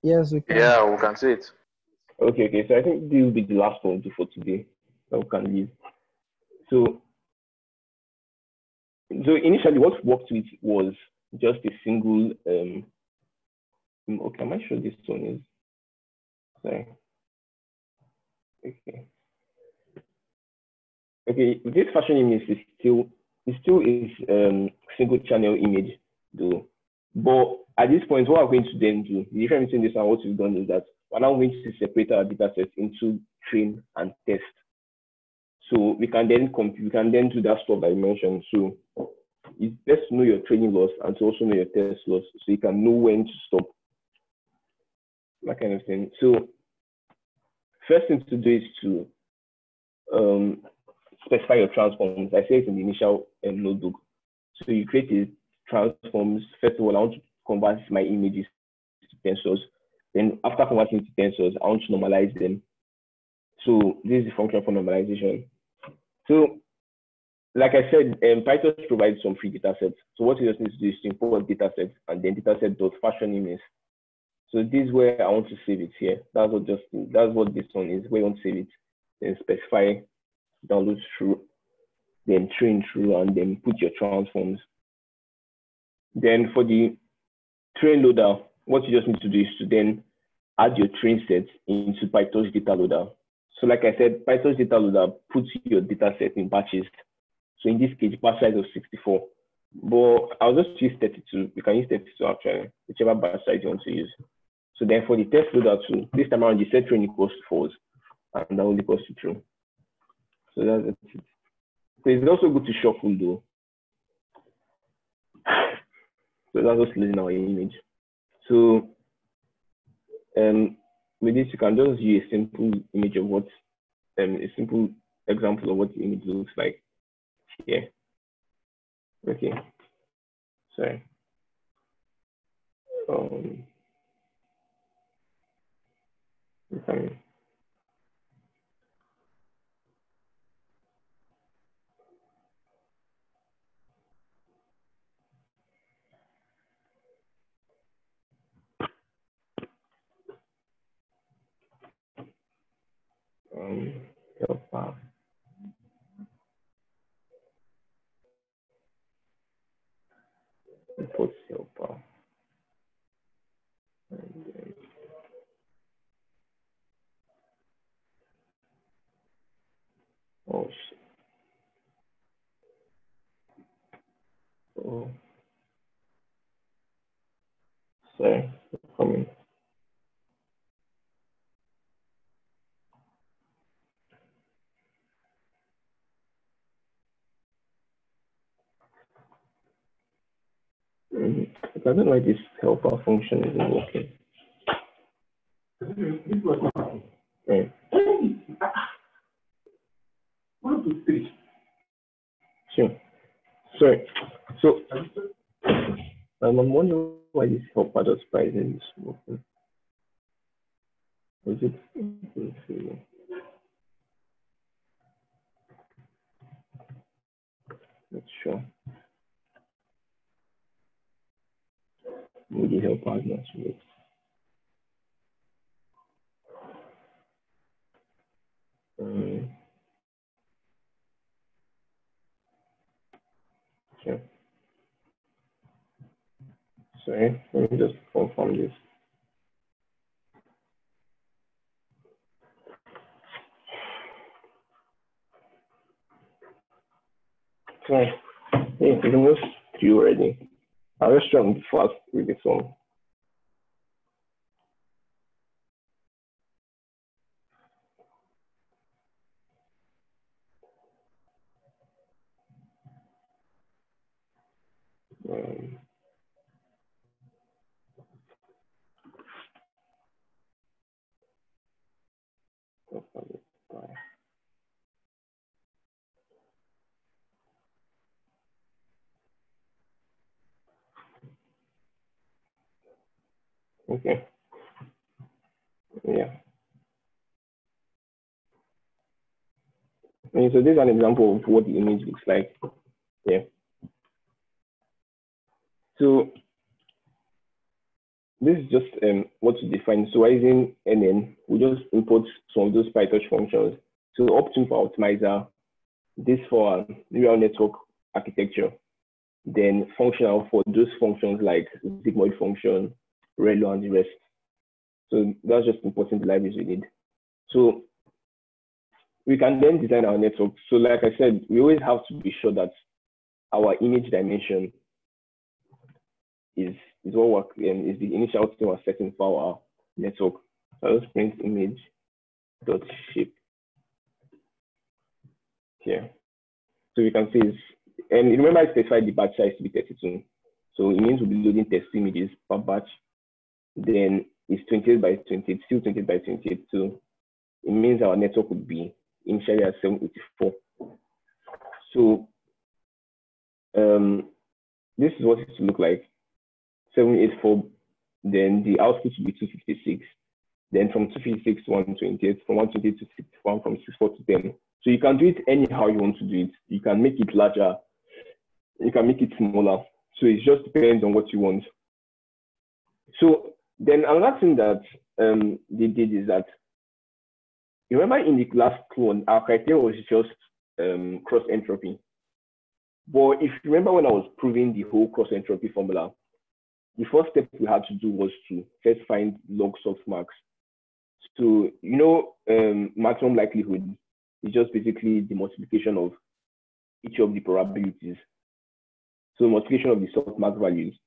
Yes, we can. yeah, we can see it. Okay, okay. So I think this will be the last one for today that we can leave. So, so initially what worked with was just a single, um, okay, am I sure this one is, sorry. Okay. Okay, this fashion image is still, it still is um, single channel image though. But at this point, what we're going to then do, the difference between this and what we've done is that we're now going to separate our data sets into train and test. So we can then we can then do that stuff you mentioned. So it's best to know your training loss and to also know your test loss so you can know when to stop. That kind of thing. So first thing to do is to um, specify your transforms. I say it in the initial um, notebook. So you create a transforms. First of all, I want to convert my images to tensors. Then after converting to tensors, I want to normalize them. So this is the function for normalization. So like I said, um, provides some free data sets. So what you just need to do is to import data sets and then data set dot Fashion-MNIST. So this is where I want to save it here. That's what just that's what this one is. Where you want to save it, then specify download through, then train through, and then put your transforms. Then for the train loader, what you just need to do is to then add your train sets into PyTorch data loader. So like I said, PyTorch data loader puts your data set in batches. So in this case, batch size of 64. But I'll just use 32. You can use 32 actually, whichever batch size you want to use. So then for the test loader too, this time around, you set train equals to false, and that only equals to true. So that's it. So it's also good to shuffle though. So that's just loading our image. So um, with this, you can just use a simple image of what, um, a simple example of what the image looks like here. Okay, sorry. Um, okay. um, helper. Import helper. And then oh shit. Oh. Sorry, coming. I don't why this helper function isn't working. Right. Sure. Sorry. So I'm wondering why this helper price isn't working. Is it? Not sure. Helper is not working. Um, okay. Sorry, let me just confirm this. So, yeah, it's almost due already. I'll just try and be fast with this one. Um, Okay. Yeah. And so this is an example of what the image looks like. Yeah. So this is just um, what to define. So using NN, we just import some of those PyTorch functions. So optim for optimizer, this for neural network architecture, then functional for those functions like sigmoid function, Relu, and the rest. So that's just importing the libraries we need. So we can then design our network. So like I said, we always have to be sure that our image dimension is is what work um, is the initial thing we're setting for our network. So just print image dot shape here. So we can see is and remember I specified the batch size to be 32. So it means we'll be loading test images per batch. Then it's 28 by 28, still 28 by 28. So it means our network would be initially at 784. So um, this is what it look like. 784, then the output will be 256. then from 256 to 128, from 128 to 61, from 64 to 10. So you can do it anyhow you want to do it. You can make it larger, you can make it smaller. So it just depends on what you want. So then another thing that um, they did is that, you remember in the last clone, our criteria was just um, cross entropy. But if you remember when I was proving the whole cross entropy formula, the first step we had to do was to first find log softmax. So, you know, um, maximum likelihood is just basically the multiplication of each of the probabilities. So multiplication of the softmax values.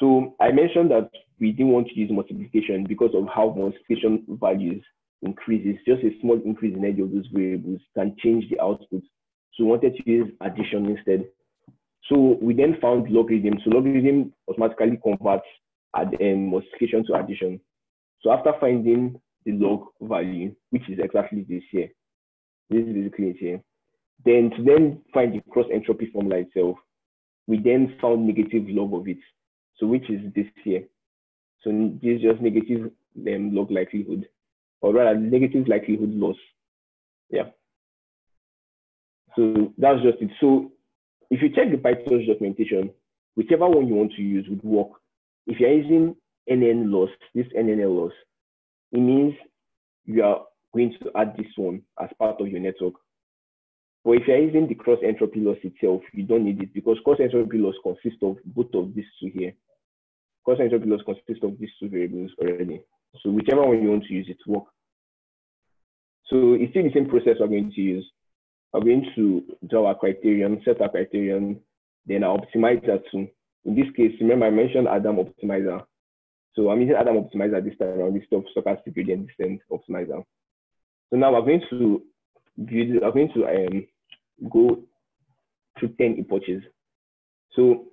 So I mentioned that we didn't want to use multiplication because of how multiplication values increases. Just a small increase in any of those variables can change the output. So we wanted to use addition instead. So we then found logarithm. So logarithm automatically converts add, um, multiplication to addition. So after finding the log value, which is exactly this here, this is basically it here. Then to then find the cross entropy formula itself, we then found negative log of it. So which is this here. So this is just negative um, log likelihood, or rather negative likelihood loss. Yeah. So that's just it. So if you check the Python's documentation, whichever one you want to use would work. If you're using NN loss, this NLL loss, it means you are going to add this one as part of your network. But if you're using the cross entropy loss itself, you don't need it because cross entropy loss consists of both of these two here. Cross entropy loss consists of these two variables already. So whichever one you want to use, it work. So it's still the same process we're going to use. We're going to draw our criterion, set our criterion, then our optimizer too. In this case, remember I mentioned Adam optimizer. So I'm using Adam optimizer this time around, this stuff stochastic gradient descent optimizer. So now we're going to build, we're going to um, go through 10 epochs. So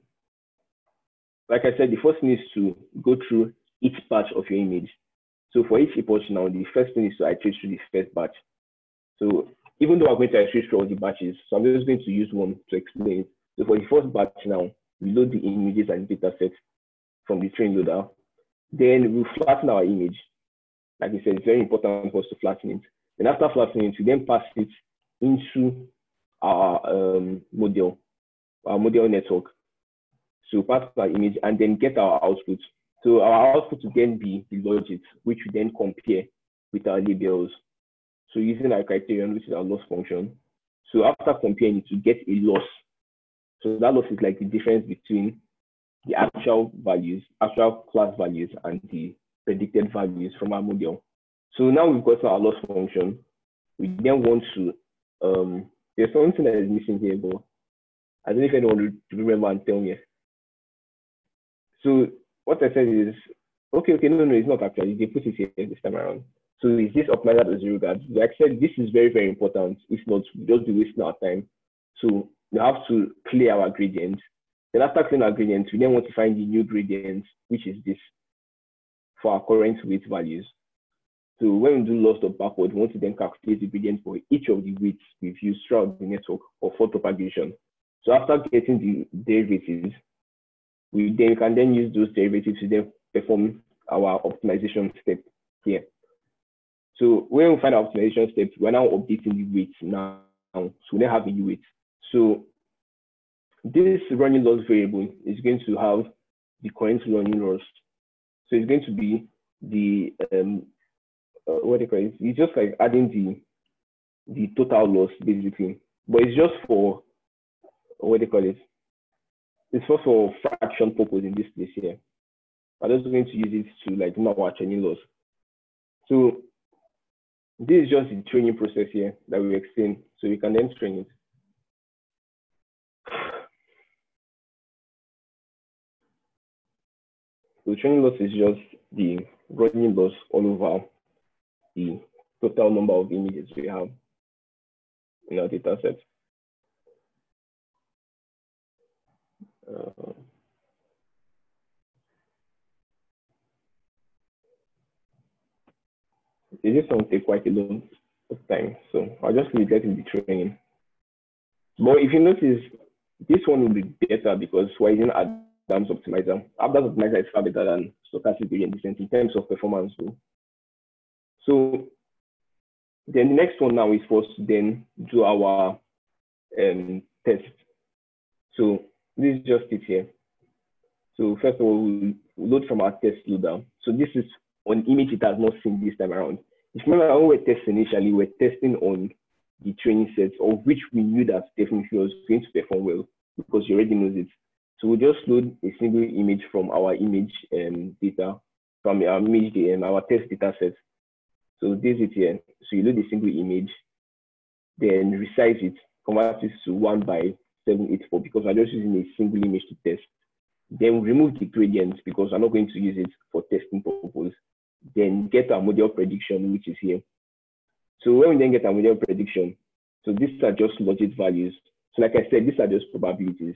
like I said, the first thing is to go through each batch of your image. So for each epoch now, the first thing is to iterate through the first batch. So even though I'm going to iterate through all the batches, so I'm just going to use one to explain. So for the first batch now, we load the images and data set from the train loader. Then we flatten our image. Like I said, it's very important for us to flatten it. And after flattening it, we then pass it into our um, model, our model network. So pass our image and then get our output. So our output will then be the logit, which we then compare with our labels. So using our criterion, which is our loss function. So after comparing it, to get a loss. So that loss is like the difference between the actual values, actual class values, and the predicted values from our model. So now we've got our loss function. We then want to, um, there's something that is missing here, but I don't know if anyone remember and tell me. So what I said is, okay, okay, no, no, it's not actually. They put it here this time around. So is this optimizer to zero_grad? Like I said, this is very, very important. If not, we just be wasting our time. So we have to clear our gradients. Then after clearing our gradients, we then want to find the new gradient, which is this for our current weight values. So when we do loss of backward, we want to then calculate the gradient for each of the weights we've used throughout the network or forward propagation. So after getting the derivatives, we then can then use those derivatives to then perform our optimization step here. So when we find our optimization steps, we're now updating the weights now. So we now have a new weight. So this running loss variable is going to have the current running loss. So it's going to be the um, uh, what do you call it? It's just like adding the the total loss basically, but it's just for what do you call it? It's for for fraction purpose in this place here. I'm just going to use it to like not watch any loss. So this is just the training process here that we explain. So we can then train it. So training loss is just the running loss all over the total number of images we have in our data set. Uh, it is going to take quite a long time, so I'll just leave that in the training. But if you notice, this one will be better because we're using Adam's optimizer. Adam's optimizer is far better than stochastic gradient descent in terms of performance. Though. So then the next one now is for us to then do our um, test. So this is just it here. So first of all, we'll load from our test loader. So this is on image it has not seen this time around. If you remember when we were testing initially, we we're testing on the training sets of which we knew that definitely was going to perform well because you already knows it. So we just load a single image from our image um, data, from our image um, our test data set. So this is here. So you load a single image, then resize it, convert it to one by 784 because we're just using a single image to test. Then remove the gradients because I'm not going to use it for testing purpose. Then get our model prediction, which is here. So when we then get our model prediction, so these are just logit values. So like I said, these are just probabilities.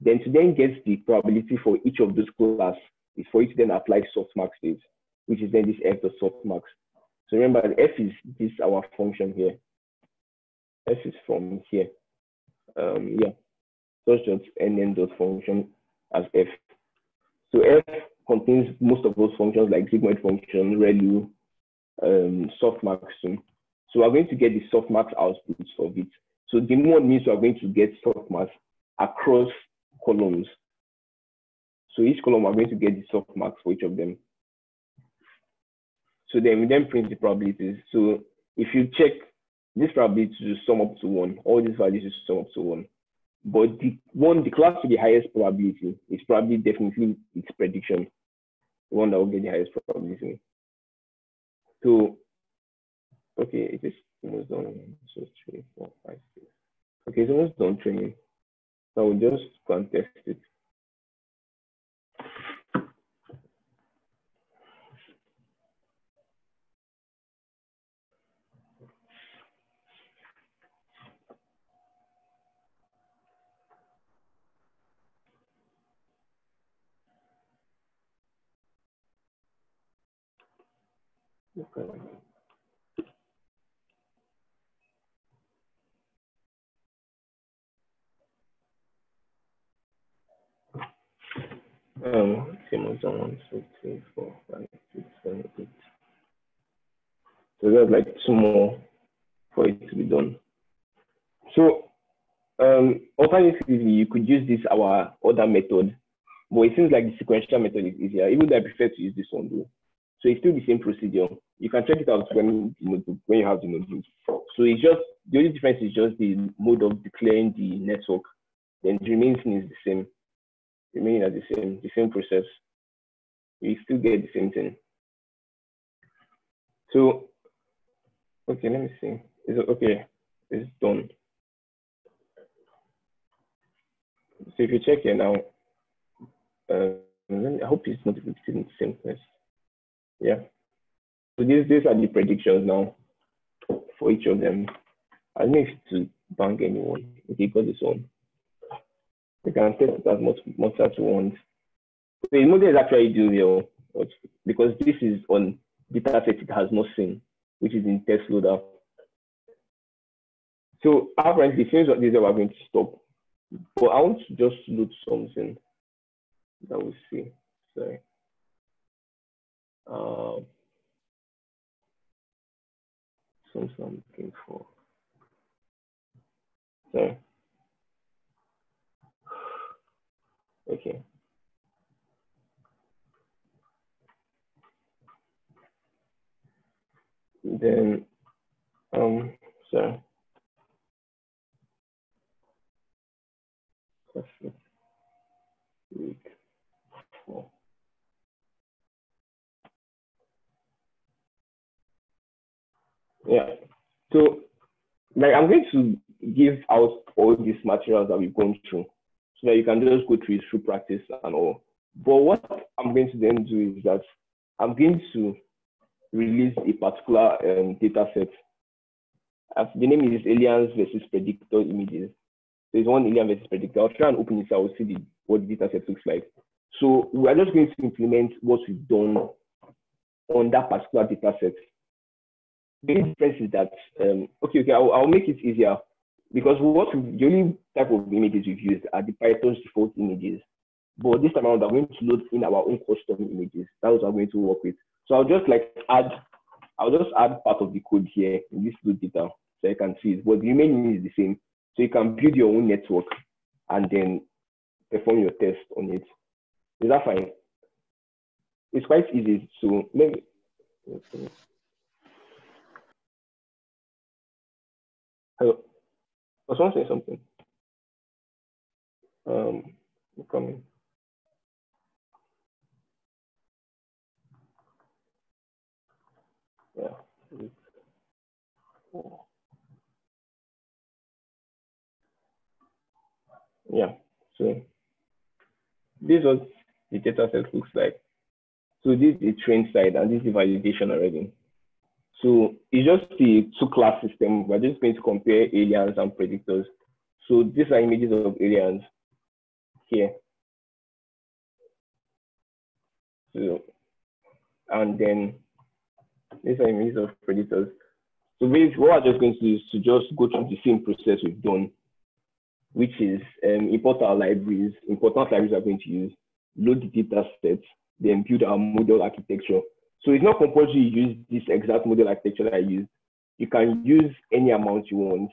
Then to then get the probability for each of those class is for you to then apply softmax state, which is then this f the softmax. So remember, f is this our function here. f is from here. Um, yeah, torch dot nn dot function as f. So f contains most of those functions like sigmoid function, ReLU, um, softmax. So we're going to get the softmax output of it. So the mode means we're going to get softmax across columns. So each column we're going to get the softmax for each of them. So then we then print the probabilities. So if you check this probability to sum up to one, all these values to sum up to one. But the one, the class with the highest probability is probably definitely its prediction, the one that will get the highest probability. So, okay, it is almost done. So three, four, five, six. Okay, it's almost done training. So we'll just go and test it. Okay. Um, Simon's on one, two, three, four, five, six, seven, eight. So there's like two more for it to be done. So um, alternatively, you could use this our other method, but it seems like the sequential method is easier, even though I prefer to use this one though. So it's still the same procedure. You can check it out when the notebook, when you have the notebook. So it's just the only difference is just the mode of declaring the network. Then the remaining thing is the same. Remaining at the same, the same process. You still get the same thing. So okay, let me see. Is it okay? It's done. So if you check here now, uh, I hope it's not repeating the same place. Yeah. So these these are the predictions now for each of them. I don't know if to bank anyone. Okay, got this one. You can test as much much as you want. The model is actually doing doable because this is on data set it has not seen, which is in test loader. So apparently since this is going to stop. But I want to just load something that we'll see. Sorry. Uh, something I'm looking for. Sorry. Okay. Then, um, sorry. Question. Week four. Yeah. So, like, I'm going to give out all these materials that we've gone through so that you can just go through it through practice and all. But what I'm going to then do is that I'm going to release a particular um, data set. As the name is Aliens versus Predator Images. There's one alien versus predator. I'll try and open it so I'll see the, what the data set looks like. So we're just going to implement what we've done on that particular data set. The difference is that, um, okay, okay, I'll, I'll make it easier because what the only type of images we've used are the Python's default images. But this time around, I'm going to load in our own custom images. That's what I'm going to work with. So I'll just like add I'll just add part of the code here in this load data so you can see it. But the remaining is the same. So you can build your own network and then perform your test on it. Is that fine? It's quite easy. So maybe. Hello. Was someone saying something? Um, coming. Yeah. Yeah. So this is what the data set looks like. So this is the train side and this is the validation already. So it's just the two class system. We're just going to compare aliens and predators. So these are images of aliens here. So, and then these are images of predators. So basically what we're just going to do is to just go through the same process we've done, which is um, import our libraries, important libraries we're going to use, load the data sets, then build our model architecture. So it's not compulsory you use this exact model architecture that I use. You can use any amount you want.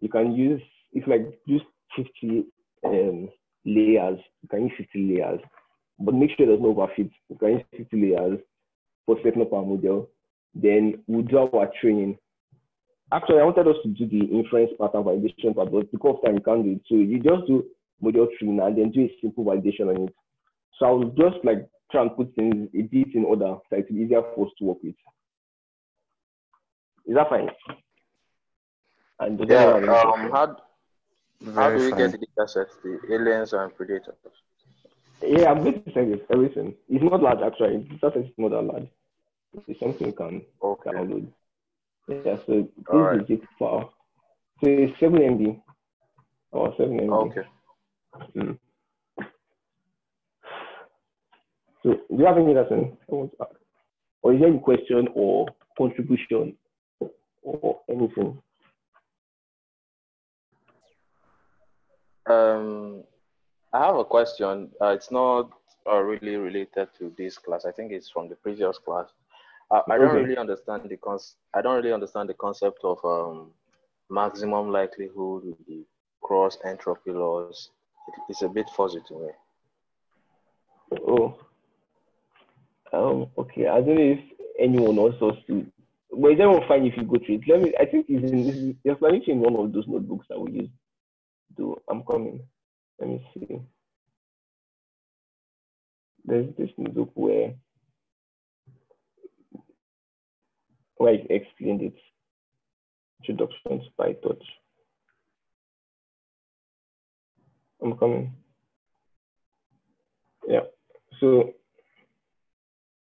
You can use, if like use 50 um, layers, you can use 50 layers, but make sure there's no overfit. You can use 50 layers for setting up our model. Then we'll do our training. Actually, I wanted us to do the inference pattern validation part, but because of time you can't do it. So you just do model training and then do a simple validation on it. So I'll just like try and put things a bit in order so it's easier for us to work with. Is that fine? And does Yeah. anyone Um. How how do we fine. get the data sets, the aliens and predators? Yeah, I'm going to send you everything. It's not large actually. The data set is not that large. It's something you can Okay. download. Yeah, so this All right. is zip file. So it's 7 MB or 7 MB. Okay. Mm. So do you have any lesson? Or is there any question or contribution or anything? Um, I have a question. Uh, it's not uh, really related to this class. I think it's from the previous class. Uh, I don't Okay. really understand the cons. I don't really understand the concept of um, maximum likelihood with the cross entropy loss. It, it's a bit fuzzy to me. Oh, um, okay. I don't know if anyone wants us to, but is everyone fine if you go through it? Let me. I think it's in this. is- There's planning in one of those notebooks that we use. Do I'm coming. Let me see. There's this notebook where where it explained it. Introduction to PyTorch. I'm coming. Yeah. So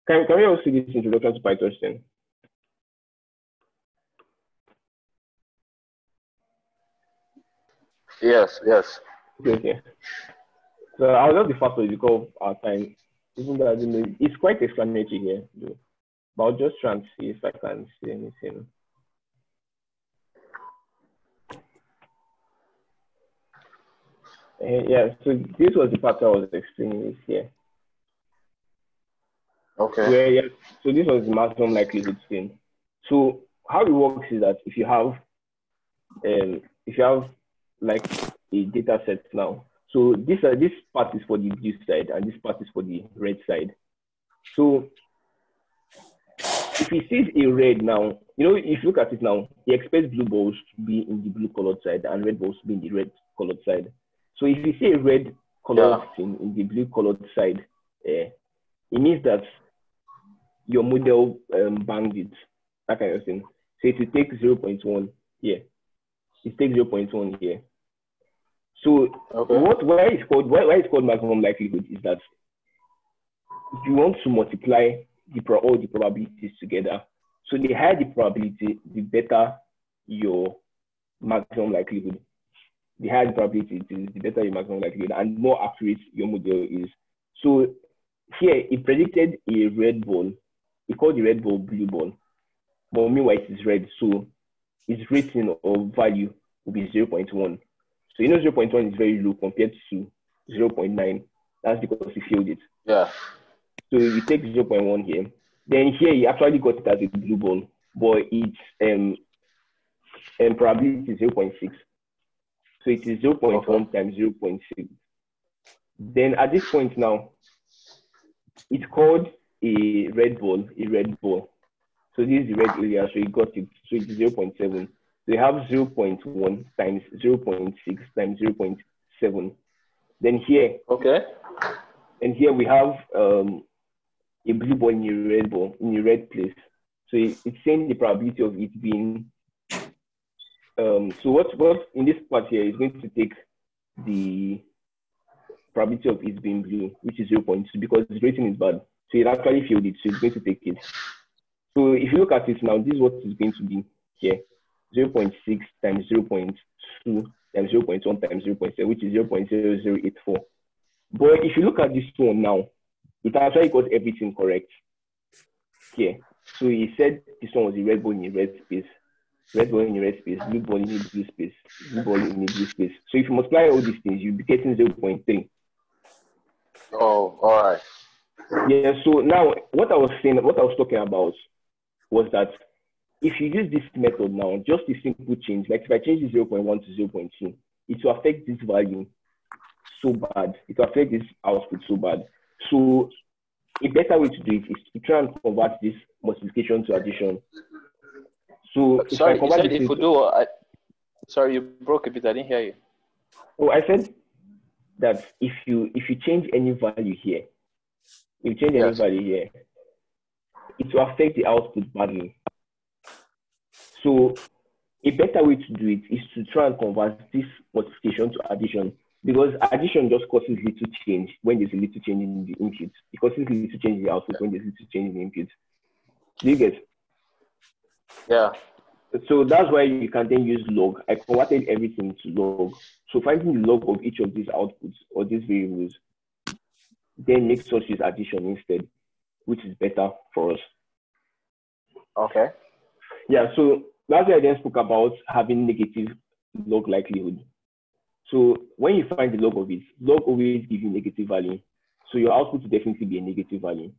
can can we also see this introduction to PyTorch then? Yes, yes. Okay, okay. So I'll just be fast because of our time. Even though I didn't know, it's quite explanatory here, though. But I'll just try and see if I can see anything. Uh, yeah, so this was the part I was explaining this here. Okay. Where, yeah, so this was the maximum likelihood thing. So how it works is that if you have, um, if you have like a data set now, so this uh, this part is for the blue side and this part is for the red side. So if he sees a red now, you know, if you look at it now, he expects blue balls to be in the blue colored side and red balls to be in the red colored side. So if you see a red colored Yeah. thing in the blue colored side, eh, it means that your model um, banged it, that kind of thing. So if you take 0.1 here, it takes 0.1 here. So Okay. what why it's called why, why it's called maximum likelihood is that you want to multiply the pro, all the probabilities together, so the higher the probability, the better your maximum likelihood. The higher the probability it is, the better your maximum likelihood, and more accurate your model is. So here it predicted a red ball. He called the red ball blue ball, but meanwhile it is red. So its rating or value will be 0.1. So you know 0.1 is very low compared to 0.9. That's because he failed it. Yeah. So you take 0.1 here, Then here he actually got it as a blue ball, but it's um, um probability is 0.6. So it is 0.1 times 0.6. Then at this point now, it's called a red ball, a red ball. So this is the red area, so he got it. So it is 0.7. So you have 0.1 times 0.6 times 0.7. Then here, Okay. and here we have um, a blue ball in a red ball in a red place. So it- it's saying the probability of it being. Um, so what what in this part here is going to take the probability of it being blue, which is 0.2 because the rating is bad. So it actually failed it, so it's going to take it. So if you look at it now, this is what it's going to be here. 0.6 times 0.2 times 0.1 times 0.7, which is 0.0084. But if you look at this one now, it actually got everything correct here. So he said this one was a red ball in a red space, red ball in a red space, blue ball in a blue space, blue ball in a blue space. So if you multiply all these things, you'll be getting 0.3. Oh, all right. Yeah, so now what I was saying, what I was talking about was that if you use this method now, just a simple change, like if I change the 0.1 to 0.2, it will affect this value so bad. It will affect this output so bad. So a better way to do it is to try and convert this multiplication to addition. So if Sorry, I you said this if we do. I, sorry, you broke a bit. I didn't hear you. Oh, I said that if you if you change any value here, if you change Yes. value here, it will affect the output badly. So a better way to do it is to try and convert this multiplication to addition because addition just causes little change when there's a little change in the input. It causes little change in the output when there's little change in the input. Do you get? Yeah. So that's why you can then use log. I converted everything to log. So finding the log of each of these outputs or these variables then make us use addition instead, which is better for us. Okay. Yeah, so last year I then spoke about having negative log likelihood. So when you find the log of it, log always give you negative value. So your output will definitely be a negative value.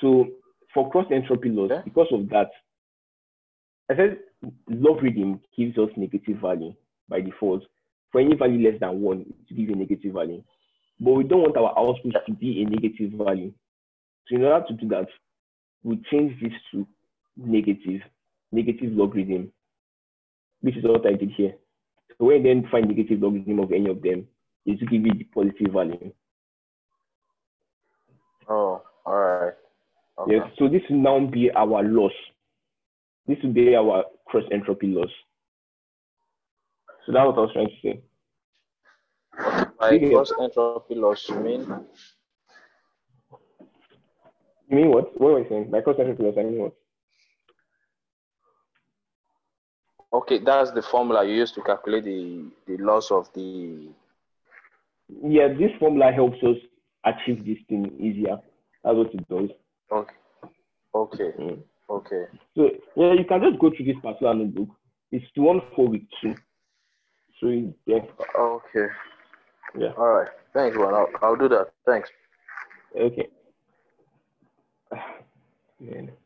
So for cross entropy loss, because of that, I said log logarithm gives us negative value by default. For any value less than one, it gives you a negative value. But we don't want our output to be a negative value. So in order to do that, we change this to negative, negative logarithm, which is what I did here. So when you then find negative logarithm of any of them, it will give you the positive value. Oh, all right. Okay. Yes, so this will now be our loss. This will be our cross entropy loss. So that's what I was trying to say. By entropy loss, you mean? You mean what? What was I saying? By cross entropy loss, I mean what? Okay, that's the formula you use to calculate the, the loss of the. Yeah, this formula helps us achieve this thing easier. That's what it does. Okay. Okay. Mm. Okay. So yeah, you can just go through this particular notebook. It's one for week two. So yeah, Okay. Yeah, All right. Thanks, man. I'll, I'll do that. Thanks. okay. Man.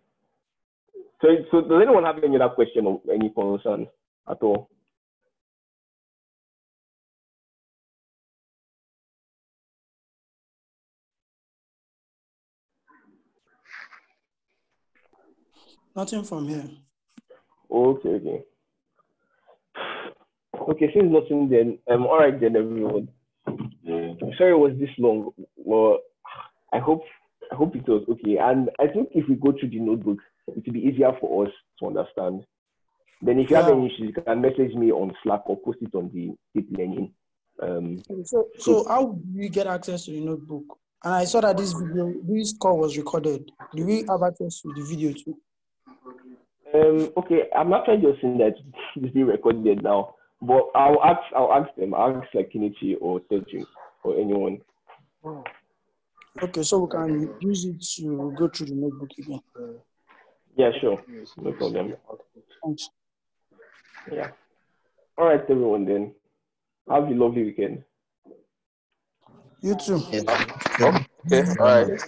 So, so does anyone have any other question or any concern at all? Nothing from here. Okay, okay. Okay, since nothing then, um, all right then, everyone. I'm sorry it was this long. Well, I hope I hope it was okay. And I think if we go through the notebook, it will be easier for us to understand. Then if you have any issues, you can message me on Slack or post it on the deep learning. Um, So, so how do we get access to the notebook? And I saw that this video, this call was recorded. Do we have access to the video too? um, okay, I'm actually just saying that it's being recorded now, but I'll ask I'll ask them. I'll ask like Kinichi or Teju or anyone. Okay, so we can use it to go through the notebook again. Yeah, sure, no problem. Thanks. Yeah. All right, everyone. Then have a lovely weekend. You too. Okay. All right.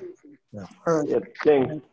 All right. Yeah, thanks.